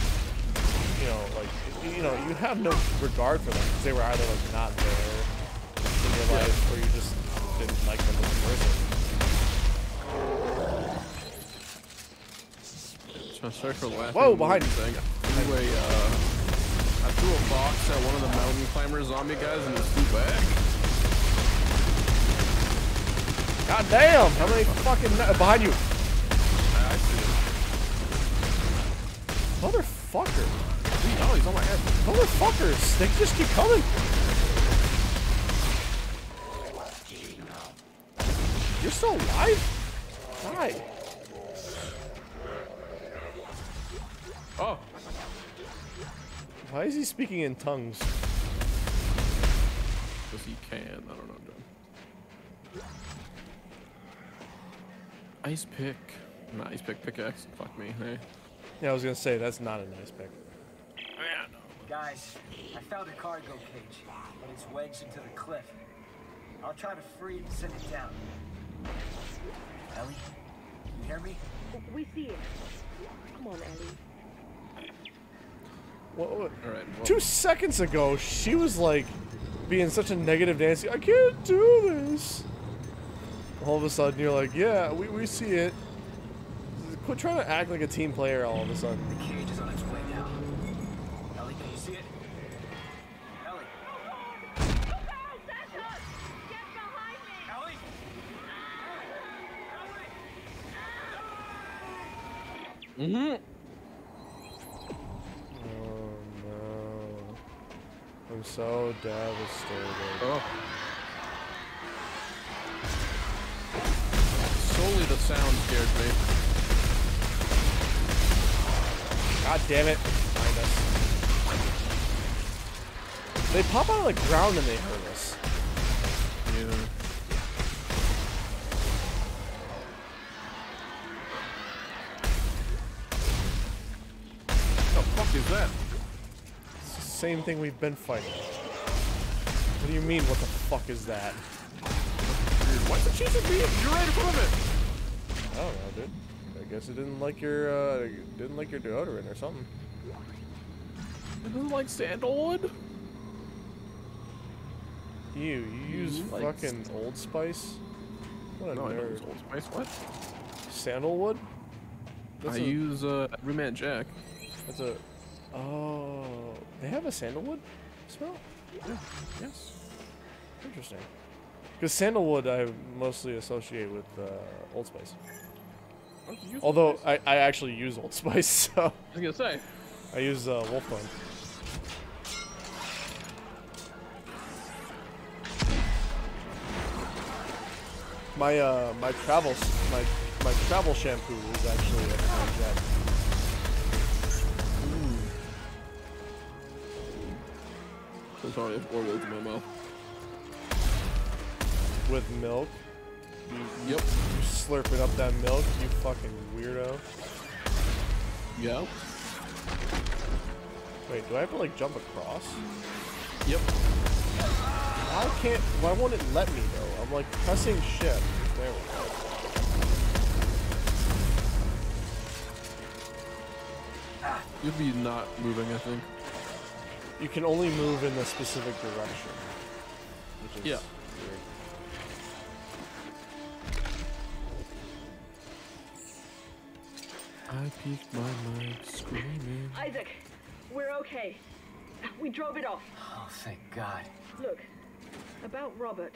[SPEAKER 1] you know, like you know, you have no regard for them because they were either like not there in your life or you just didn't like them as a person.
[SPEAKER 2] So sorry for.
[SPEAKER 1] Whoa, behind you.
[SPEAKER 2] I uh, I threw a box at one of the mountain climber zombie guys and it flew back.
[SPEAKER 1] God damn! How many fucking behind you?
[SPEAKER 2] I see it.
[SPEAKER 1] Motherfucker!
[SPEAKER 2] Oh, he's on my head.
[SPEAKER 1] Motherfuckers! They just keep coming. You're still alive? Hi.
[SPEAKER 2] Oh.
[SPEAKER 1] Why is he speaking in tongues?
[SPEAKER 2] Because he can. I don't know, John. Ice pick. Nah, ice pick pickaxe. Fuck me. Hey.
[SPEAKER 1] Yeah, I was gonna say that's not a nice pick.
[SPEAKER 11] Guys, I found a cargo cage, but it's wedged into the cliff. I'll try to free it and send it down. Ellie, you hear me?
[SPEAKER 10] We see it. Come on, Ellie.
[SPEAKER 1] What, what-
[SPEAKER 2] All right. well-
[SPEAKER 1] Two seconds ago, she was like being such a negative Nancy. I can't do this. All of a sudden, you're like, yeah, we, we see it. Quit trying to act like a team player all of a sudden.
[SPEAKER 11] The cage is on its way now. Ellie, can you see it? Ellie. Ellie.
[SPEAKER 2] Mm-hmm.
[SPEAKER 1] Devastated.
[SPEAKER 2] Oh. Solely the sound scared me.
[SPEAKER 1] God damn it. Behind us. They pop out of the ground and they hurt us.
[SPEAKER 2] Yeah. The fuck is that?
[SPEAKER 1] It's the same thing we've been fighting. What do you mean, what the fuck is that?
[SPEAKER 2] Why's the cheese being? You're right in front of it.
[SPEAKER 1] I don't know, dude. I guess it didn't like your, uh, didn't like your deodorant or something.
[SPEAKER 2] It doesn't like sandalwood.
[SPEAKER 1] You, you use
[SPEAKER 2] Like-
[SPEAKER 1] fucking Old Spice? What a
[SPEAKER 2] No, I don't
[SPEAKER 1] nerd.
[SPEAKER 2] use Old Spice. What?
[SPEAKER 1] Sandalwood?
[SPEAKER 2] I
[SPEAKER 1] a-
[SPEAKER 2] use uh, Every Man Jack.
[SPEAKER 1] That's a. Oh, they have a sandalwood smell.
[SPEAKER 2] Yeah. Yes.
[SPEAKER 1] Interesting. Because sandalwood I mostly associate with uh, Old Spice. Although I, I actually use Old Spice, so
[SPEAKER 2] I was gonna say.
[SPEAKER 1] I use uh, Wolf Run. My uh my travel my my travel shampoo is actually a
[SPEAKER 2] sorry, I have Oreos in my mouth.
[SPEAKER 1] with milk. You,
[SPEAKER 2] Yep.
[SPEAKER 1] You slurping up that milk, you fucking weirdo.
[SPEAKER 2] Yeah.
[SPEAKER 1] Wait, do I have to like jump across?
[SPEAKER 2] Yep.
[SPEAKER 1] Why can't? Why won't it let me though? I'm like pressing shift. There we go.
[SPEAKER 2] You'd be not moving, I think.
[SPEAKER 1] You can only move in the specific direction. Which is
[SPEAKER 2] Yeah.
[SPEAKER 1] weird.
[SPEAKER 2] I peeked my mind screaming.
[SPEAKER 23] Isaac, we're okay. We drove it off.
[SPEAKER 11] Oh, thank God.
[SPEAKER 23] Look, about Robert.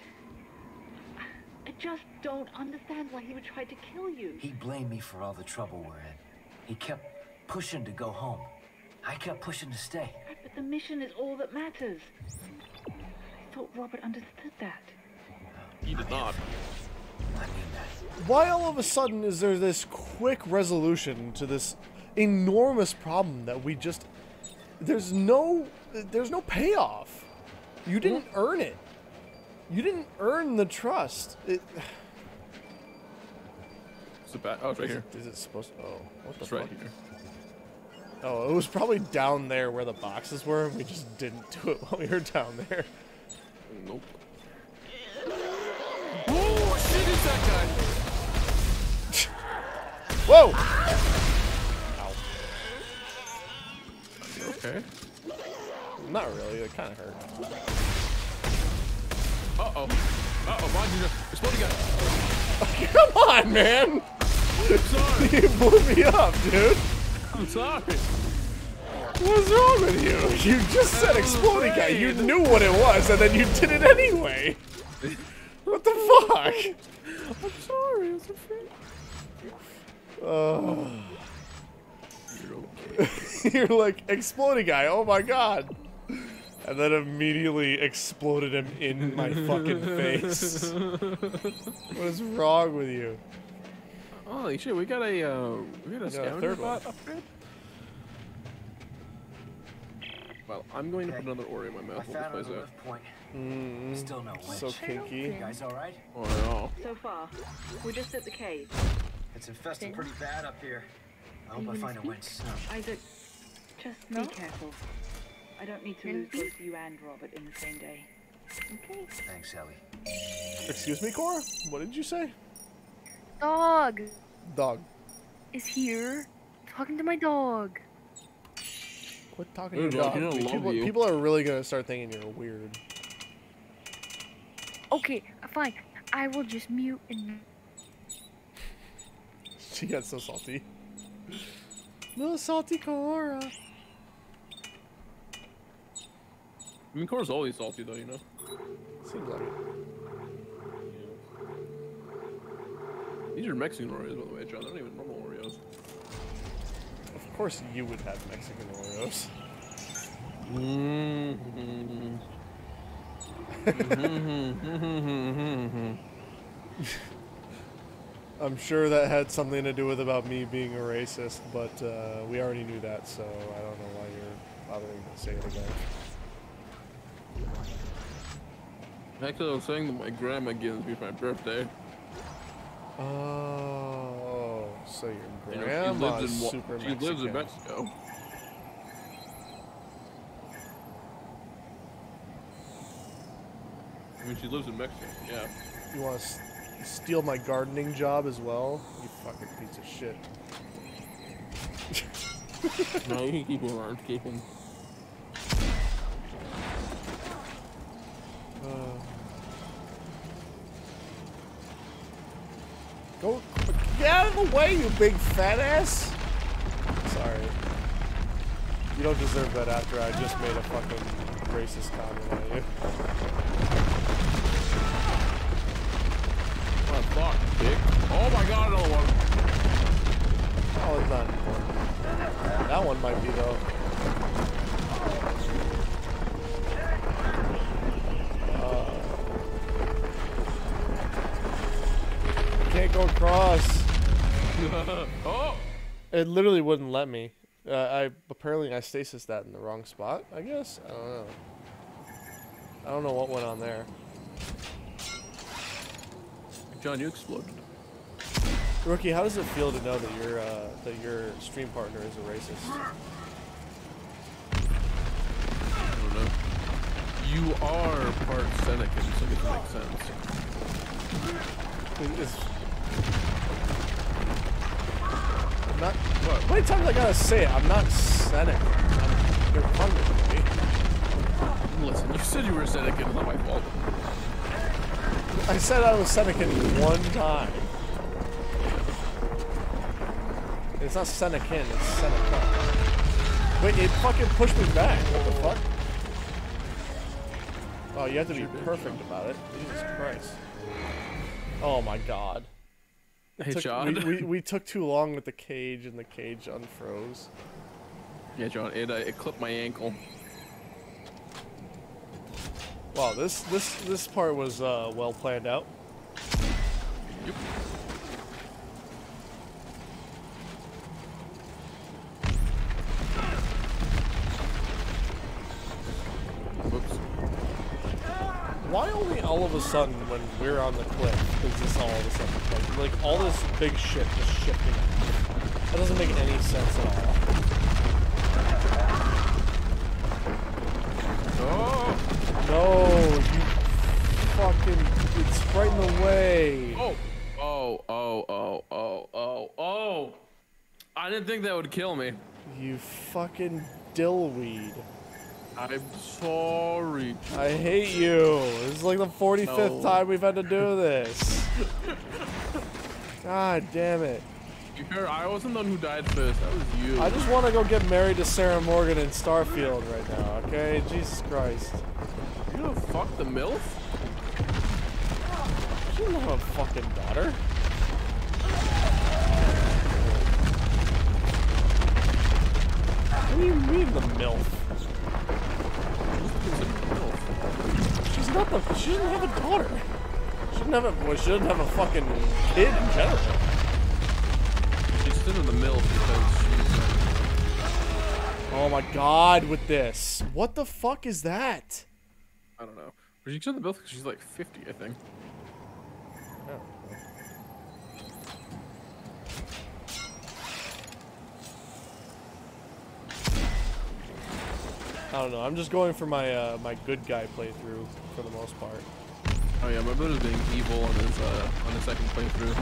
[SPEAKER 23] I just don't understand why he would try to kill you.
[SPEAKER 11] He blamed me for all the trouble we're in. He kept pushing to go home. I kept pushing to stay.
[SPEAKER 23] But the mission is all that matters. I thought Robert understood that.
[SPEAKER 2] He did not.
[SPEAKER 1] Why all of a sudden is there this quick resolution to this enormous problem that we just there's no there's no payoff. You didn't earn it. You didn't earn the trust. It,
[SPEAKER 2] It's a bat. Oh, it's right
[SPEAKER 1] is
[SPEAKER 2] here.
[SPEAKER 1] It, is it supposed? To, Oh, what the
[SPEAKER 2] It's right
[SPEAKER 1] fuck?
[SPEAKER 2] here.
[SPEAKER 1] Oh, it was probably down there where the boxes were. and We just didn't do it while we were down there.
[SPEAKER 2] Nope. Oh shit! Is that guy?
[SPEAKER 1] Whoa! Ow.
[SPEAKER 2] Okay.
[SPEAKER 1] Not really. It kind of hurt.
[SPEAKER 2] Uh oh. Uh oh. Mind you, exploding guy.
[SPEAKER 1] Come on, man!
[SPEAKER 2] sorry.
[SPEAKER 1] you blew me up, dude.
[SPEAKER 2] I'm sorry.
[SPEAKER 1] What's wrong with you? You just said exploding guy. You knew what it was, and then you did it anyway. What the fuck?
[SPEAKER 2] I'm sorry. I was afraid.
[SPEAKER 1] Oh.
[SPEAKER 2] You're okay.
[SPEAKER 1] You're like exploding guy. Oh my god. And then immediately exploded him in my fucking face. what is wrong with you?
[SPEAKER 2] Holy shit! We got a uh, we got a
[SPEAKER 1] We got a
[SPEAKER 2] scavenger
[SPEAKER 1] third one.
[SPEAKER 2] bot upgrade. Well, I'm going to put another Oreo in my
[SPEAKER 11] I
[SPEAKER 2] mouth. We'll
[SPEAKER 11] found
[SPEAKER 2] just
[SPEAKER 11] another
[SPEAKER 2] place
[SPEAKER 11] lift point.
[SPEAKER 1] Mm,
[SPEAKER 11] Still no winch.
[SPEAKER 1] so kinky.
[SPEAKER 11] You guys all right?
[SPEAKER 2] that. Oh
[SPEAKER 23] So far, we're just at the cave.
[SPEAKER 11] It's infested pretty bad up here. I hope I
[SPEAKER 23] you
[SPEAKER 11] find a
[SPEAKER 23] gonna
[SPEAKER 11] winch soon.
[SPEAKER 23] Isaac, just
[SPEAKER 8] No?
[SPEAKER 23] be careful. I don't need to
[SPEAKER 8] Can
[SPEAKER 23] lose both you and Robert in the same day.
[SPEAKER 8] Okay.
[SPEAKER 11] Thanks, Ellie.
[SPEAKER 1] Excuse me, Cora? What did you say?
[SPEAKER 8] Dog
[SPEAKER 1] Dog.
[SPEAKER 8] is here. Talking to my dog.
[SPEAKER 1] Quit talking
[SPEAKER 2] Hey,
[SPEAKER 1] to
[SPEAKER 2] dog,
[SPEAKER 1] dog. dude. People,
[SPEAKER 2] you.
[SPEAKER 1] people are really gonna start thinking you're weird.
[SPEAKER 8] Okay, fine. I will just mute and.
[SPEAKER 1] She got so salty. Little salty Cora.
[SPEAKER 2] I mean, Cora's always salty though, you know.
[SPEAKER 1] Seems like it.
[SPEAKER 2] These are Mexican Oreos, by the way, John. They're not even normal Oreos.
[SPEAKER 1] Of course you would have Mexican Oreos.
[SPEAKER 2] Mm-hmm.
[SPEAKER 1] I'm sure that had something to do with about me being a racist, but uh, we already knew that, so I don't know why you're bothering to say it again.
[SPEAKER 2] Actually, I was saying that my grandma gives me for my birthday.
[SPEAKER 1] Oh, so your
[SPEAKER 2] You know,
[SPEAKER 1] grandma's
[SPEAKER 2] she lives in
[SPEAKER 1] super
[SPEAKER 2] she
[SPEAKER 1] Mexican.
[SPEAKER 2] lives in Mexico. I mean, she lives in Mexico. Yeah.
[SPEAKER 1] You want to s- steal my gardening job as well? You fucking piece of shit.
[SPEAKER 2] no, you can keep him around. Keep him.
[SPEAKER 1] Uh, go get out of the way, you big fat ass! Sorry. You don't deserve that after I just made a fucking racist comment on you.
[SPEAKER 2] What the fuck, dick? Oh my god, another one.
[SPEAKER 1] Oh, it's not important. That one might be though. Uh, can't go across.
[SPEAKER 2] oh!
[SPEAKER 1] It literally wouldn't let me. Uh, I apparently I stasis that in the wrong spot. I guess I don't know. I don't know what went on there.
[SPEAKER 2] John, you exploded.
[SPEAKER 1] Rookie, how does it feel to know that your uh, that your stream partner is a racist?
[SPEAKER 2] I don't know. You are part Senecan, so it makes sense.
[SPEAKER 1] It's- I'm not. What? How many times I gotta say it? I'm not Seneca. I'm, you're hungry, me.
[SPEAKER 2] Listen, you said you were a Senecan, it's not my fault.
[SPEAKER 1] I said I was Senecan one time. It's not Senecan, it's Seneca. Wait, it fucking pushed me back. What the fuck? Oh, you have to be perfect about it. Jesus Christ. Oh my god.
[SPEAKER 2] Hey,
[SPEAKER 1] took-
[SPEAKER 2] John.
[SPEAKER 1] We, we, we took too long with the cage and the cage unfroze.
[SPEAKER 2] Yeah, John, it, uh, it clipped my ankle.
[SPEAKER 1] Wow, this this this part was uh, well planned out.
[SPEAKER 2] Whoops.
[SPEAKER 1] Why only all of a sudden when we're on the cliff is this all of a sudden like, like all this big shit just shifting? That doesn't make any sense at all.
[SPEAKER 2] Oh!
[SPEAKER 1] No, you fucking it's right in the way.
[SPEAKER 2] Oh! Oh, oh, oh, oh, oh, oh! I didn't think that would kill me.
[SPEAKER 1] You fucking dillweed.
[SPEAKER 2] I'm sorry.
[SPEAKER 1] I hate you. This is like the 45th
[SPEAKER 2] No.
[SPEAKER 1] time we've had to do this. God damn it.
[SPEAKER 2] You heard, I wasn't the one who died first. That was you.
[SPEAKER 1] I just want to go get married to Sarah Morgan in Starfield right now, okay? Jesus Christ.
[SPEAKER 2] You gonna fuck the MILF?
[SPEAKER 1] She doesn't have a fucking daughter. What do you mean the MILF? She's not the. She doesn't have a daughter. She doesn't have a. Well, she doesn't have a fucking kid in general.
[SPEAKER 2] She's still in the MILF because she's.
[SPEAKER 1] Oh my god, with this. What the fuck is that?
[SPEAKER 2] I don't know. But she's in the MILF because she's like 50, I think.
[SPEAKER 1] I don't know. I'm just going for my uh, my good guy playthrough for the most part.
[SPEAKER 2] Oh yeah, my brother's being evil on his uh, on his second playthrough.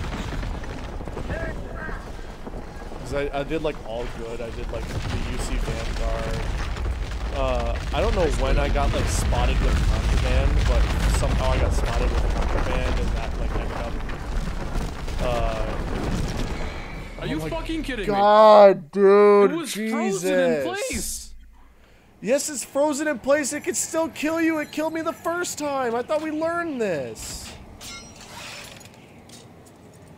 [SPEAKER 1] Cause I, I did like all good. I did like the UC Vanguard. Uh, I don't know when I got like spotted with contraband, but somehow I got spotted with contraband and that like ended up. Uh,
[SPEAKER 2] Are you
[SPEAKER 1] oh
[SPEAKER 2] fucking kidding me?
[SPEAKER 1] God, dude,
[SPEAKER 2] It was
[SPEAKER 1] Jesus.
[SPEAKER 2] frozen in place.
[SPEAKER 1] Yes, it's frozen in place. It could still kill you. It killed me the first time. I thought we learned this.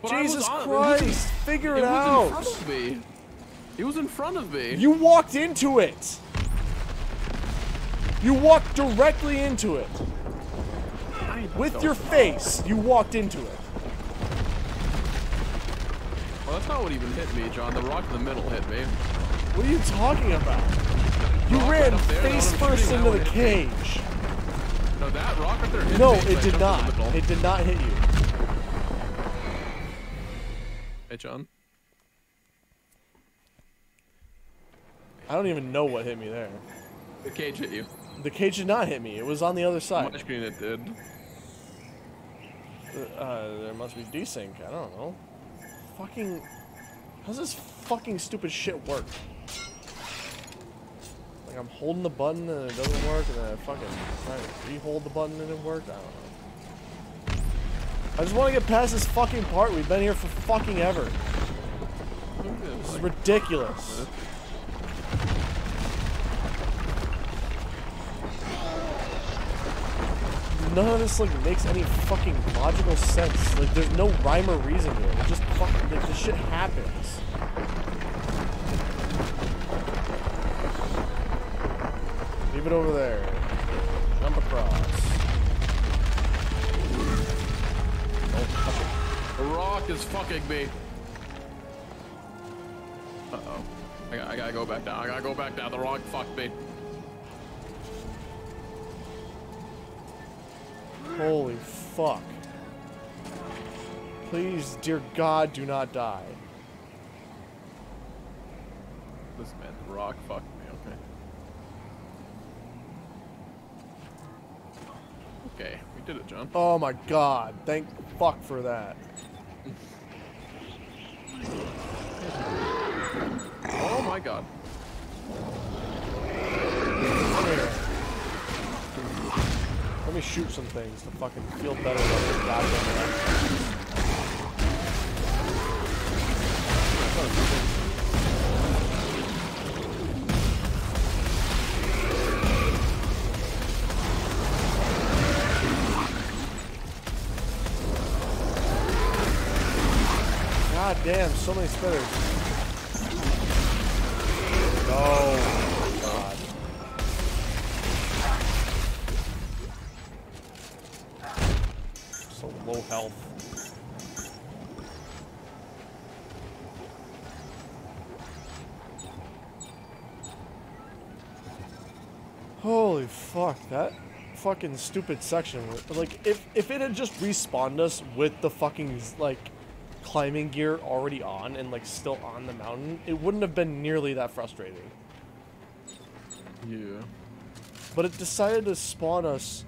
[SPEAKER 2] But
[SPEAKER 1] Jesus
[SPEAKER 2] on- it
[SPEAKER 1] Christ, figure it, out.
[SPEAKER 2] it was
[SPEAKER 1] out.
[SPEAKER 2] in front of me. He was in front of me.
[SPEAKER 1] You walked into it. You walked directly into it. With your
[SPEAKER 2] know.
[SPEAKER 1] face, you walked into it.
[SPEAKER 2] Well, that's not what even hit me, John. The rock in the middle hit me.
[SPEAKER 1] What are you talking about? You
[SPEAKER 2] Rock
[SPEAKER 1] ran
[SPEAKER 2] right there,
[SPEAKER 1] face
[SPEAKER 2] that one I'm
[SPEAKER 1] first into the
[SPEAKER 2] one hit me.
[SPEAKER 1] cage.
[SPEAKER 2] No, that rock right there
[SPEAKER 1] No,
[SPEAKER 2] me. so I
[SPEAKER 1] it did
[SPEAKER 2] jumped in the
[SPEAKER 1] not. It did not hit you.
[SPEAKER 2] Hey, John.
[SPEAKER 1] I don't even know what hit me there.
[SPEAKER 2] The cage hit you.
[SPEAKER 1] The cage did not hit me. It was on the other
[SPEAKER 2] On
[SPEAKER 1] side.
[SPEAKER 2] my screen it did.
[SPEAKER 1] Uh, there must be desync. I don't know. Fucking. How's this fucking stupid shit work? I'm holding the button and it doesn't work, and then I fucking try to re-hold the button and it worked. I don't know. I just want to get past this fucking part. We've been here for fucking ever. This is ridiculous. none of this like makes any fucking logical sense. Like there's no rhyme or reason here. It just fucking like this shit happens. Leave it over there. Jump across. Don't touch it.
[SPEAKER 2] The rock is fucking me. Uh oh. I, got, I gotta go back down. I gotta go back down. The rock fucked me.
[SPEAKER 1] Holy fuck. Please, dear God, do not die.
[SPEAKER 2] Listen, man, the rock fucked me. Okay. We did it, John.
[SPEAKER 1] Oh my god, thank fuck for that.
[SPEAKER 2] Oh my god.
[SPEAKER 1] Let me shoot some things to fucking feel better about this goddamn life. Damn, so many spitters. Oh god. So low health. Holy fuck, that fucking stupid section. Like, if, if it had just respawned us with the fucking, like, climbing gear already on and, like, still on the mountain, it wouldn't have been nearly that frustrating.
[SPEAKER 2] Yeah.
[SPEAKER 1] But it decided to spawn us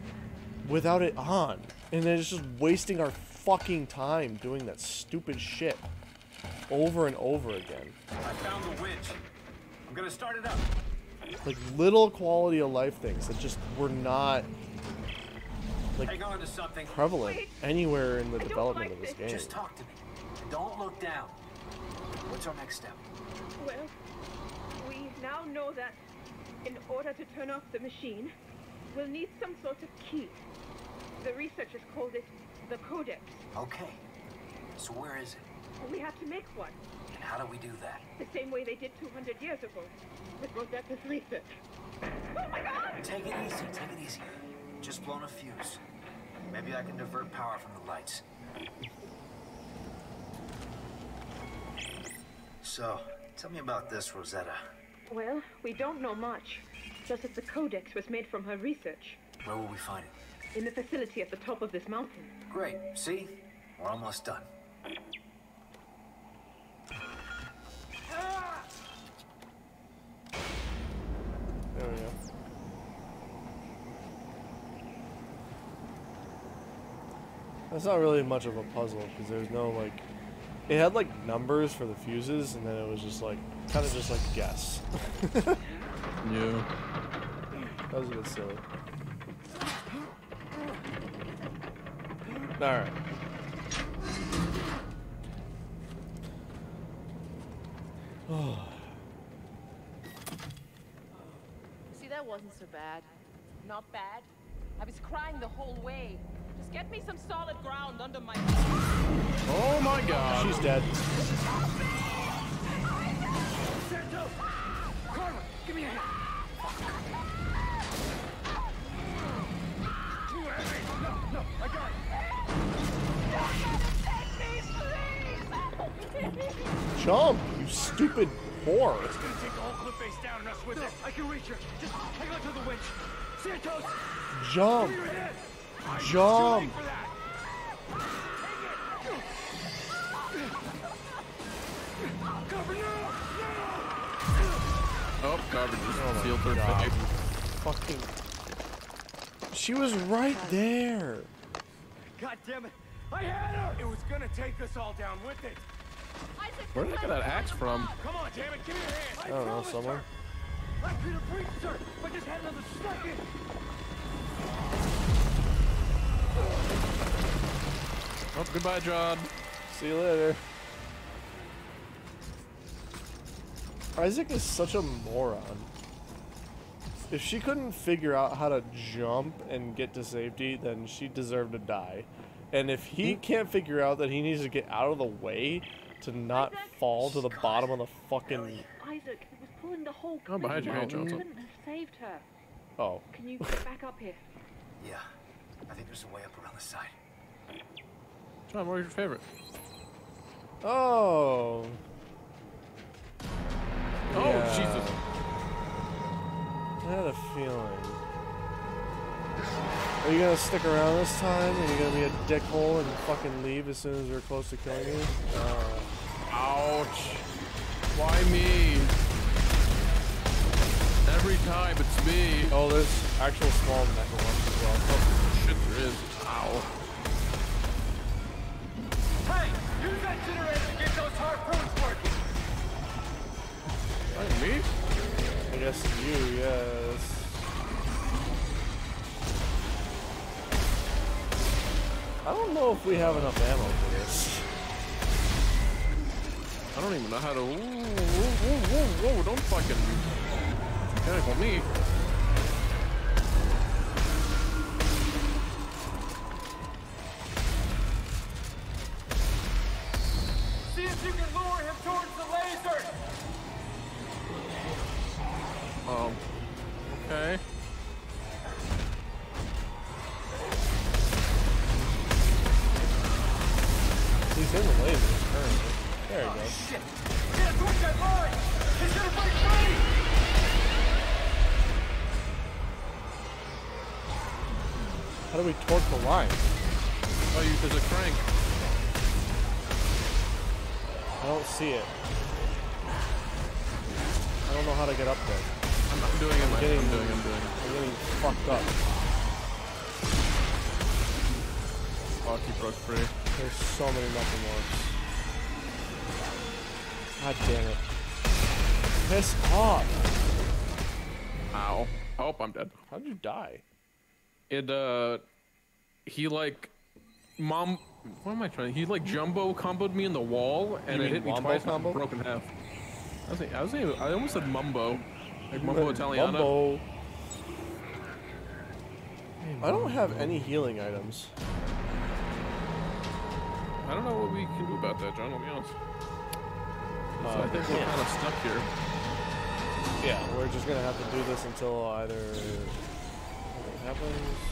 [SPEAKER 1] without it on. And then it's just wasting our fucking time doing that stupid shit. Over and over again.
[SPEAKER 5] I found the winch. I'm gonna start it up.
[SPEAKER 1] Like little quality of life things that just were not like
[SPEAKER 5] Hang on
[SPEAKER 1] prevalent anywhere in the development of this game.
[SPEAKER 5] Just talk to me. Don't look down. What's our next step?
[SPEAKER 10] Well, we now know that in order to turn off the machine, we'll need some sort of key. The researchers called it the Codex.
[SPEAKER 5] Okay. So where is it?
[SPEAKER 10] We have to make one,
[SPEAKER 5] And how do we do that?
[SPEAKER 10] the same way they did 200 years ago with Rosetta's research. Oh my god!
[SPEAKER 5] Take it easy, take it easy. Just blown a fuse. Maybe I can divert power from the lights. So, tell me about this, Rosetta.
[SPEAKER 10] Well, we don't know much. Just that the Codex was made from her research
[SPEAKER 5] Where will we find it?
[SPEAKER 10] in the facility at the top of this mountain.
[SPEAKER 5] Great. See? We're almost done.
[SPEAKER 1] There we go. That's not really much of a puzzle because there's no like. It had like numbers for the fuses, and then it was just like kind of just like guess.
[SPEAKER 2] yeah.
[SPEAKER 1] That was a bit silly. All right. Oh.
[SPEAKER 6] See, that wasn't so bad. Not bad. I was crying the whole way. Just get me some solid ground under my
[SPEAKER 2] Oh my god.
[SPEAKER 1] She's dead.
[SPEAKER 14] Santos! Carver, give me a hand. Too heavy. No, no, I got
[SPEAKER 1] Jump, you stupid whore.
[SPEAKER 14] It's gonna take the whole cliff face down and us with it. I can reach her. Just hang on to the winch. Santos!
[SPEAKER 1] Jump.
[SPEAKER 14] Give me your hand. I'm oh,
[SPEAKER 1] Jump.
[SPEAKER 14] shooting for that. Cover now!
[SPEAKER 2] Oh, covered. Just
[SPEAKER 1] Oh
[SPEAKER 2] sealed her
[SPEAKER 1] God.
[SPEAKER 2] face.
[SPEAKER 1] Fucking. She was right there.
[SPEAKER 14] God damn it! I had her! It was gonna take us all down with it.
[SPEAKER 2] Where did I get that axe from?
[SPEAKER 14] Come on, damn it, give me your hand.
[SPEAKER 1] I don't know, somewhere.
[SPEAKER 14] her. I could have reached her, but just had another second.
[SPEAKER 2] Oh, goodbye, John.
[SPEAKER 1] See you later. Isaac is such a moron. If she couldn't figure out how to jump and get to safety, then she deserved to die. And if he hmm? can't figure out that he needs to get out of the way to not fall to the bottom of the fucking
[SPEAKER 23] Isaac, he was pulling the whole
[SPEAKER 2] Oh, behind you. Johnson.
[SPEAKER 23] couldn't have saved her.
[SPEAKER 1] Oh.
[SPEAKER 23] Can you get back up here?
[SPEAKER 11] Yeah. I think there's a way up around the side.
[SPEAKER 2] John, what was your favorite?
[SPEAKER 1] Oh.
[SPEAKER 2] Oh, Jesus.
[SPEAKER 1] I had a feeling. Are you gonna stick around this time? Are you gonna be a dickhole and fucking leave as soon as we're close to killing you? Uh,
[SPEAKER 2] Ouch. Why me? Every time it's me.
[SPEAKER 1] oh, there's actual small mecha ones as well.
[SPEAKER 2] Ow.
[SPEAKER 22] Hey, use that generator to get those harpoons working.
[SPEAKER 2] Me?
[SPEAKER 1] I guess you, yes. I don't know if we have enough ammo for this.
[SPEAKER 2] I don't even know how to. Whoa, whoa, whoa, whoa, don't fucking. Mechanical me.
[SPEAKER 22] See if you can lure him towards the laser.
[SPEAKER 2] Um. Okay.
[SPEAKER 1] He's in the lasers currently. There you go.
[SPEAKER 22] Shit. Get towards that line. He's gonna break free.
[SPEAKER 1] How do we torque the line?
[SPEAKER 2] Oh, you, there's a crank.
[SPEAKER 1] I don't see it. I don't know how to get up there.
[SPEAKER 2] I'm, I'm doing it.
[SPEAKER 1] I'm
[SPEAKER 2] I'm,
[SPEAKER 1] getting,
[SPEAKER 2] I'm doing it. I'm doing it.
[SPEAKER 1] I'm getting fucked up.
[SPEAKER 2] Oh, he broke free.
[SPEAKER 1] There's so many nothing ones. God damn it. Piss off.
[SPEAKER 2] Ow. Oh, I'm dead.
[SPEAKER 1] How did you die?
[SPEAKER 2] It, uh. He, like. Mom. What am I trying? He, like, jumbo comboed me in the wall, and it hit me twice and
[SPEAKER 1] combo?
[SPEAKER 2] I broke in half. I was, thinking- I was thinking- I almost said mumbo. Like mumbo Italiano.
[SPEAKER 1] Bumbo. I don't have any healing items.
[SPEAKER 2] I don't know what we can do about that, John, I'll be honest.
[SPEAKER 1] Uh,
[SPEAKER 2] I think we're
[SPEAKER 1] yeah.
[SPEAKER 2] kind of stuck here.
[SPEAKER 1] Yeah, we're just gonna have to do this until either something happens.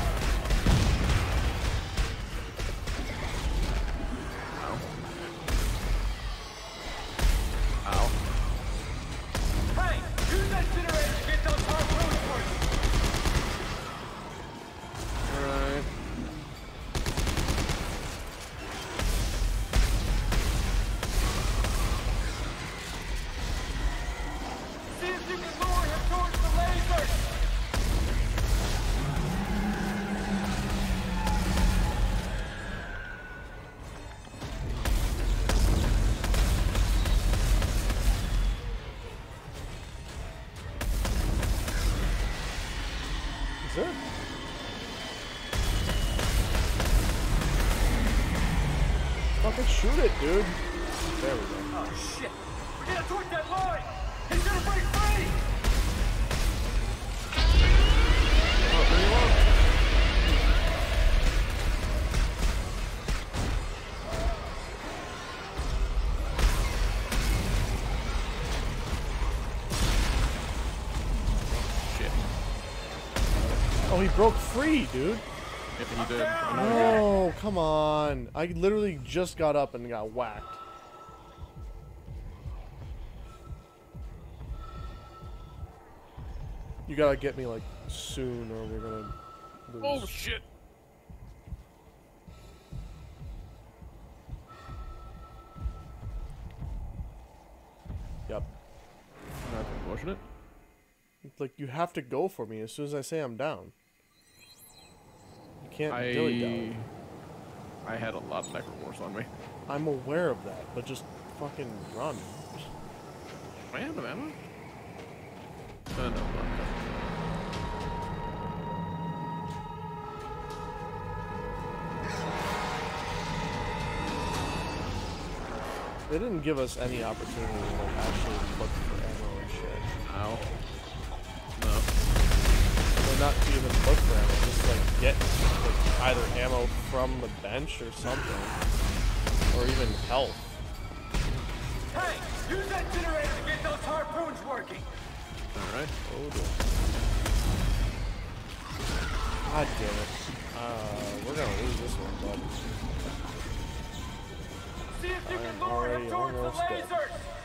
[SPEAKER 1] dude.
[SPEAKER 2] If he did.
[SPEAKER 1] No, come on. I literally just got up and got whacked. You gotta get me like soon or we're gonna lose.
[SPEAKER 2] Oh shit.
[SPEAKER 1] Yep.
[SPEAKER 2] That's unfortunate.
[SPEAKER 1] Like you have to go for me as soon as I say I'm down. Can't
[SPEAKER 2] I
[SPEAKER 1] dilly dally.
[SPEAKER 2] I had a lot of necromorphs on me.
[SPEAKER 1] I'm aware of that, but just fucking run.
[SPEAKER 2] I no ammo. Uh, no, no.
[SPEAKER 1] They didn't give us any opportunity to like, actually look for ammo and shit.
[SPEAKER 2] Ow. No.
[SPEAKER 1] Or not to even look for ammo, just like get like, either ammo from the bench or something. Or even health.
[SPEAKER 11] Hey, use that generator to get those harpoons working.
[SPEAKER 2] Alright.
[SPEAKER 1] Oh dear. God damn it. Uh, we're gonna lose this one, bud.
[SPEAKER 11] See if you
[SPEAKER 1] I'm
[SPEAKER 11] lure
[SPEAKER 1] already
[SPEAKER 11] him towards the
[SPEAKER 1] almost dead.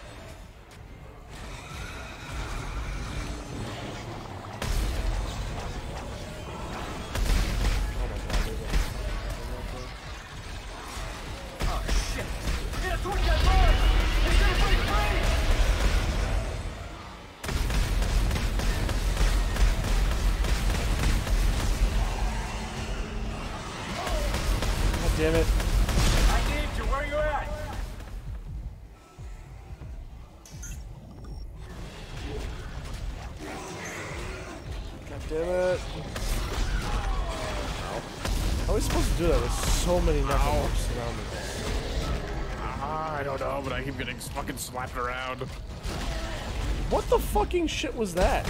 [SPEAKER 2] Fucking
[SPEAKER 1] shit was that?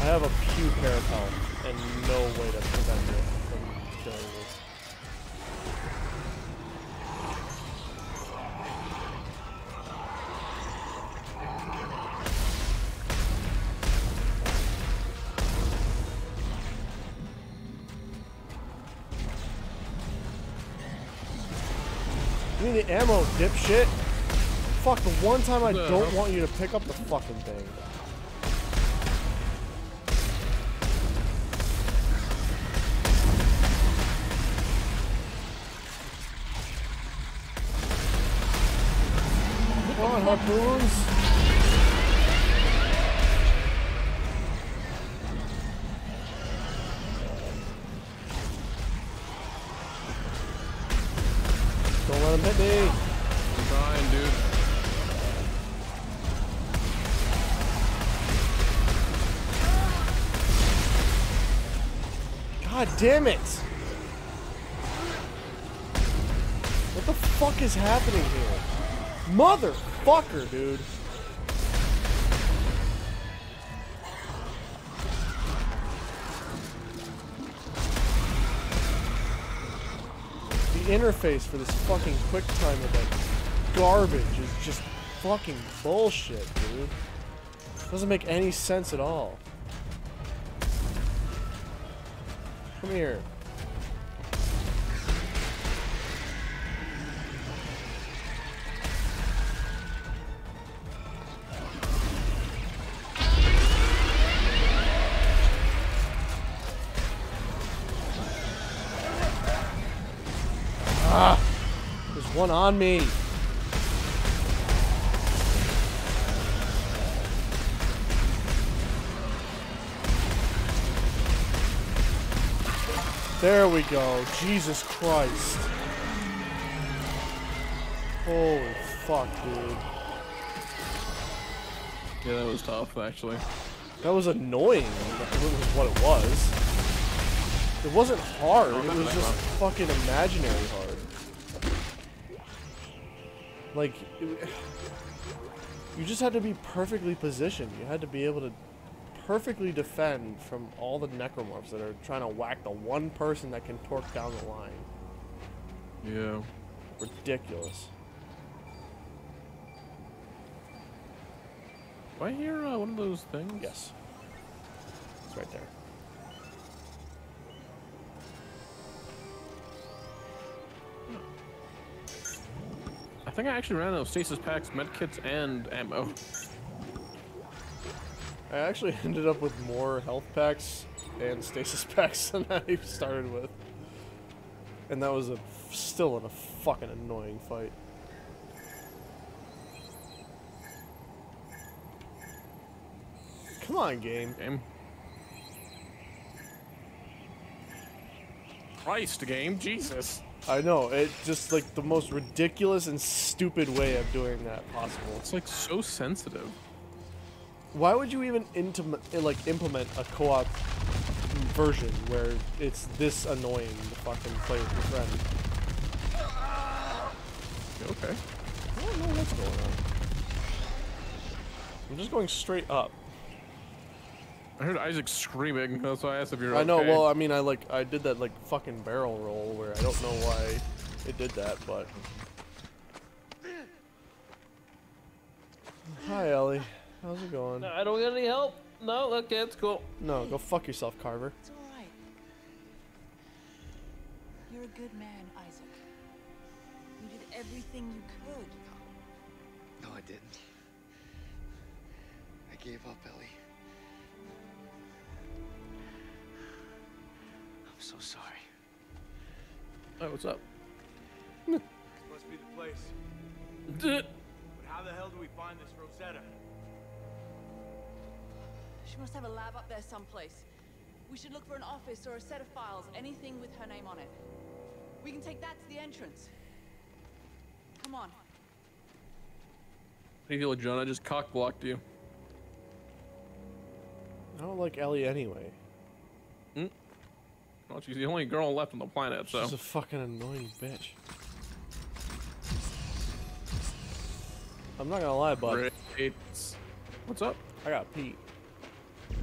[SPEAKER 1] I have a of health and no way to prevent it from killing me. Give me the ammo, dipshit. Fuck, the one time I don't want you to pick up the fucking thing. Come on, harpoons. Damn it! What the fuck is happening here? Motherfucker, dude. The interface for this fucking QuickTime event garbage is just fucking bullshit, dude. Doesn't make any sense at all. Come here. Ah! There's one on me. There we go. Jesus Christ. Holy fuck, dude.
[SPEAKER 2] Yeah, that was tough, actually.
[SPEAKER 1] That was annoying. That was what it was. It wasn't hard. It was just fucking imaginary hard. Like, it, you just had to be perfectly positioned. You had to be able to perfectly defend from all the necromorphs that are trying to whack the one person that can torque down the line.
[SPEAKER 2] Yeah.
[SPEAKER 1] Ridiculous.
[SPEAKER 2] Do I hear uh, one of those things?
[SPEAKER 1] Yes. It's right there.
[SPEAKER 2] I think I actually ran out of stasis packs, medkits, and ammo.
[SPEAKER 1] I actually ended up with more health packs and stasis packs than I started with. And that was a still in a fucking annoying fight. Come on, game.
[SPEAKER 2] Game. Christ, game, Jesus.
[SPEAKER 1] I know, it just like the most ridiculous and stupid way of doing that possible.
[SPEAKER 2] It's like so sensitive.
[SPEAKER 1] Why would you even like implement a co-op version where it's this annoying to fucking play with your friend?
[SPEAKER 2] Okay.
[SPEAKER 1] I don't know what's going on. I'm just going straight up.
[SPEAKER 2] I heard Isaac screaming. That's why I asked if you're
[SPEAKER 1] I know.
[SPEAKER 2] okay.
[SPEAKER 1] Well, I mean, I like I did that like fucking barrel roll where I don't know why it did that, but. Hi, Ellie. How's it going?
[SPEAKER 16] No, I don't get any help. No, okay, it's cool.
[SPEAKER 1] No, go fuck yourself, Carver.
[SPEAKER 18] It's all right. You're a good man, Isaac. You did everything you could.
[SPEAKER 20] No, I didn't. I gave up, Ellie. I'm so sorry.
[SPEAKER 2] Oh, what's up?
[SPEAKER 22] This must be the place. But how the hell do we find this Rosetta?
[SPEAKER 18] She must have a lab up there someplace. We should look for an office or a set of files, anything with her name on it. We can take that to the entrance. Come on.
[SPEAKER 2] How do you feel, John? I just cock blocked you.
[SPEAKER 1] I don't like Ellie anyway. Hmm?
[SPEAKER 2] Well, she's the only girl left on the planet, so.
[SPEAKER 1] She's a fucking annoying bitch. I'm not gonna lie, bud.
[SPEAKER 2] Great. What's up?
[SPEAKER 1] I got pee.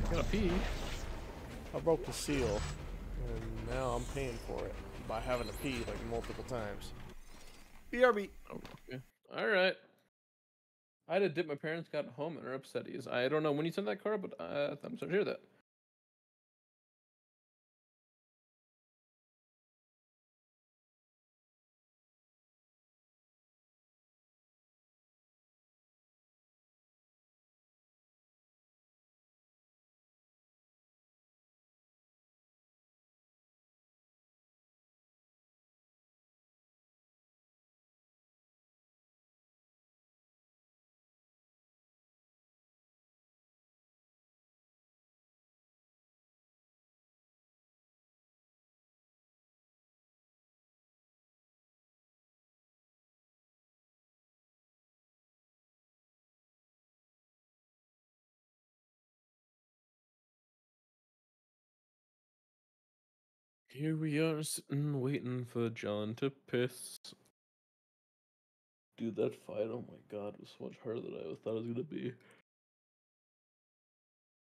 [SPEAKER 2] I gotta pee.
[SPEAKER 1] I broke the seal, and now I'm paying for it by having to pee like multiple times. BRB.
[SPEAKER 2] Okay. All right. I had a dip. My parents got home and are upsetties. I don't know when you sent that card, but uh, I'm sorry to hear that. Here we are sitting waiting for John to piss. Dude, that fight, oh my god, was so much harder than I thought it was gonna be.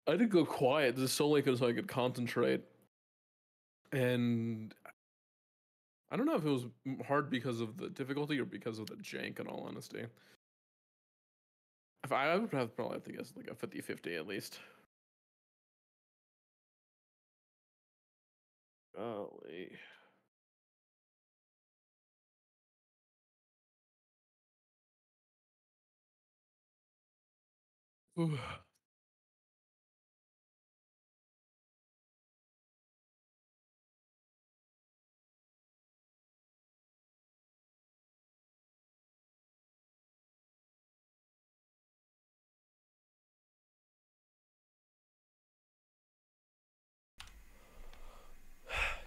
[SPEAKER 2] I did go quiet just solely because I could concentrate. And I don't know if it was hard because of the difficulty or because of the jank, in all honesty. If I, I would have probably have to guess like a 50 50 at least. Golly. Ooh.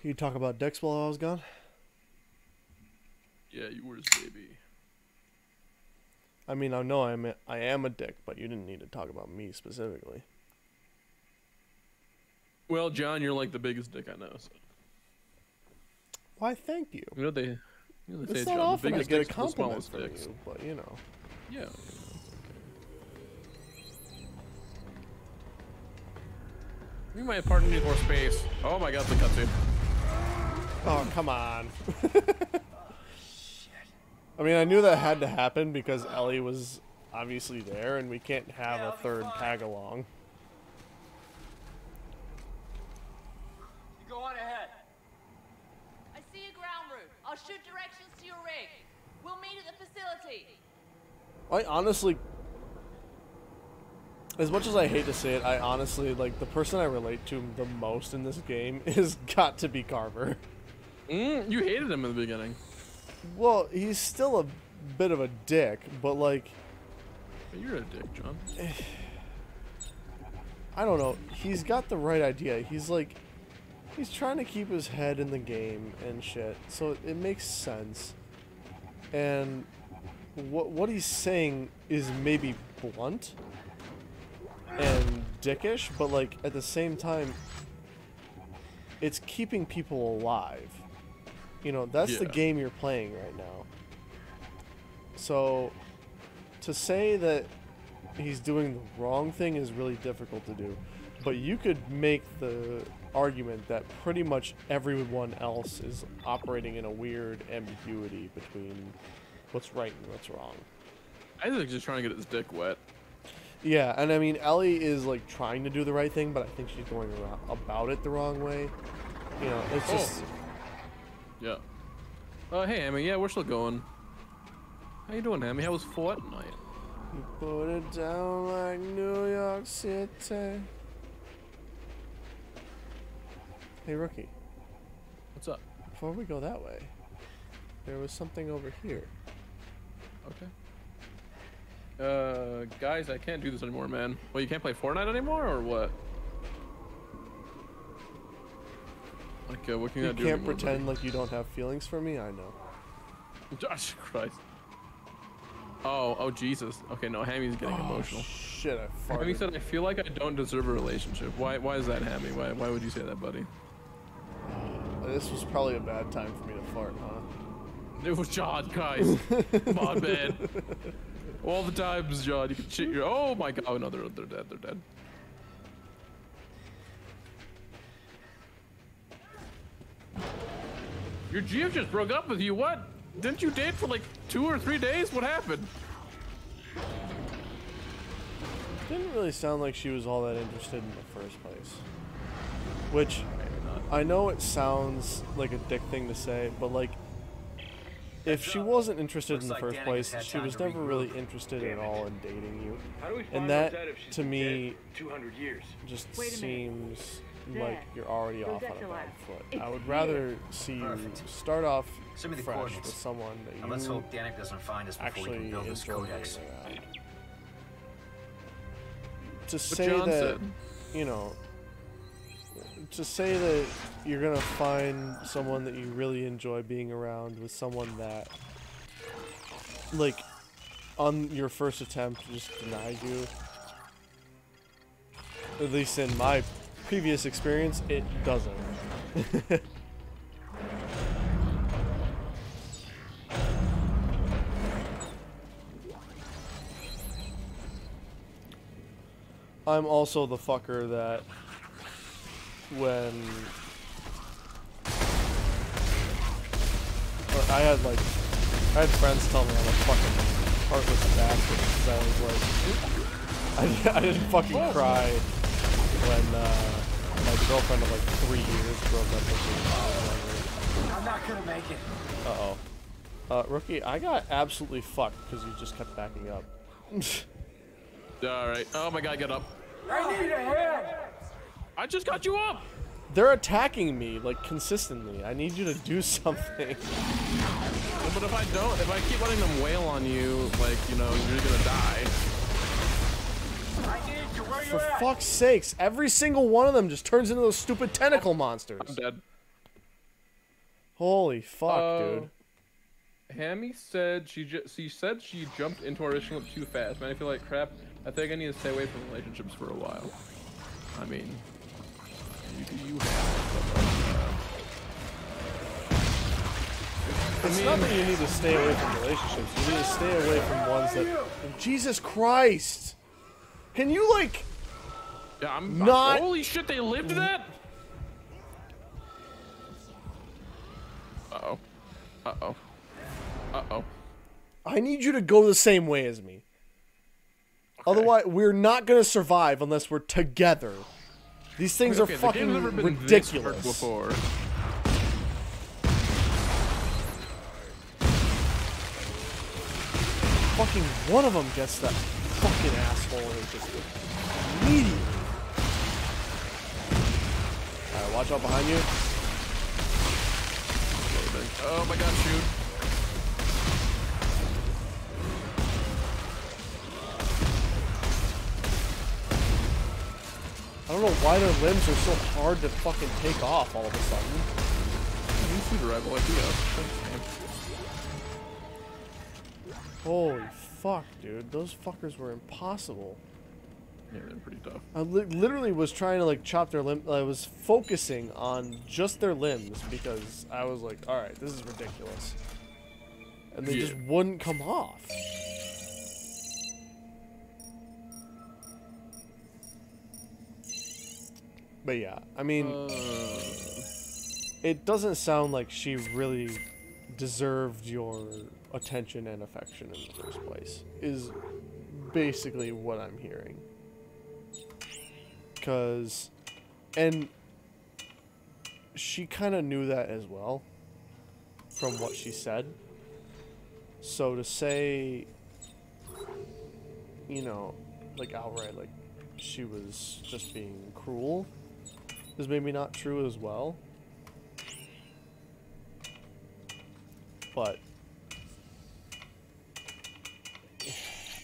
[SPEAKER 1] You talk about dicks while I was gone?
[SPEAKER 2] Yeah, you were his baby.
[SPEAKER 1] I mean, I know I'm a, I am a dick, but you didn't need to talk about me specifically.
[SPEAKER 2] Well, John, you're like the biggest dick I know. So.
[SPEAKER 1] Why, thank you.
[SPEAKER 2] You know they. You know they
[SPEAKER 1] It's
[SPEAKER 2] say,
[SPEAKER 1] not
[SPEAKER 2] John,
[SPEAKER 1] often I get a compliment from
[SPEAKER 2] dicks.
[SPEAKER 1] you, but you know.
[SPEAKER 2] Yeah. yeah, that's okay. You might pardon me for space. Oh my god, the cutscene.
[SPEAKER 1] Oh, come on. I mean, I knew that had to happen because Ellie was obviously there, and we can't have a third tag along.
[SPEAKER 21] You go on ahead.
[SPEAKER 18] I see a ground route. I'll shoot directions to your rig. We'll meet at the facility.
[SPEAKER 1] I honestly, as much as I hate to say it, I honestly like the person I relate to the most in this game is got to be Carver.
[SPEAKER 2] Mm, you hated him in the beginning.
[SPEAKER 1] Well, he's still a bit of a dick, but like,
[SPEAKER 2] you're a dick, John.
[SPEAKER 1] I don't know. He's got the right idea. He's like, he's trying to keep his head in the game and shit, so it makes sense. And what what he's saying is maybe blunt and dickish, but like at the same time, it's keeping people alive. You know, that's the game you're playing right now. So to say that he's doing the wrong thing is really difficult to do. But you could make the argument that pretty much everyone else is operating in a weird ambiguity between what's right and what's wrong.
[SPEAKER 2] I Isaac's just trying to get his dick wet.
[SPEAKER 1] Yeah, and I mean Ellie is like trying to do the right thing, but I think she's going about it the wrong way. You know, it's
[SPEAKER 2] Oh.
[SPEAKER 1] just
[SPEAKER 2] Yeah. Uh, hey, Hammy. Yeah, we're still going. How you doing, Hammy? How was Fortnite?
[SPEAKER 1] you put it down like New York City. Hey, rookie.
[SPEAKER 2] What's up?
[SPEAKER 1] Before we go that way, there was something over here.
[SPEAKER 2] Okay. Uh, guys, I can't do this anymore, man. Well, you can't play Fortnite anymore, or what? Uh, what can you,
[SPEAKER 1] You
[SPEAKER 2] do?
[SPEAKER 1] can't
[SPEAKER 2] anymore,
[SPEAKER 1] pretend like you don't have feelings for me. I know.
[SPEAKER 2] Josh Christ. Oh, oh Jesus. Okay, no, Hammy's getting
[SPEAKER 1] Oh,
[SPEAKER 2] emotional.
[SPEAKER 1] Shit, I farted.
[SPEAKER 2] Hammy said, "I feel like I don't deserve a relationship." Why? Why is that, Hammy? Why? Why would you say that, buddy?
[SPEAKER 1] This was probably a bad time for me to fart, huh?
[SPEAKER 2] It was John, guys. On, man. All the times, John, you can cheat. your. Oh my God! Oh no, they're they're dead. They're dead. Your GF just broke up with you. What? Didn't you date for like two or three days? What happened?
[SPEAKER 1] Didn't really sound like she was all that interested in the first place. Which, I know it sounds like a dick thing to say, but like, if she wasn't interested
[SPEAKER 5] Looks
[SPEAKER 1] in the first
[SPEAKER 5] Danica
[SPEAKER 1] place, she was never really interested at
[SPEAKER 5] Damn it.
[SPEAKER 1] all in dating you.
[SPEAKER 20] How do we find
[SPEAKER 1] And that,
[SPEAKER 20] that
[SPEAKER 1] to me,
[SPEAKER 20] 200 years?
[SPEAKER 1] just
[SPEAKER 10] Wait minute.
[SPEAKER 1] seems
[SPEAKER 10] There.
[SPEAKER 1] Like you're already off on a
[SPEAKER 10] Rosetta
[SPEAKER 1] bad
[SPEAKER 10] Lab.
[SPEAKER 1] foot.
[SPEAKER 10] It's
[SPEAKER 1] I would rather see you
[SPEAKER 5] Perfect.
[SPEAKER 1] start off
[SPEAKER 5] me the
[SPEAKER 1] fresh with someone that
[SPEAKER 5] And let's hope Danik doesn't find us before we can build this
[SPEAKER 1] enjoy
[SPEAKER 5] codex.
[SPEAKER 1] To say that,
[SPEAKER 2] said.
[SPEAKER 1] you know, to say that you're gonna find someone that you really enjoy being around with someone that, like, on your first attempt just denied you. At least in my previous experience, it doesn't. I'm also the fucker that when I had like I had friends tell me I'm a fucking heartless bastard because I was like I, I didn't fucking cry when uh, my girlfriend of like three years broke up with me.
[SPEAKER 11] I'm not gonna make it.
[SPEAKER 1] Uh oh. Uh, rookie, I got absolutely fucked because you just kept backing up.
[SPEAKER 2] All right. Oh my God, get up.
[SPEAKER 11] I need a hand.
[SPEAKER 2] I just got you up.
[SPEAKER 1] They're attacking me like consistently. I need you to do something.
[SPEAKER 2] But if I don't, if I keep letting them wail on you, like you know, you're gonna die.
[SPEAKER 11] I need you. Where you
[SPEAKER 1] For
[SPEAKER 11] at?
[SPEAKER 1] fuck's sakes, every single one of them just turns into those stupid tentacle monsters.
[SPEAKER 2] I'm dead.
[SPEAKER 1] Holy fuck,
[SPEAKER 2] Uh,
[SPEAKER 1] dude.
[SPEAKER 2] Hammy said she just she said she jumped into our relationship too fast. Man, I feel like crap. I think I need to stay away from relationships for a while. I mean, you you have.
[SPEAKER 1] It's not that you need to stay away from relationships. You need to stay away from ones that. Jesus Christ! Can you like?
[SPEAKER 2] Yeah, I'm
[SPEAKER 1] Not-
[SPEAKER 2] Holy shit! They lived that. Uh oh. Uh oh. Uh oh.
[SPEAKER 1] I need you to go the same way as me. Otherwise, we're not gonna survive unless we're together. These things
[SPEAKER 2] Okay,
[SPEAKER 1] are fucking
[SPEAKER 2] game's never been this
[SPEAKER 1] ridiculous.
[SPEAKER 2] before.
[SPEAKER 1] Fucking one of them gets that fucking asshole and just immediately. Alright, watch out behind you.
[SPEAKER 2] Oh my god, shoot.
[SPEAKER 1] I don't know why their limbs are so hard to fucking take off all of a sudden.
[SPEAKER 2] You see the rebel idea.
[SPEAKER 1] Holy fuck, dude. Those fuckers were impossible.
[SPEAKER 2] Yeah, they're pretty tough.
[SPEAKER 1] I li literally was trying to like chop their limb. I was focusing on just their limbs because I was like, all right, this is ridiculous, and they
[SPEAKER 2] yeah.
[SPEAKER 1] just wouldn't come off. But yeah, I mean,
[SPEAKER 2] uh...
[SPEAKER 1] it doesn't sound like she really deserved your attention and affection in the first place. Is basically what I'm hearing. Cause, and she kind of knew that as well from what she said. So to say, you know, like outright, like she was just being cruel is maybe not true as well. But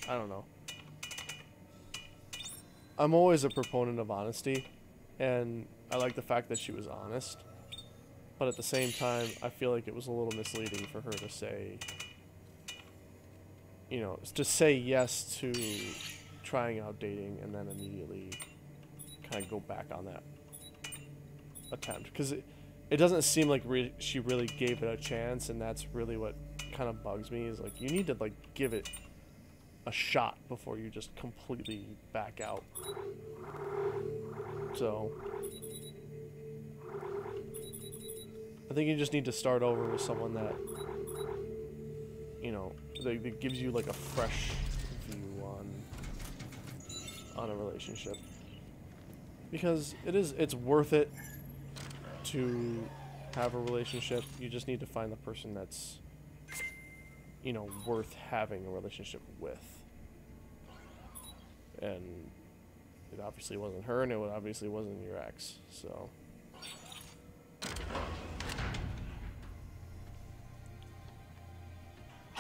[SPEAKER 1] I don't know. I'm always a proponent of honesty, and I like the fact that she was honest. But at the same time, I feel like it was a little misleading for her to say, you know, to say yes to trying out dating and then immediately kind of go back on that attempt. Because it, it doesn't seem like re- she really gave it a chance, and that's really what kind of bugs me is like, you need to, like, give it a shot before you just completely back out. So, I think you just need to start over with someone that, you know, that, that gives you like a fresh view on on a relationship. Because it is, it's worth it to have a relationship. You just need to find the person that's, you know, worth having a relationship with. And it obviously wasn't her, and it obviously wasn't your ex, so.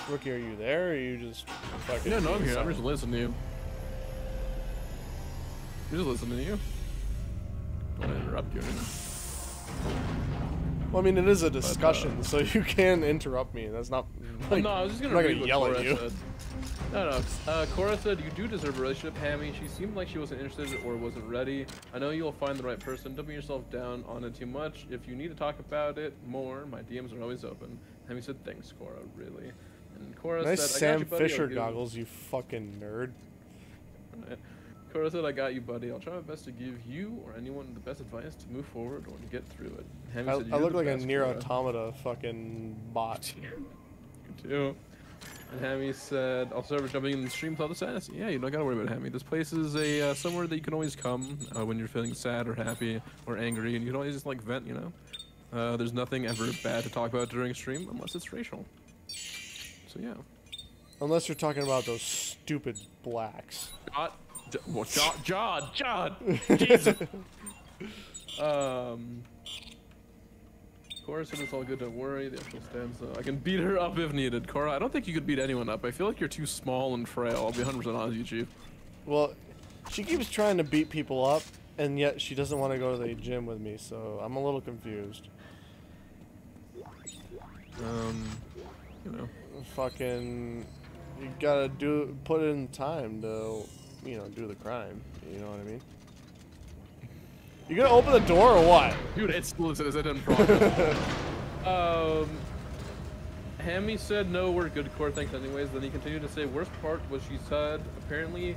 [SPEAKER 1] Rookie, are you there, or are you just fucking...
[SPEAKER 2] Yeah, no, I'm here. I'm just listening to you. I'm just listening to you. Don't interrupt you. or anything.
[SPEAKER 1] Well, I mean, it is a discussion, so you can interrupt me. That's not. Like,
[SPEAKER 2] no, I was just gonna
[SPEAKER 1] I'm not gonna yell
[SPEAKER 2] Cora
[SPEAKER 1] at you.
[SPEAKER 2] Said. No, no. Uh, Cora said, "You do deserve a relationship, Hammy. She seemed like she wasn't interested or wasn't ready. I know you'll find the right person. Don't put yourself down on it too much. If you need to talk about it more, my DMs are always open." Hammy said, "Thanks, Cora. Really." And Cora
[SPEAKER 1] Nice
[SPEAKER 2] said, "I got
[SPEAKER 1] Sam
[SPEAKER 2] you, buddy.
[SPEAKER 1] Fisher goggles, you fucking nerd.
[SPEAKER 2] Said, I got you, buddy. I'll try my best to give you or anyone the best advice to move forward or to get through it. Hammy
[SPEAKER 1] I,
[SPEAKER 2] said,
[SPEAKER 1] I look like a near
[SPEAKER 2] Cora."
[SPEAKER 1] automata fucking bot.
[SPEAKER 2] You too. And Hammy said, I'll start jumping in the stream with all the sadness. Yeah, you don't gotta worry about Hammy. This place is a uh, somewhere that you can always come uh, when you're feeling sad or happy or angry, and you can always just like vent, you know? Uh, there's nothing ever bad to talk about during a stream unless it's racial. So yeah.
[SPEAKER 1] Unless you're talking about those stupid blacks.
[SPEAKER 2] J- well, Jod, Jod, Jod, Jesus. um, Cora said it's all good, don't worry. The actual stanza. I can beat her up if needed. Cora, I don't think you could beat anyone up. I feel like you're too small and frail. I'll be 100% honest with you, Chief.
[SPEAKER 1] Well, she keeps trying to beat people up, and yet she doesn't want to go to the gym with me, so I'm a little confused.
[SPEAKER 2] Um, you know.
[SPEAKER 1] Fucking, you gotta do put in time to, you know, do the crime. You know what I mean? You gonna open the door or what?
[SPEAKER 2] Dude, it's listen, in progress. um, Hammy said no, we're good core, thanks anyways. Then he continued to say, worst part was she said, apparently,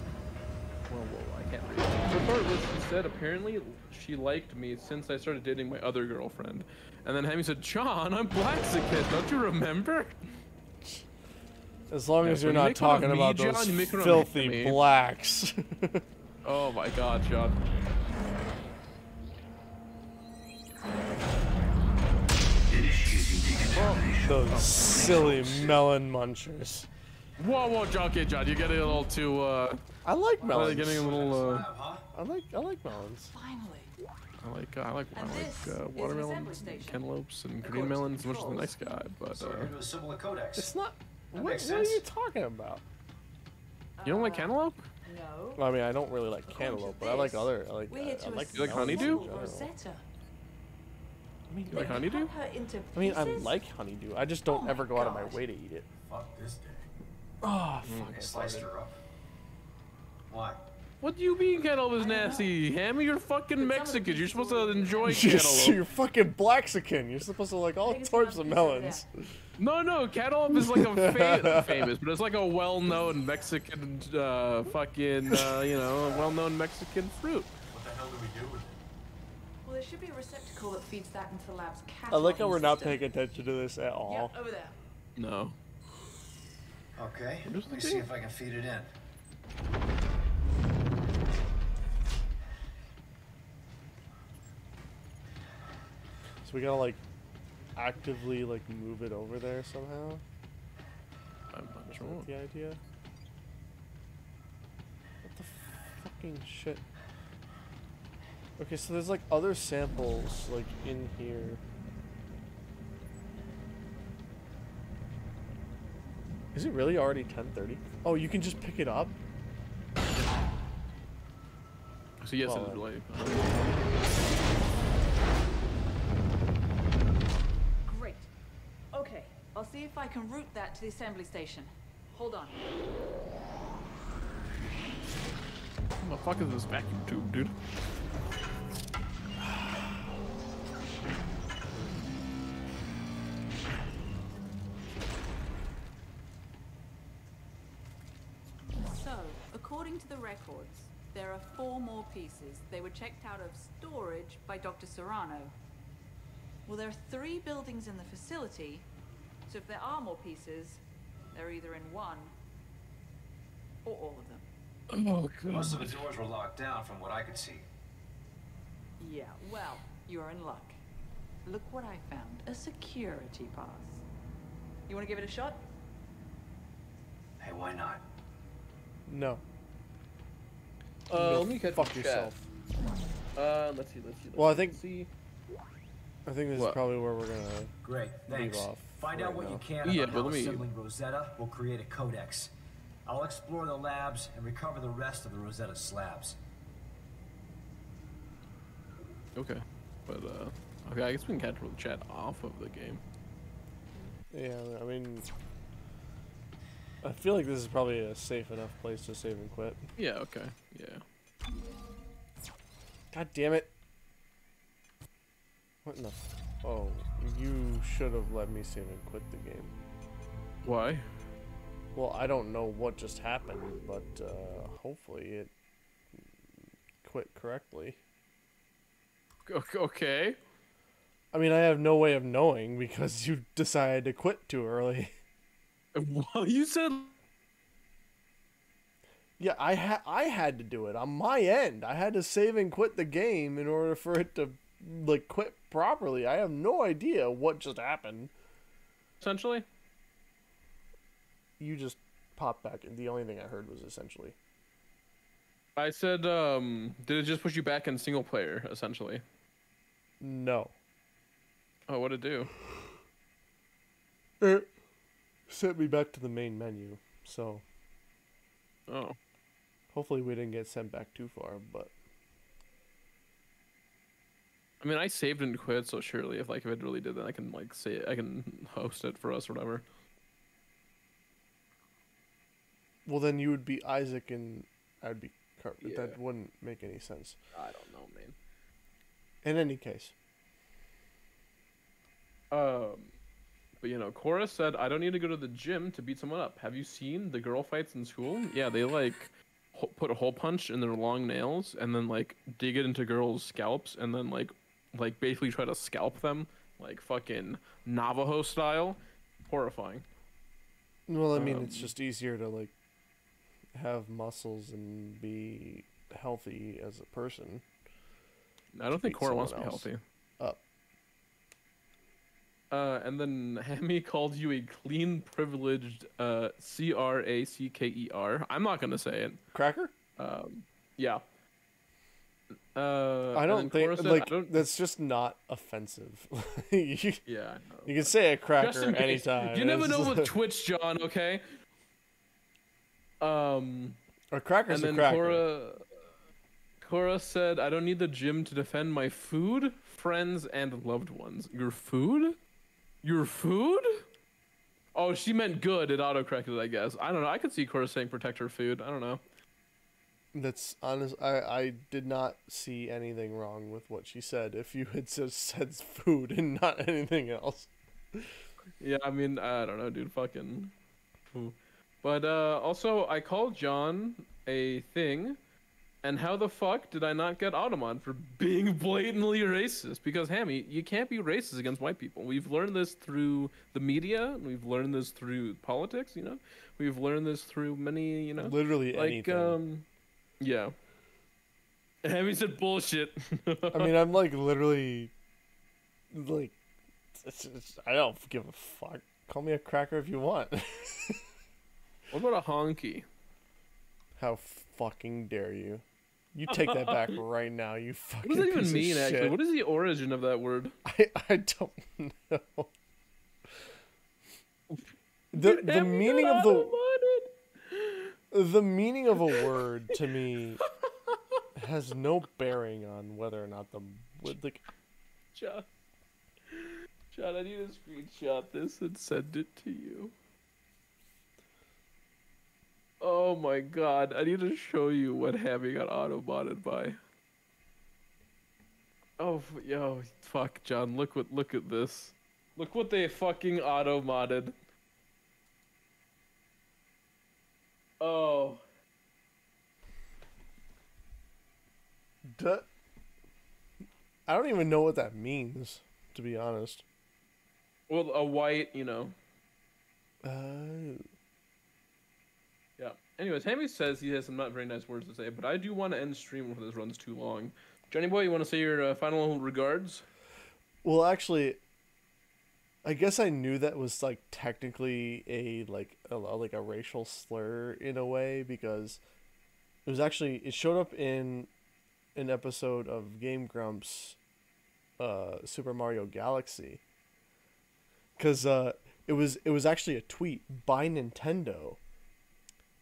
[SPEAKER 2] well, whoa, I can't read. Worst part was she said, apparently she liked me since I started dating my other girlfriend. And then Hammy said, John, I'm Blaxican, don't you remember?
[SPEAKER 1] As long
[SPEAKER 2] Yeah,
[SPEAKER 1] as you're not
[SPEAKER 2] make fun of
[SPEAKER 1] talking
[SPEAKER 2] me,
[SPEAKER 1] about
[SPEAKER 2] John,
[SPEAKER 1] those
[SPEAKER 2] you make fun of
[SPEAKER 1] filthy blacks.
[SPEAKER 2] Oh my god, John.
[SPEAKER 1] those silly melon munchers.
[SPEAKER 2] Whoa, whoa, John, okay, John, you're getting a little too, uh...
[SPEAKER 1] I like melons.
[SPEAKER 2] Getting a little, uh...
[SPEAKER 1] I like I like melons.
[SPEAKER 18] Finally.
[SPEAKER 2] I like, uh, I like, I like uh,
[SPEAKER 18] is
[SPEAKER 2] watermelons, and cantaloupes, and green melons as much as the next guy, but, uh...
[SPEAKER 5] Sort of into a symbol of Codex.
[SPEAKER 1] It's not.
[SPEAKER 5] That
[SPEAKER 1] What, what are you talking about?
[SPEAKER 2] You don't like cantaloupe?
[SPEAKER 18] No.
[SPEAKER 1] Well, I mean, I don't really like cantaloupe, but I like other. I like.
[SPEAKER 18] We're uh,
[SPEAKER 1] I, I like
[SPEAKER 2] You like honeydew?
[SPEAKER 18] Rosetta.
[SPEAKER 1] I mean,
[SPEAKER 2] You like honeydew?
[SPEAKER 18] Cut her into
[SPEAKER 1] I mean, I like honeydew. I just don't
[SPEAKER 18] Oh
[SPEAKER 1] ever
[SPEAKER 18] my
[SPEAKER 1] go out of my way to eat it.
[SPEAKER 5] Fuck this day.
[SPEAKER 1] Oh, fuck!
[SPEAKER 5] They
[SPEAKER 1] I
[SPEAKER 5] sliced her up. Why?
[SPEAKER 2] What do you mean cantaloupe is nasty? Hammy, you're fucking Mexican. You're supposed to enjoy cantaloupe.
[SPEAKER 1] you're fucking Blaxican. You're supposed to like all types of melons.
[SPEAKER 2] No, no, cantaloupe is like a fa famous, but it's like a well-known Mexican, uh, fucking, uh, you know, well-known Mexican fruit.
[SPEAKER 5] What the hell do we do with it?
[SPEAKER 18] Well, there should be a receptacle that feeds that into the lab's cat.
[SPEAKER 1] I
[SPEAKER 18] cataloging
[SPEAKER 1] like how we're not paying attention to this at all.
[SPEAKER 18] Yep, over there.
[SPEAKER 2] No.
[SPEAKER 11] Okay, let me see if I can feed it in.
[SPEAKER 1] So we gotta like actively like move it over there somehow.
[SPEAKER 2] I'm not sure.
[SPEAKER 1] the idea? What the fucking shit? Okay, so there's like other samples like in here. Is it really already 10:30? Oh, you can just pick it up.
[SPEAKER 2] So yes, it's
[SPEAKER 1] then.
[SPEAKER 18] I'll see if I can route that to the assembly station. Hold on.
[SPEAKER 2] What the fuck is this vacuum tube, dude?
[SPEAKER 18] So, according to the records, there are four more pieces. They were checked out of storage by Dr. Serrano. Well, there are three buildings in the facility, so if there are more pieces, they're either in one or all of them.
[SPEAKER 2] Oh
[SPEAKER 5] Most of the doors were locked down from what I could see.
[SPEAKER 18] Yeah, well, you're in luck. Look what I found a security pass. You want to give it a shot?
[SPEAKER 5] Hey, why not?
[SPEAKER 1] No.
[SPEAKER 2] Uh,
[SPEAKER 1] Go
[SPEAKER 2] let me catch
[SPEAKER 1] fuck yourself.
[SPEAKER 2] Uh, let's see, let's see. Let's
[SPEAKER 1] Well, I think
[SPEAKER 2] see.
[SPEAKER 1] I think this
[SPEAKER 2] What?
[SPEAKER 1] is probably where we're gonna
[SPEAKER 5] Great,
[SPEAKER 1] leave off.
[SPEAKER 5] Find
[SPEAKER 1] right
[SPEAKER 5] out what
[SPEAKER 1] now.
[SPEAKER 5] you can
[SPEAKER 2] Yeah,
[SPEAKER 5] about
[SPEAKER 2] but
[SPEAKER 5] how
[SPEAKER 2] let me-
[SPEAKER 5] assembling Rosetta will create a codex. I'll explore the labs and recover the rest of the Rosetta slabs.
[SPEAKER 2] Okay, but uh, okay, I guess we can catch the chat off of the game.
[SPEAKER 1] Yeah, I mean, I feel like this is probably a safe enough place to save and quit.
[SPEAKER 2] Yeah. Okay. Yeah.
[SPEAKER 1] God damn it! What in the? Oh, you should have let me save and quit the game.
[SPEAKER 2] Why?
[SPEAKER 1] Well, I don't know what just happened, but uh, hopefully it quit correctly.
[SPEAKER 2] Okay.
[SPEAKER 1] I mean, I have no way of knowing because you decided to quit too early.
[SPEAKER 2] Well, you said.
[SPEAKER 1] Yeah, I had I had to do it on my end. I had to save and quit the game in order for it to like quit properly. I have no idea what just happened.
[SPEAKER 2] Essentially.
[SPEAKER 1] You just popped back in. The only thing I heard was essentially.
[SPEAKER 2] I said, um, did it just push you back in single player, essentially?
[SPEAKER 1] No.
[SPEAKER 2] Oh, what'd it do?
[SPEAKER 1] It sent me back to the main menu. So
[SPEAKER 2] Oh.
[SPEAKER 1] hopefully we didn't get sent back too far, but
[SPEAKER 2] I mean, I saved and quit, so surely if like if it really did that, I can like say I can host it for us or whatever.
[SPEAKER 1] well then you would be Isaac and I'd be Car-
[SPEAKER 2] Yeah.
[SPEAKER 1] that wouldn't make any sense.
[SPEAKER 2] I don't know, man.
[SPEAKER 1] In any case,
[SPEAKER 2] Um, but you know, Cora said, "I don't need to go to the gym to beat someone up." Have you seen the girl fights in school? Yeah, they like ho- put a hole punch in their long nails and then like dig it into girls' scalps and then like like basically try to scalp them like fucking Navajo style. Horrifying.
[SPEAKER 1] well I mean it's
[SPEAKER 2] Um,
[SPEAKER 1] just easier to like have muscles and be healthy as a person.
[SPEAKER 2] I don't think Cora wants to be healthy.
[SPEAKER 1] Up.
[SPEAKER 2] Uh, and then Hammy called you a clean, privileged uh, C R A C K E R. I'm not gonna say it.
[SPEAKER 1] Cracker?
[SPEAKER 2] Um, yeah. Uh,
[SPEAKER 1] I don't think
[SPEAKER 2] said,
[SPEAKER 1] like
[SPEAKER 2] don't,
[SPEAKER 1] that's just not offensive. you,
[SPEAKER 2] Yeah, I know,
[SPEAKER 1] You can say a cracker anytime.
[SPEAKER 2] You never know with Twitch, John. Okay. Um.
[SPEAKER 1] A cracker's
[SPEAKER 2] and
[SPEAKER 1] a
[SPEAKER 2] then
[SPEAKER 1] cracker.
[SPEAKER 2] Cora. Cora said, "I don't need the gym to defend my food, friends, and loved ones. Your food? Your food? Oh, she meant good. It autocorrected, I guess. I don't know. I could see Cora saying protect her food. I don't know.
[SPEAKER 1] That's honest. I I did not see anything wrong with what she said. If you had just said food and not anything else.
[SPEAKER 2] Yeah, I mean, I don't know, dude. Fucking. But uh, also, I called John a thing And how the fuck did I not get Automon for being blatantly racist? Because Hammy, you can't be racist against white people. We've learned this through the media. We've learned this through politics. You know, we've learned this through many. You know,
[SPEAKER 1] Literally
[SPEAKER 2] like
[SPEAKER 1] anything.
[SPEAKER 2] um, yeah. Hammy said bullshit.
[SPEAKER 1] I mean, I'm like literally, like, it's, I don't give a fuck. Call me a cracker if you want.
[SPEAKER 2] what about a honky?
[SPEAKER 1] How fucking dare you? You take that back right now. You fucking.
[SPEAKER 2] What does that even mean? Actually, what is the origin of that word?
[SPEAKER 1] I I don't know. The the meaning of the the meaning of a word to me has no bearing on whether or not the would like
[SPEAKER 2] John. John, I need to screenshot this and send it to you. Oh my god, I need to show you what Hammy got auto-modded by. Oh, yo, fuck, John, look what, look at this. Look what they fucking auto-modded. Oh.
[SPEAKER 1] Duh. I don't even know what that means, to be honest.
[SPEAKER 2] Well, a white, you know.
[SPEAKER 1] Oh.
[SPEAKER 2] Yeah. Anyways, Hammy says he has some not very nice words to say, but I do want to end stream before this runs too long. Johnny boy, you want to say your uh, final regards?
[SPEAKER 1] Well, actually, I guess I knew that was like technically a like a, like a racial slur in a way because it was actually it showed up in an episode of Game Grumps uh Super Mario Galaxy. Cuz uh it was it was actually a tweet by Nintendo.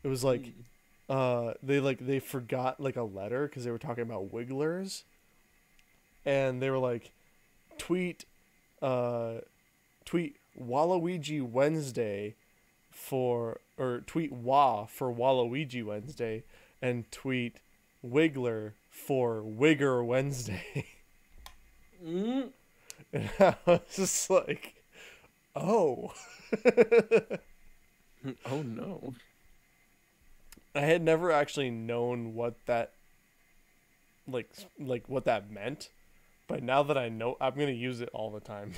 [SPEAKER 1] It was like uh they like they forgot like a letter cuz they were talking about wigglers. And they were like tweet uh tweet Waluigi Wednesday for or tweet Wa for Waluigi Wednesday and tweet Wiggler for Wigger Wednesday.
[SPEAKER 2] Mm.
[SPEAKER 1] And I was just like, oh.
[SPEAKER 2] oh no.
[SPEAKER 1] I had never actually known what that like like what that meant, but now that I know, I'm gonna use it all the time.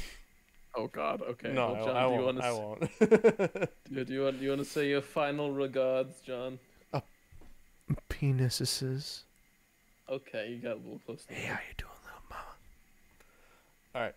[SPEAKER 2] Oh God. Okay.
[SPEAKER 1] No,
[SPEAKER 2] well,
[SPEAKER 1] I-
[SPEAKER 2] John,
[SPEAKER 1] I
[SPEAKER 2] do you
[SPEAKER 1] won't,
[SPEAKER 2] wanna
[SPEAKER 1] I
[SPEAKER 2] s-
[SPEAKER 1] won't.
[SPEAKER 2] do, do you want? Do you want to say your final regards, John?
[SPEAKER 1] Penises.
[SPEAKER 2] Okay, you got a little close. To hey, how
[SPEAKER 1] you doing, little mama? All right.